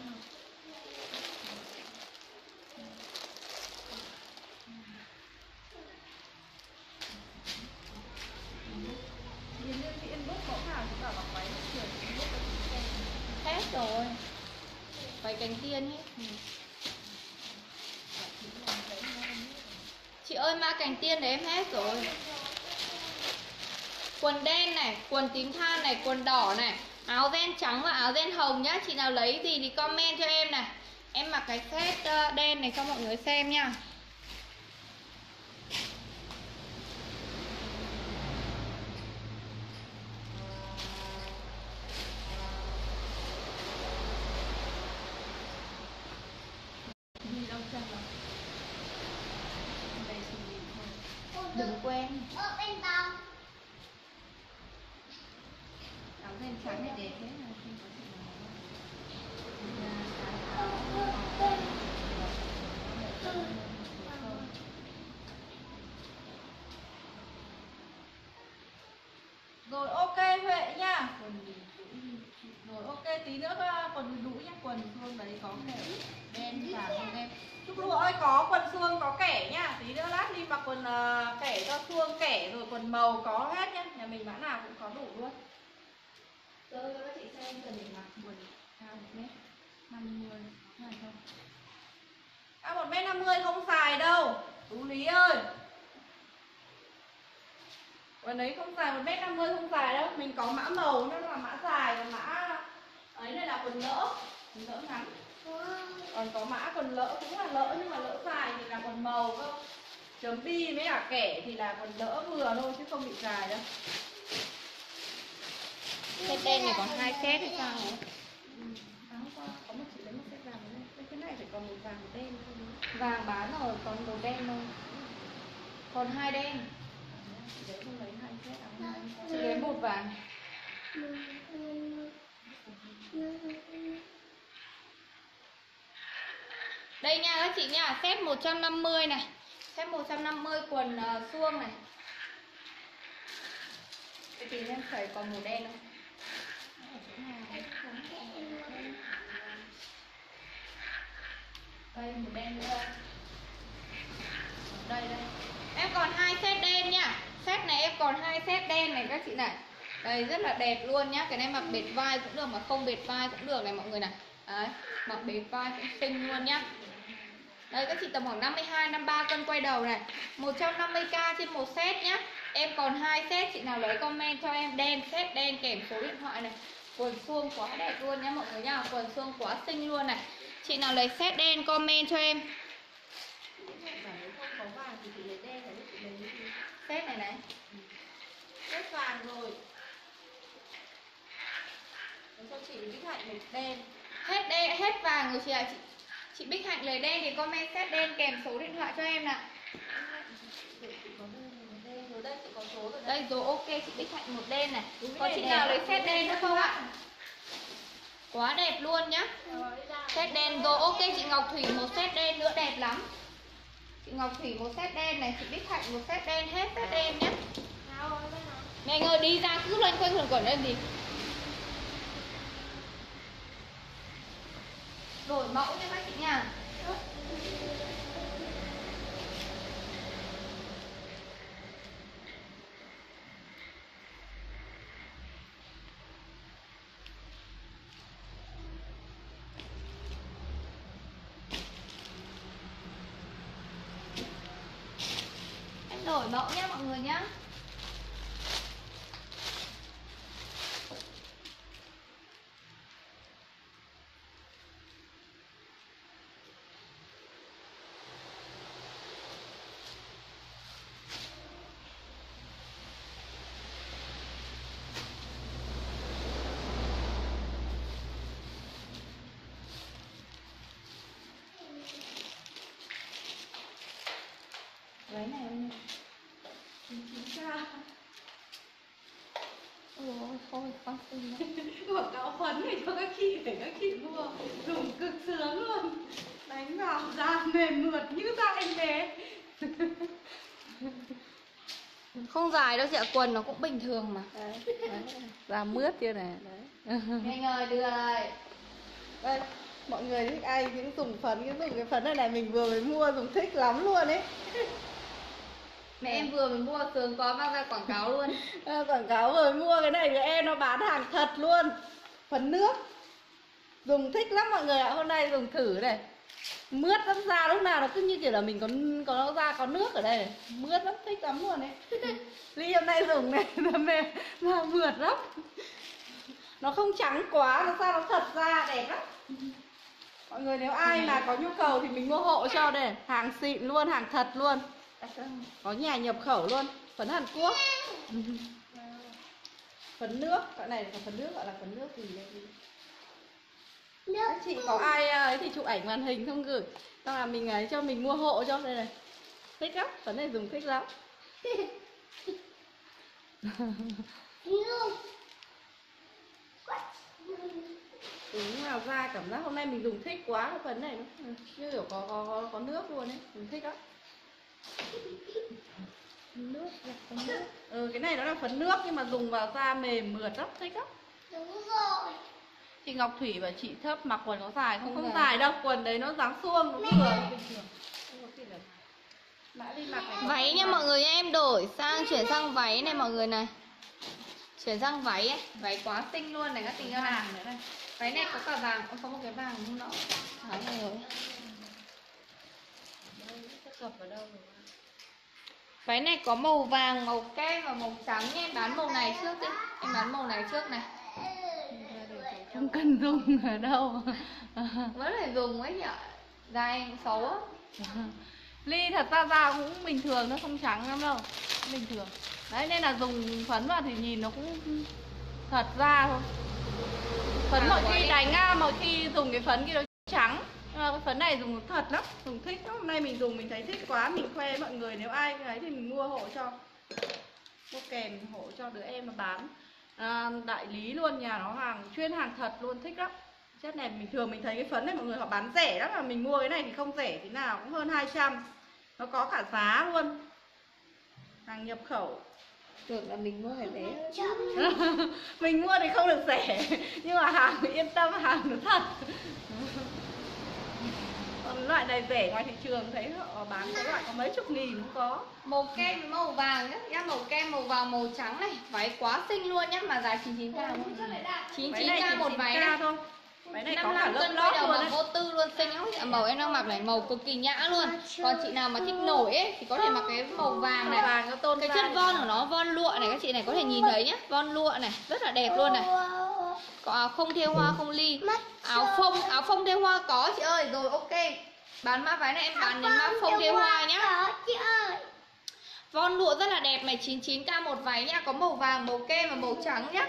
Nhìn như chị inbox mẫu nào chị bảo mặc váy kiểu chị inbox cho chị xem. Hết rồi Váy cánh tiên hết ừ. Chị ơi, ma cánh tiên đấy em hết rồi. Quần đen này, quần tím than này, quần đỏ này Áo ren trắng và áo ren hồng nhá. Chị nào lấy gì thì comment cho em này. Em mặc cái set ờ, đen này cho mọi người xem nha Đi đâu chân rồi? Đây chị nhìn thôi. Đừng quên Ở bên tao Áo ren trắng này đẹp thế này không có chị nào Rồi ok Huệ nha Quần Rồi ok tí nữa có quần đũi nhá Quần suông đấy có kẻ đen vàng không em Trúc Lụa ơi có quần suông có kẻ nhá Tí nữa lát đi mặc quần ờ, kẻ cho suông kẻ rồi quần màu có hết nhá Nhà mình mã nào cũng có đủ luôn Rồi các chị xem cần để mặc quần cao một mét năm mươi này không à một mét năm mươi không xài đâu tú lý ơi. Quần đấy không năm mươi không xài đâu. Mình có mã màu nó là mã dài còn mã ấy này là quần lỡ. Quần lỡ ngắn. Còn có mã quần lỡ cũng là lỡ nhưng mà lỡ dài thì là quần màu cơ. Chấm bi với cả kẻ thì là quần lỡ vừa thôi chứ không bị dài đâu. Set đen này còn hai set hay sao? Ừ, qua có. Một chị lấy một set vàng cái này phải còn một vàng một đen thôi Vàng bán rồi còn một đen thôi. Còn hai đen. Chị không lấy hai set áo Chị lấy một vàng. Đây nha các chị nha, xếp 150 này xếp 150 quần ờ, uh, suông này. Chị tìm em phải còn màu đen không? Đây một đen nữa đây. Đây đây. Em còn hai set đen nha. Set này em còn hai set đen này các chị này. Đây rất là đẹp luôn nhá. Cái này mặc bệt vai cũng được mà không bệt vai cũng được này mọi người này. Đấy, mặc bệt vai cũng xinh luôn nhá. Đây các chị tầm khoảng 52 53 cân quay đầu này. 150k trên một set nhá. Em còn hai set chị nào lấy comment cho em đen set đen kèm số điện thoại này. Quần suông quá đẹp luôn nhá mọi người nhá. Quần suông quá xinh luôn này. Chị nào lấy set đen comment cho em. Lấy lấy? Set này này. Hết vàng rồi cho chị Bích Hạnh một đen Hết đen, hết vàng rồi chị ạ. Chị chị Bích Hạnh lấy đen thì comment set đen kèm số điện thoại cho em nào. Rồi đây chị có số rồi đây Đây rồi ok chị Bích Hạnh một đen này. Đúng Có chị nào lấy set đen nữa không ạ? Quá đẹp luôn nhá. Set đen rồi ok chị Ngọc Thủy một set đen nữa đẹp lắm. Chị Ngọc Thủy một set đen này, chị Bích Hạnh một set đen hết set đen nhá. Mẹ ngờ đi ra cứ loanh quanh luẩn quẩn lên gì. Đổi mẫu nha các chị nha. Đậu nhé nhá mọi người nhá. Váy này em Chính ra Ôi thôi con xin phấn này cho các chị để các chị mua. Dùng cực sướng luôn. Đánh vào da mềm mượt như da em bé. [laughs] Không dài đâu chị ạ, quần nó cũng bình thường mà. Đấy, [laughs] đấy. da mướt kia này. Anh ơi đưa đây đây mọi người thích ai những dùng phấn cái dùng cái phấn này này mình vừa mới mua dùng thích lắm luôn ấy. [laughs] Mẹ em vừa mới mua sướng có mang ra quảng cáo luôn. À, quảng cáo vừa mua cái này của em nó bán hàng thật luôn phấn nước. Dùng thích lắm mọi người ạ. Hôm nay dùng thử này. Mướt lắm, da lúc nào nó cứ như kiểu là mình có có da có nước ở đây này. mướt lắm, thích lắm luôn đấy [laughs] ly hôm nay dùng này, [laughs] nó mềm da mượt lắm. Nó không trắng quá, nó sao nó thật da đẹp lắm. Mọi người nếu ai mà có nhu cầu thì mình mua hộ cho đây. Hàng xịn luôn, hàng thật luôn. Có nhà nhập khẩu luôn. Phấn Hàn Quốc. [laughs] phấn nước cái này là phấn nước gọi là phấn nước gì đây Nước. Các chị có ai ấy thì chụp ảnh màn hình không gửi? Xong là mình ấy cho mình mua hộ cho đây này. Thích lắm phấn này dùng thích lắm. [laughs] Đúng vào da cảm giác hôm nay mình dùng thích quá cái phấn này. Nó như kiểu có có có, có nước luôn ấy mình thích lắm [laughs] nước là phấn nước. Ừ cái này nó là phấn nước nhưng mà dùng vào da mềm mượt lắm thích lắm. Đúng rồi. Chị Ngọc Thủy và chị Thấp mặc quần có dài không Không không dài. đâu quần đấy nó dáng suông nó vừa bình thường. Không có gì đâu. Mã đi mặc này có Váy nha mọi người nha, em đổi sang chuyển sang váy này mọi người này. Chuyển sang váy ấy, váy quá xinh luôn này các tình yêu này vàng nữa này. Váy này có cả vàng, có một cái vàng không? Nọ Đó rồi cập vào đâu rồi Váy này có màu vàng, màu kem và màu trắng nha Em bán màu này trước đi. Em bán màu này trước này. Không cần dùng ở đâu. Vẫn phải dùng ấy nhở Da em xấu á. Ly thật ra da cũng bình thường nó không trắng lắm đâu. Bình thường. Đấy nên là dùng phấn vào thì nhìn nó cũng thật da thôi. Phấn À, mọi khi đánh á, mọi khi dùng cái phấn kia nó trắng Mà cái phấn này dùng thật lắm dùng thích lắm. Hôm nay mình dùng mình thấy thích quá. Mình khoe mọi người nếu ai ấy thì mình mua hộ cho. Mua kèm hộ cho đứa em nó bán. À, đại lý luôn nhà nó hàng chuyên hàng thật luôn thích lắm. Chất này bình thường mình thấy cái phấn này mọi người họ bán rẻ lắm mà mình mua cái này thì không rẻ thế nào cũng hơn 200 nó có cả giá luôn. Hàng nhập khẩu. Tưởng là mình mua phải rẻ [laughs] mình mua thì không được rẻ nhưng mà hàng yên tâm hàng nó thật loại này rẻ ngoài thị trường thấy họ bán có loại có mấy chục nghìn cũng có. Màu kem màu vàng nhá. Nhá màu kem màu vàng màu trắng này. Váy quá xinh luôn nhá mà giá 99k luôn 99k một váy này thôi. Váy này có cả 55 lớp lót luôn đấy. vô tư luôn xinh lắm. Màu em đang mặc này màu cực kỳ nhã luôn. Còn chị nào mà thích nổi ấy thì có thể mặc cái màu vàng này. Vàng nó tôn cái chất von của nó von lụa này các chị này có thể nhìn thấy nhá. Von lụa này rất là đẹp luôn này có áo không thêu hoa không ly. Áo phông áo phông thêu hoa có chị ơi. Rồi ok. Bán mã váy này em bán đến mã phông thêu hoa nhá. Có chị ơi. Von lụa rất là đẹp này 99k một váy nhá. Có màu vàng màu kem và màu trắng nhá.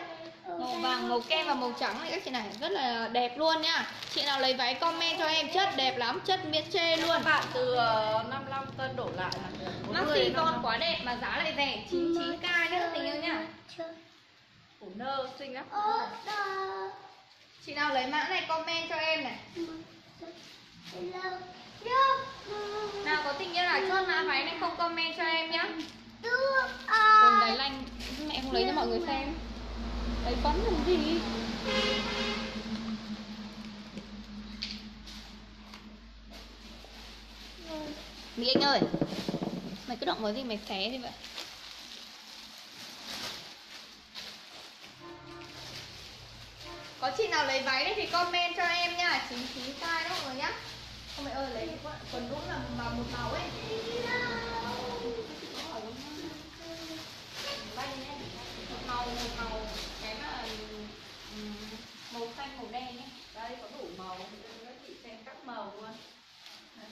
Màu vàng màu kem và màu trắng này các chị này. Rất là đẹp luôn nhá. Chị nào lấy váy comment cho em chất đẹp lắm chất miết chê luôn. các bạn từ ờ, 55 cân đổ lại là được 40, maxi con 55. quá đẹp mà giá lại rẻ 99k nhá tình yêu nhá Củ nơ xinh lắm. Chị nào lấy mã này comment cho em này. Nhớ nào có tình yêu nào chốt mã váy này không comment cho em nhá. Còn cái lanh mẹ không lấy cho mọi người xem. lấy bắn làm gì? Mỹ Anh ơi Mày cứ động vào gì mày xé gì vậy Có chị nào lấy váy đấy thì comment cho em nha 99k đó mọi người nhá. Không, mẹ ơi, lấy quần- quần là màu một màu ấy. Một màu một màu cái mà ừm, màu xanh màu đen nhé đây có đủ màu thì cho các chị xem các màu luôn Đây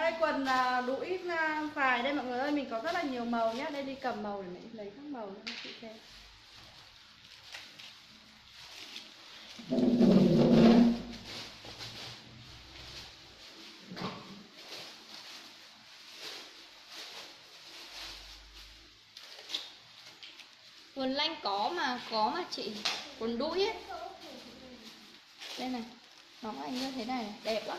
đây quần à, đũi à, vải đây mọi người ơi. Mình có rất là nhiều màu nhé đây đi cầm màu để mình lấy các màu cho các chị xem. Quần lanh có mà có mà chị. Quần đũi ấy. Đây này nó anh như thế này, này đẹp lắm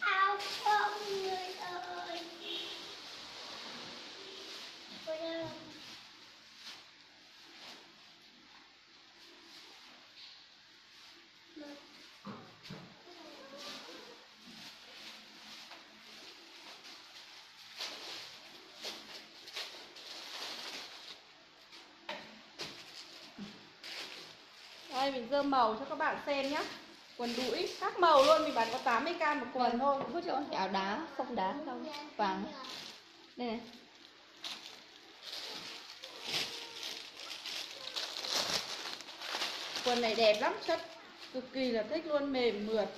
Áo không người ơi Ôi ơi. đây mình dơ màu cho các bạn xem nhé quần đũi các màu luôn mình bán có 80k một quần thôi. Vứt cho áo đá không đá đâu vàng. Đây này. Quần này đẹp lắm chất cực kỳ là thích luôn mềm mượt.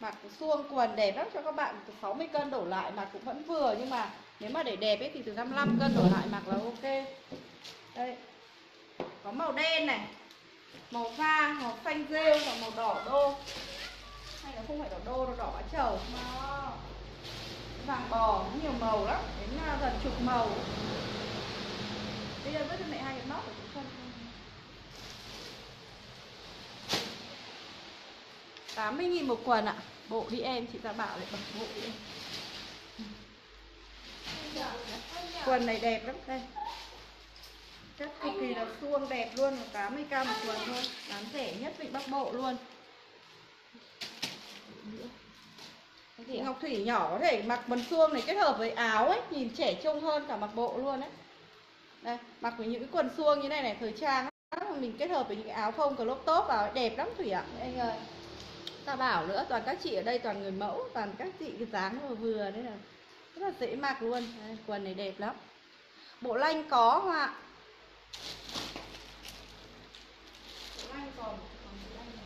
Mặc xuông quần đẹp lắm cho các bạn từ 60 cân đổ lại mặc cũng vẫn vừa nhưng mà nếu mà để đẹp ấy thì từ 55 cân đổ lại mặc là ok. Đây có màu đen này màu da màu xanh rêu và màu đỏ đô. Hay là không phải đỏ đô đâu đỏ bã trầu. Vàng bò có nhiều màu lắm. Đến à, gần chục màu. Bây giờ vứt cho mẹ hai cái móc ở chỗ phân 80.000 một quần ạ. Bộ đi em, chị ta bảo lại bật bộ đi em. Quần này đẹp lắm đây Chất cực kỳ là suông đẹp luôn 80k một quần thôi. Bán rẻ nhất Vịnh Bắc Bộ luôn? Ngọc Thủy nhỏ có thể mặc quần suông này kết hợp với áo ấy Nhìn trẻ trung hơn cả mặc bộ luôn ấy. Đây, mặc với những cái quần suông như này này Thời trang Mình kết hợp với những cái áo phông crop top vào đẹp lắm Thủy ạ. Anh ơi ta bảo nữa toàn các chị ở đây toàn người mẫu toàn các chị cái dáng vừa vừa đấy là rất là dễ mặc luôn. Đây, quần này đẹp lắm. Bộ lanh có không ạ bộ lanh còn còn bộ lanh này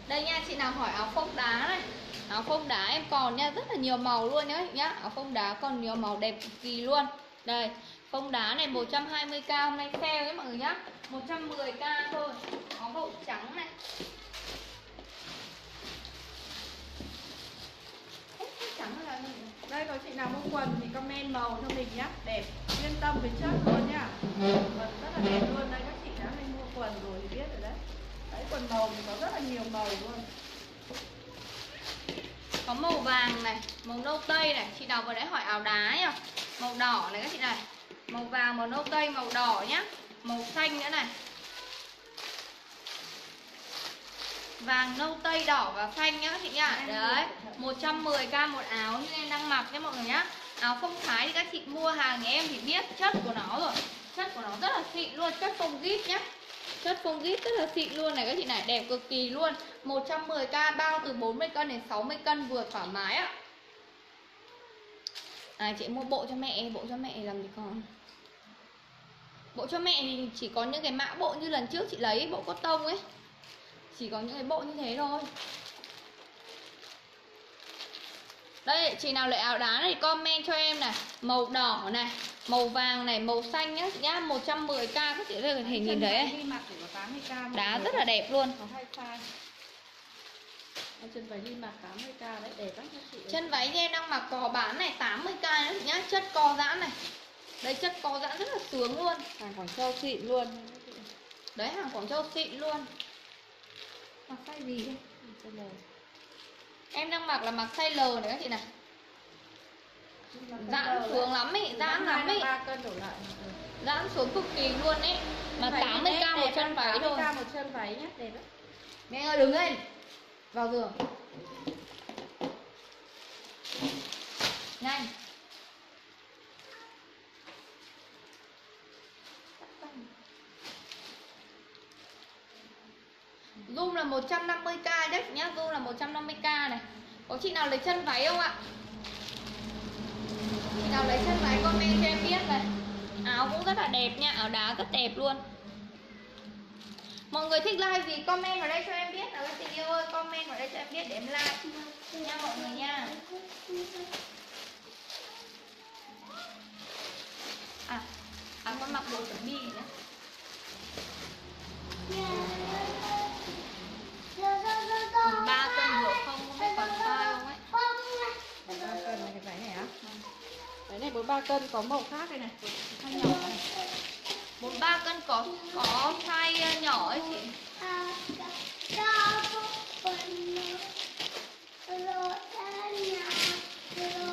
đây nha, chị nào hỏi áo phông đá này. Áo phông đá em còn nha, rất là nhiều màu luôn nhá nhá. Áo phông đá còn nhiều màu đẹp cực kỳ luôn. Đây, phông đá này 120k hôm nay sale nhé mọi người nhá. 110k thôi, có màu trắng này. Trắng là đây, có chị nào mua quần thì comment màu cho mình nhá. Đẹp, yên tâm về chất luôn nhá. Quần rất là đẹp luôn, đây các chị đã hay mua quần rồi thì biết rồi đấy. Đấy quần màu thì có rất là nhiều màu luôn. Có màu vàng này màu nâu tây này. Chị nào vừa nãy hỏi áo đá nhá. Màu đỏ này các chị này. Màu vàng màu nâu tây màu đỏ nhá. Màu xanh nữa này. Vàng nâu tây đỏ và xanh nhá các chị nhá. Đấy 110k một áo như em đang mặc nhá mọi người nhá. Áo không thái thì các chị mua hàng em thì biết chất của nó rồi. Chất của nó rất là xịn luôn chất không gít nhá chất không gít rất là xịn luôn này, các chị này, đẹp cực kỳ luôn. 110k bao từ 40 cân đến 60 cân, vừa thoải mái ạ. À chị mua bộ cho mẹ, bộ cho mẹ làm gì còn? Bộ cho mẹ thì chỉ có những cái mã bộ như lần trước chị lấy, bộ cốt tông ấy. Chỉ có những cái bộ như thế thôi đây chị nào lấy áo đá này comment cho em này. Màu đỏ này màu vàng này màu xanh nhá. Nhá 110k các chị có thể nhìn thấy ấy. đi mặc chỉ có 80k đá rất là đẹp luôn. Chân váy đi mặc 80k đấy đẹp lắm các chị chân váy em đang mặc có bán này 80k nữa nhá. Chất co giãn này. Đây chất co giãn rất là sướng luôn. Hàng Quảng Châu xịn luôn. Đấy hàng Quảng Châu xịn luôn. Mặc size gì L. em đang mặc là mặc size L này các chị này giãn xuống lắm ấy giãn lắm ấy 3 cân đổ lại. Giãn xuống cực kỳ luôn ấy mà 80k một chân váy thôi. 80k một chân váy nhé đẹp lắm. Mẹ ơi đứng lên. Vào giường. Nhanh Zoom là 150k đấy nhá Zoom là 150k này. Có chị nào lấy chân váy không ạ? Chị nào lấy chân váy comment cho em biết này. Áo cũng rất là đẹp nha Áo đá rất đẹp luôn. Mọi người thích like gì comment vào đây cho em biết. Nào các chị yêu ơi Comment vào đây cho em biết để em like Nha mọi người nha. À, à con mặc đồ chuẩn bị nhé dạ ba cân vừa không không biết còn sai không ấy? 3 cân này cái váy này á váy này 43 cân có màu khác đây này. Size nhỏ này bốn ba cân có có size nhỏ ấy chị.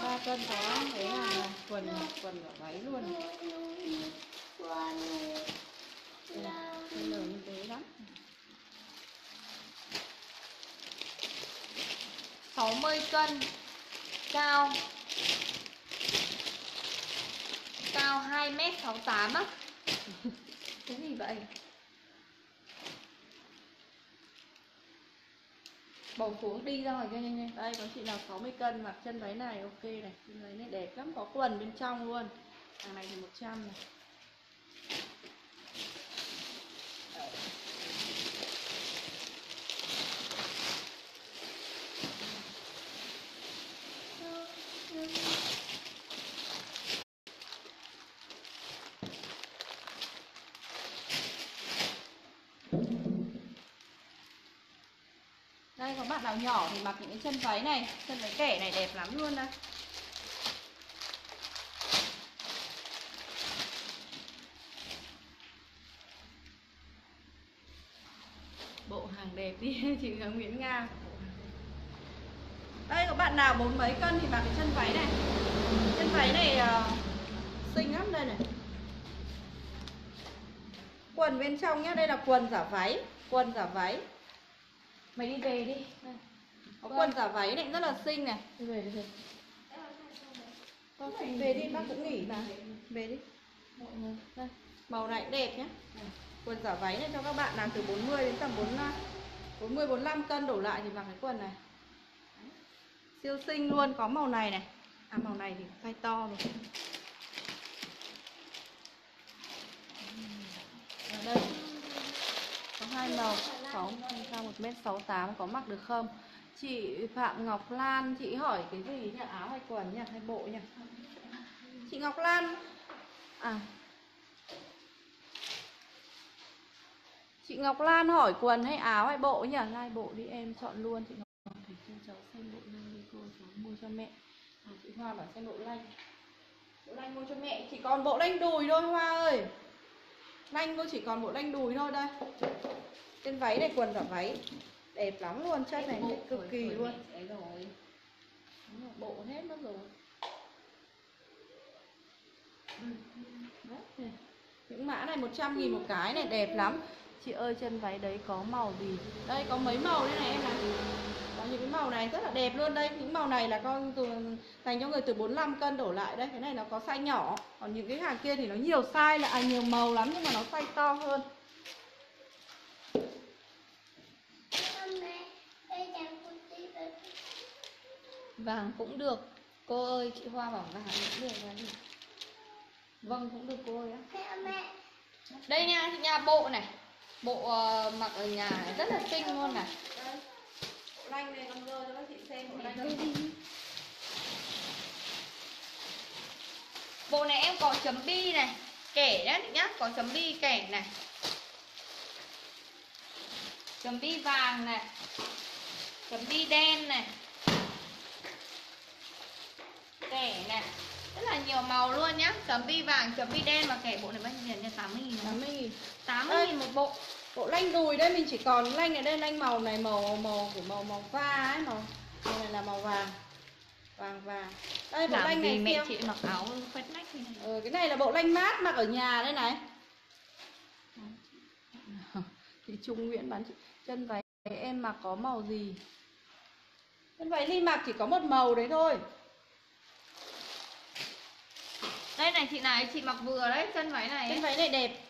Ba cân có cái là quần quần và váy luôn. Đây này, size L như thế lắm 60 cân. Cao. Cao 2m68 á. [laughs] Cái gì vậy? Bầu xuống đi ra ngoài cho nhanh nhanh. Đây, có chị nào 60 cân mặc chân váy này, ok này. Chân váy này đẹp lắm, có quần bên trong luôn. Hàng này thì 100 này. Đây, có bạn nào nhỏ thì mặc những cái chân váy này, chân váy kẻ này đẹp lắm luôn đây. Bộ hàng đẹp đi, [laughs] chị Nguyễn Nga đây có bạn nào bốn mấy cân thì mặc cái chân váy này. Chân váy này uh, xinh lắm đây này. Quần bên trong nhá đây là quần giả váy quần giả váy. Mày đi về đi. Đây. có quần giả váy này rất là xinh này. Đi về đi. Về Con về đi bác cũng nghỉ mà. Về đi. Đây. Màu này đẹp nhé quần giả váy này cho các bạn nào từ 40 đến tầm 45 40 45 cân đổ lại thì mặc cái quần này siêu xinh luôn, có màu này này. À màu này thì size to rồi. Ở đây, có hai màu, có cao một mét sáu tám, có mặc được không? Chị Phạm Ngọc Lan, chị hỏi cái gì nhỉ? Áo hay quần nhỉ? Hay bộ nhỉ? Chị Ngọc Lan. À. Chị Ngọc Lan hỏi quần hay áo hay bộ nhỉ? Lai bộ đi em, chọn luôn. Chị Ngọc Thì cho cháu xem bộ lanh mua cho mẹ. À, Chị Hoa bảo xem bộ lanh. Bộ lanh mua cho mẹ Chỉ còn bộ lanh đùi thôi Hoa ơi. Lanh cô chỉ còn bộ lanh đùi thôi đây. Trên váy này quần cả váy. Đẹp lắm luôn, chất này đẹp cực kỳ luôn. bộ hết mất rồi. Đấy, những mã này 100 nghìn một cái này đẹp lắm. Chị ơi chân váy đấy có màu gì? Đây có mấy màu đây này em này có những cái màu này rất là đẹp luôn đây. Những màu này là con từ dành cho người từ 45 cân đổ lại đây. Cái này nó có size nhỏ. Còn những cái hàng kia thì nó nhiều size là à, nhiều màu lắm nhưng mà nó size to hơn. Vàng cũng được. Cô ơi chị Hoa bảo vàng cũng được là gì? Vâng cũng được cô ơi á. Mẹ Đây nha chị nha bộ này. Bộ uh, mặc ở nhà rất là xinh luôn này lanh này con dơ cho các chị xem bộ lanh đây Bộ này em có chấm bi này Kẻ nhá nhá Có chấm bi kẻ này. Chấm bi vàng này Chấm bi đen này. Kẻ này Rất là nhiều màu luôn nhá. Chấm bi vàng, chấm bi đen và kẻ bộ này bao nhiêu tiền nha 80 nghìn. 80 nghìn. 80 nghìn một bộ bộ lanh đùi đây mình chỉ còn lanh này đây lanh màu này màu màu của màu màu va ấy màu màu này là màu vàng. Vàng vàng. Đây bộ Làm lanh này mẹ siêu. chị mặc áo khoét nách này. Ừ, cái này là bộ lanh mát mặc ở nhà đây này. [laughs] Chị Trung Nguyễn bán chị chân váy em mặc có màu gì? Chân váy ly mặc chỉ có một màu đấy thôi. Đây này chị này, chị mặc vừa đấy, chân váy này. Chân váy này đẹp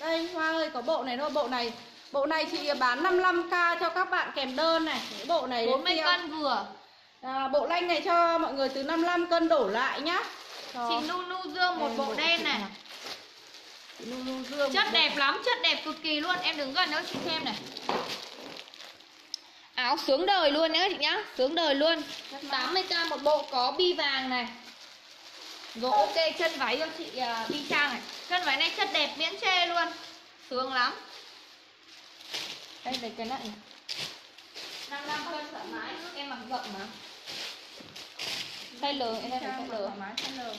đây Hoa ơi có bộ này thôi bộ này bộ này chị bán 55k cho các bạn kèm đơn này cái bộ này 40 siêu. cân vừa À, bộ lanh này cho mọi người từ 55 cân đổ lại nhá. Cho Chị Nu Nu Dương một em bộ đen chị này nào. Nu Dương. Chất đẹp lắm, chất đẹp cực kỳ luôn Em đứng gần đó chị xem này Áo sướng đời luôn nhá chị nhá Sướng đời luôn Rất mát. 80k một bộ có bi vàng này Rồi ok chân váy cho chị uh, bi trang này. Chân váy này chất đẹp miễn chê luôn. Sướng lắm. Đây lấy cái này. 55 cân thoải mái. Em mặc rộng mà. Size lớn, em phải size thoải lớn mái size lớn.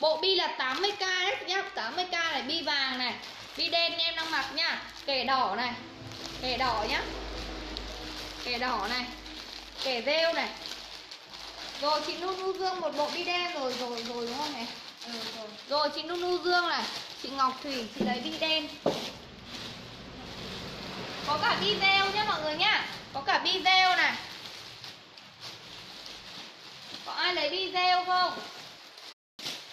Bộ bi là 80k đấy nhá. 80k này bi vàng này Bi đen em đang mặc nhá. Kẻ đỏ này Kẻ đỏ nhá. Kẻ đỏ này Kẻ rêu này Rồi chị Nu Nu Dương một bộ bi đen rồi rồi rồi đúng không này Ừ, rồi. Rồi chị Nu Nu Dương này Chị Ngọc Thủy chị lấy bi đen. Có cả bi rêu nhá mọi người nhá. Có cả bi rêu này. Có ai lấy bi rêu không?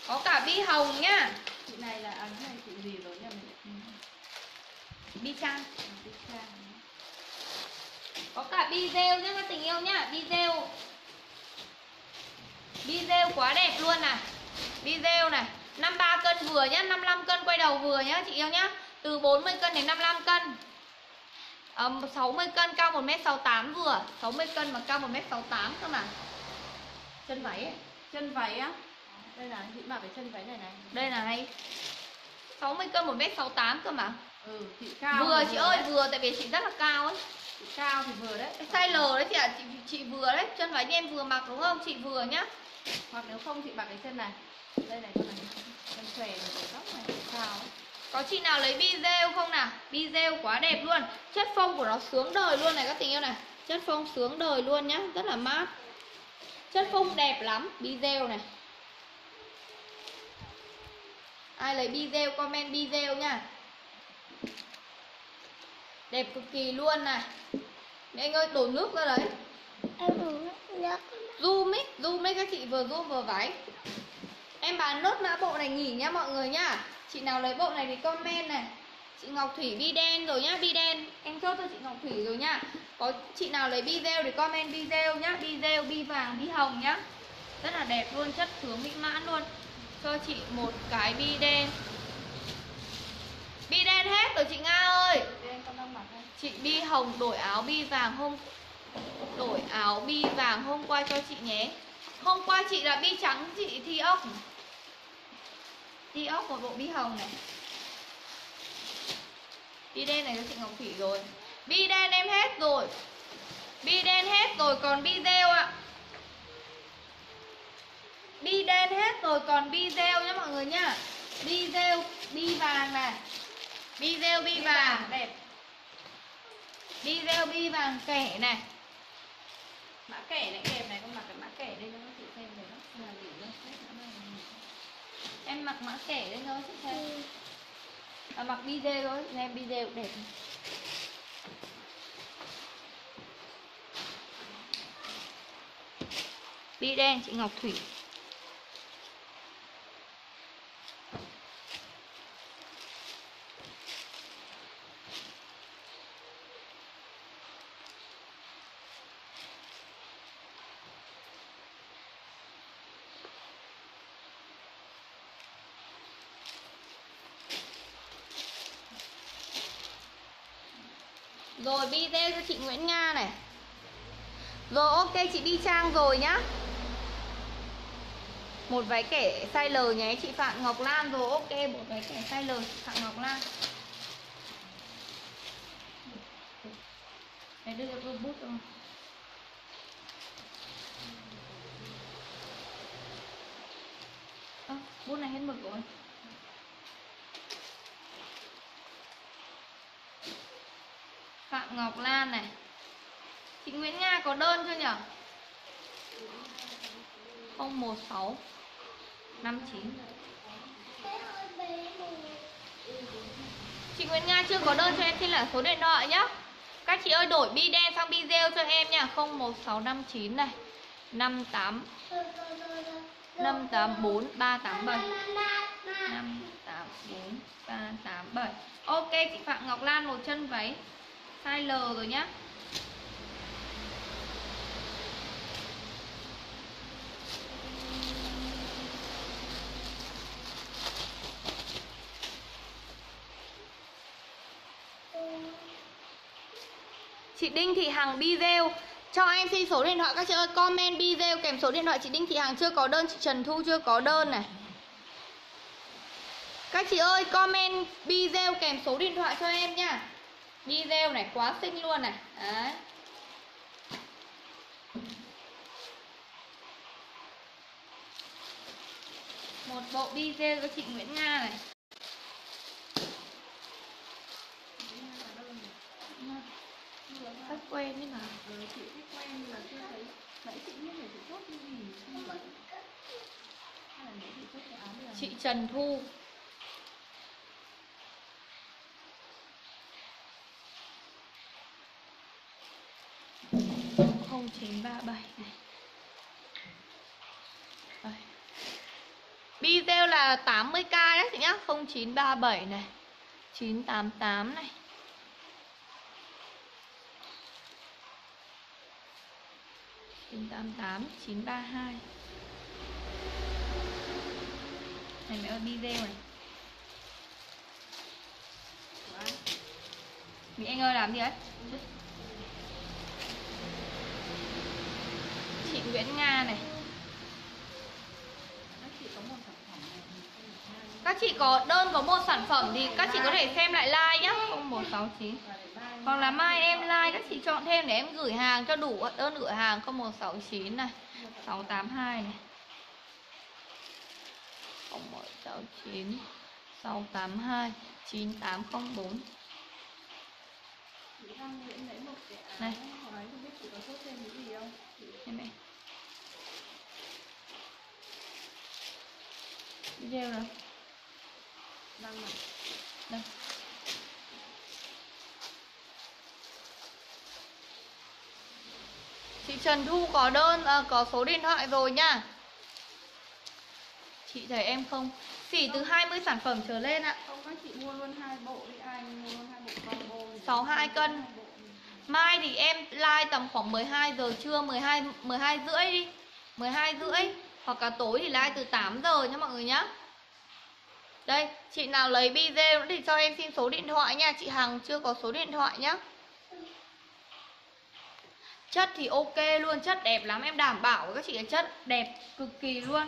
Có cả bi hồng nhá. Chị này là ấn này chị gì rồi nhỉ mình. Bi trang Chị Trang. Có cả bi rêu nhá các tình yêu nhá Bi rêu Rêu quá đẹp luôn này rêu này 53 cân vừa nhá 55 cân quay đầu vừa nhá chị yêu nhá Từ 40 cân đến 55 cân um, 60 cân cao 1m68 vừa 60 cân mà cao 1m68 cơ mà Chân váy ấy. Chân váy á. Đây là chị mặc cái chân váy này này. Đây này 60 cân 1m68 cơ mà Ừ, chị cao. Vừa chị ơi đấy. vừa tại vì chị rất là cao ấy Chị cao thì vừa đấy. Size L đấy chị ạ chị, chị vừa đấy Chân váy em vừa mặc đúng không chị vừa nhá hoặc nếu không chị bạc cái chân này. Đây này, con này. Chân xòe này, cái tóc này sao. Có chị nào lấy bi rêu không nào? Bi rêu quá đẹp luôn. Chất phông của nó sướng đời luôn này, các tình yêu này. Chất phông sướng đời luôn nhá, Rất là mát. Chất phông đẹp lắm. Bi rêu này. Ai lấy bi rêu comment bi rêu nha. Đẹp cực kỳ luôn này. Mẹ anh ơi, đổ nước ra đấy. Em uống nước Zoom ấy Zoom ấy các chị vừa zoom vừa váy. Em bán nốt mã bộ này nghỉ nhá mọi người nhá Chị nào lấy bộ này thì comment này. Chị Ngọc Thủy bi đen rồi nhá Bi đen. Em chốt cho chị Ngọc Thủy rồi nhá Có chị nào lấy bi rêu thì comment bi rêu nhá. Bi rêu, bi vàng, bi hồng nhá. Rất là đẹp luôn, chất sướng mỹ mãn luôn. Cho chị một cái bi đen. Bi đen hết rồi chị Nga ơi. Chị bi hồng đổi áo bi vàng hôm Đổi áo bi vàng hôm qua cho chị nhé. Hôm qua chị là bi trắng chị thi ốc. Thi ốc một bộ bi hồng này. Bi đen này cho chị Ngọc Thủy rồi. Bi đen em hết rồi. Bi đen hết rồi còn bi rêu ạ. Bi đen hết rồi còn bi rêu nhá mọi người nhá. Bi rêu, bi vàng này. Bi rêu, bi vàng đẹp. Bi rêu bi vàng kẻ này mã kẻ này kèm này con mặc cái mã kẻ đây cho các chị xem để nó là gì? Đâu em mặc mã kẻ lên thôi chị xem. À, mặc bide thôi em bide cũng đẹp. Bi đen chị Ngọc Thủy Rồi video cho chị Nguyễn Nga này. Rồi ok chị đi trang rồi nhá. Một váy kẻ size L nhé chị Phạm Ngọc Lan Rồi ok một váy kẻ size L chị Phạm Ngọc Lan. Để đưa cho tôi bút cho à, Bút này hết mực rồi. Ngọc Lan này. Chị Nguyễn Nga có đơn chưa nhỉ? 016 59 Chị Nguyễn Nga chưa có đơn cho em xin là số điện thoại nhá. Các chị ơi, đổi bi đen sang bi gel cho em nha. 01659 này. 58 584 387 584 387 Ok, chị Phạm Ngọc Lan, một chân váy size L rồi nhá. Chị Đinh Thị Hằng video cho em xin số điện thoại các chị ơi, comment video kèm số điện thoại chị Đinh Thị Hằng chưa có đơn, chị Trần Thu chưa có đơn này. Các chị ơi, comment video kèm số điện thoại cho em nha video này quá xinh luôn này. Đấy. Một bộ video cho chị Nguyễn Nga này. Khách quen đấy mà. Chị khách quen là chưa thấy nãy chị biết là chị chốt cái gì chị Trần Thu không chín ba bảy này. Đây. video là 80k đấy chị nhá. 0937 này. 988 này. chín tám tám, chín ba hai. Này mẹ ơi, video này. Mỹ Anh ơi làm gì đấy? Chị Nguyễn Nga này. Các chị có đơn có một sản phẩm thì các chị có thể xem lại like nhá. 0169 và Hoặc là mai em like, các chị chọn thêm để em gửi hàng cho đủ đơn gửi hàng. 0169 này 682 này. 0169 682 9804 Này. em đấy không biết chị có chốt thêm cái gì không chị Em này Video rồi đang mặc Đây Chị Trần Thu có đơn à, có số điện thoại rồi nhá. Chị thấy em không? Xỉ từ 20 sản phẩm trở lên ạ. không các chị mua luôn hai bộ đi ai mua luôn hai bộ combo thì 62 cân. Mai thì em like tầm khoảng 12 giờ trưa 12 12 rưỡi đi. 12 rưỡi hoặc là tối thì like từ 8 giờ nhá mọi người nhá. Đây, chị nào lấy video nữa thì cho em xin số điện thoại nha, chị Hằng chưa có số điện thoại nhá. Chất thì ok luôn, chất đẹp lắm. Em đảm bảo với các chị là chất đẹp cực kỳ luôn.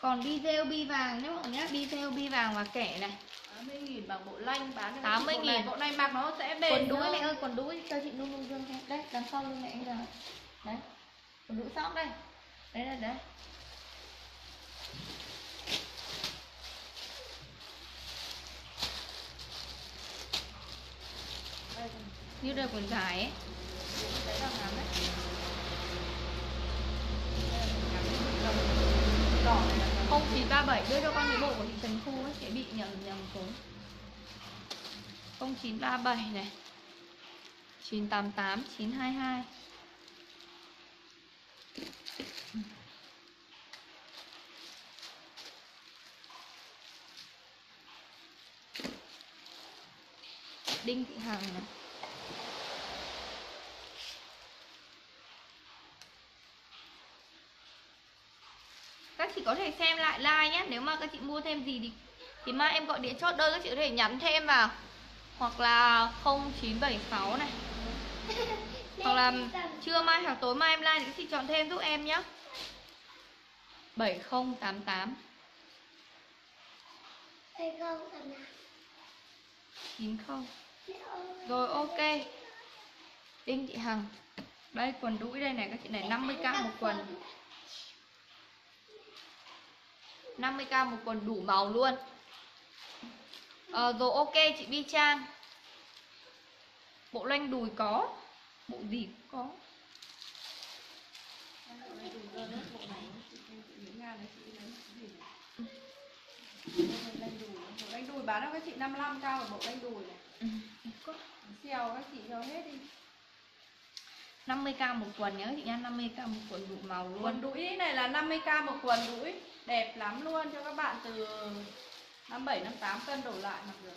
Còn video bi vàng nhé mọi người nhé Video bi vàng và kẻ này. 80 nghìn bằng bộ lanh bán cho 80 bộ này. nghìn. bộ này mặc nó sẽ bền Quần hơn. mẹ ơi, quần đũi. Cho chị luôn luôn dương Đây, đằng sau lưng mẹ anh giờ Đấy, quần đũi sóc đây. Đấy, đây, đấy như đây quần dài ấy. Không chín ba bảy, đưa cho con cái bộ của thị trấn khu ấy, sẽ bị nhầm nhầm số 0937 này. 988 922 Đinh Thị Hằng này. Các chị có thể xem lại like nhé. Nếu mà các chị mua thêm gì thì thì mai em gọi điện chốt đơn các chị có thể nhắn thêm vào. Hoặc là 0976 này. [laughs] Hoặc là trưa mai hoặc tối mai em like thì các chị chọn thêm giúp em nhé. 7088 Hay không thằng nào? 90 Mẹ ơi rồi ok. Đinh chị Hằng. Đây quần đũi đây này các chị này 50k một quần. 50k một quần đủ màu luôn. À, Rồi ok chị Bi Trang. Bộ lanh đùi có Bộ gì cũng có. Bộ đùi, bán cho các chị 55 cao ở bộ đánh đùi này. Xèo các chị cho hết đi. 50k một quần nhớ chị nha 50k một quần đủ màu luôn Quần đũi này là 50k một quần đũi, đẹp lắm luôn cho các bạn từ 57 58 cân đổ lại mặc được.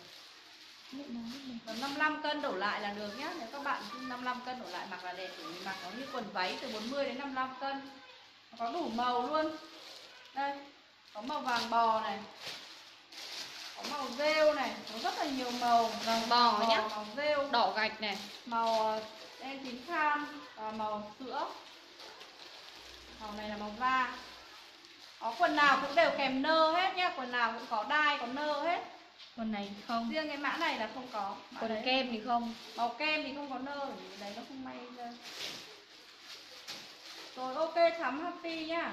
Còn 55 cân đổ lại là được nhé Nếu các bạn 55 cân đổ lại mặc là đẹp bởi vì mặc nó như quần váy từ 40 đến 55 cân. Nó có đủ màu luôn. Đây, có màu vàng bò này. Có màu rêu này, có rất là nhiều màu. Vàng bò nhá. Màu rêu, Đỏ gạch này màu ờ, đen tím than và màu sữa. Màu này là màu da. Có quần nào cũng đều kèm nơ hết nhá, quần nào cũng có đai, có nơ hết. Quần này thì không Riêng cái mã này là không có. Mã Quần đấy- kem thì không Màu kem thì không có nơ đấy nó không may ra. Rồi ok chấm happy nhá.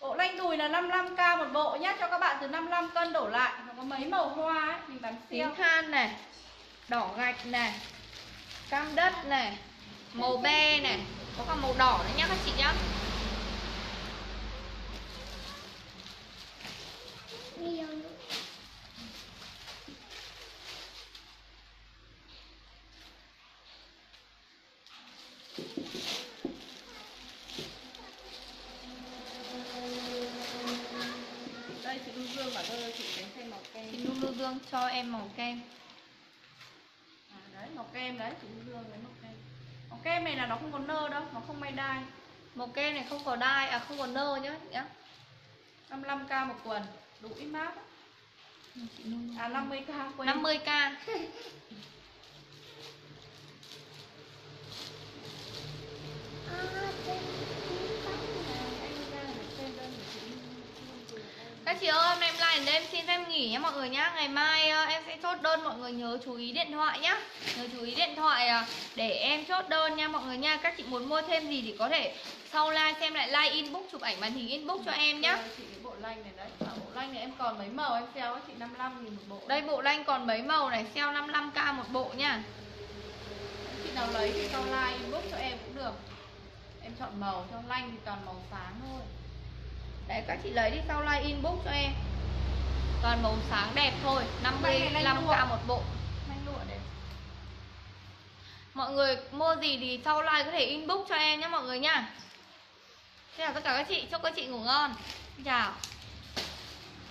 Bộ lanh đùi là 55k một bộ nhá cho các bạn từ 55 cân đổ lại. Nó có mấy màu hoa ấy, mình bán siêu. tím than này đỏ gạch này cam đất này màu be này có cả màu đỏ nữa nhá các chị nhá Nhiều nữa Đây chị Lưu Dương bảo tôi chị đánh xem màu kem. chị Lu Lu Dương cho em màu kem À, đấy màu kem đấy chị Dương lấy màu kem. Màu kem này là nó không có nơ đâu, nó không may đai. màu kem này không có đai à không có nơ nhá nhá 55k một quần, đủ ít mát. á. Lu. À 50k quên. 50k [laughs] À Trên Trên tóc các chị ơi hôm nay em like đến đây em xin phép nghỉ nhé mọi người nhá ngày mai ờ, em sẽ chốt đơn mọi người nhớ chú ý điện thoại nhá nhớ chú ý điện thoại ờ, để em chốt đơn nha mọi người nha các chị muốn mua thêm gì thì có thể sau like xem lại like inbox chụp ảnh màn hình inbox cho em nhá chị cái bộ lanh này đấy. À, bộ lanh này em còn mấy màu em sale á chị 55 nghìn một bộ. đây bộ lanh còn mấy màu này sale 55k một bộ nha chị nào lấy thì sau like inbox cho em cũng được. Em chọn màu cho lanh thì toàn màu sáng thôi. Đấy các chị lấy đi sau like inbox cho em toàn màu sáng đẹp thôi Lanh này lanh 55k lụa. một bộ. Mọi người mua gì thì sau like có thể inbox cho em nhé mọi người nha Xin chào tất cả các chị, chúc các chị ngủ ngon Xin chào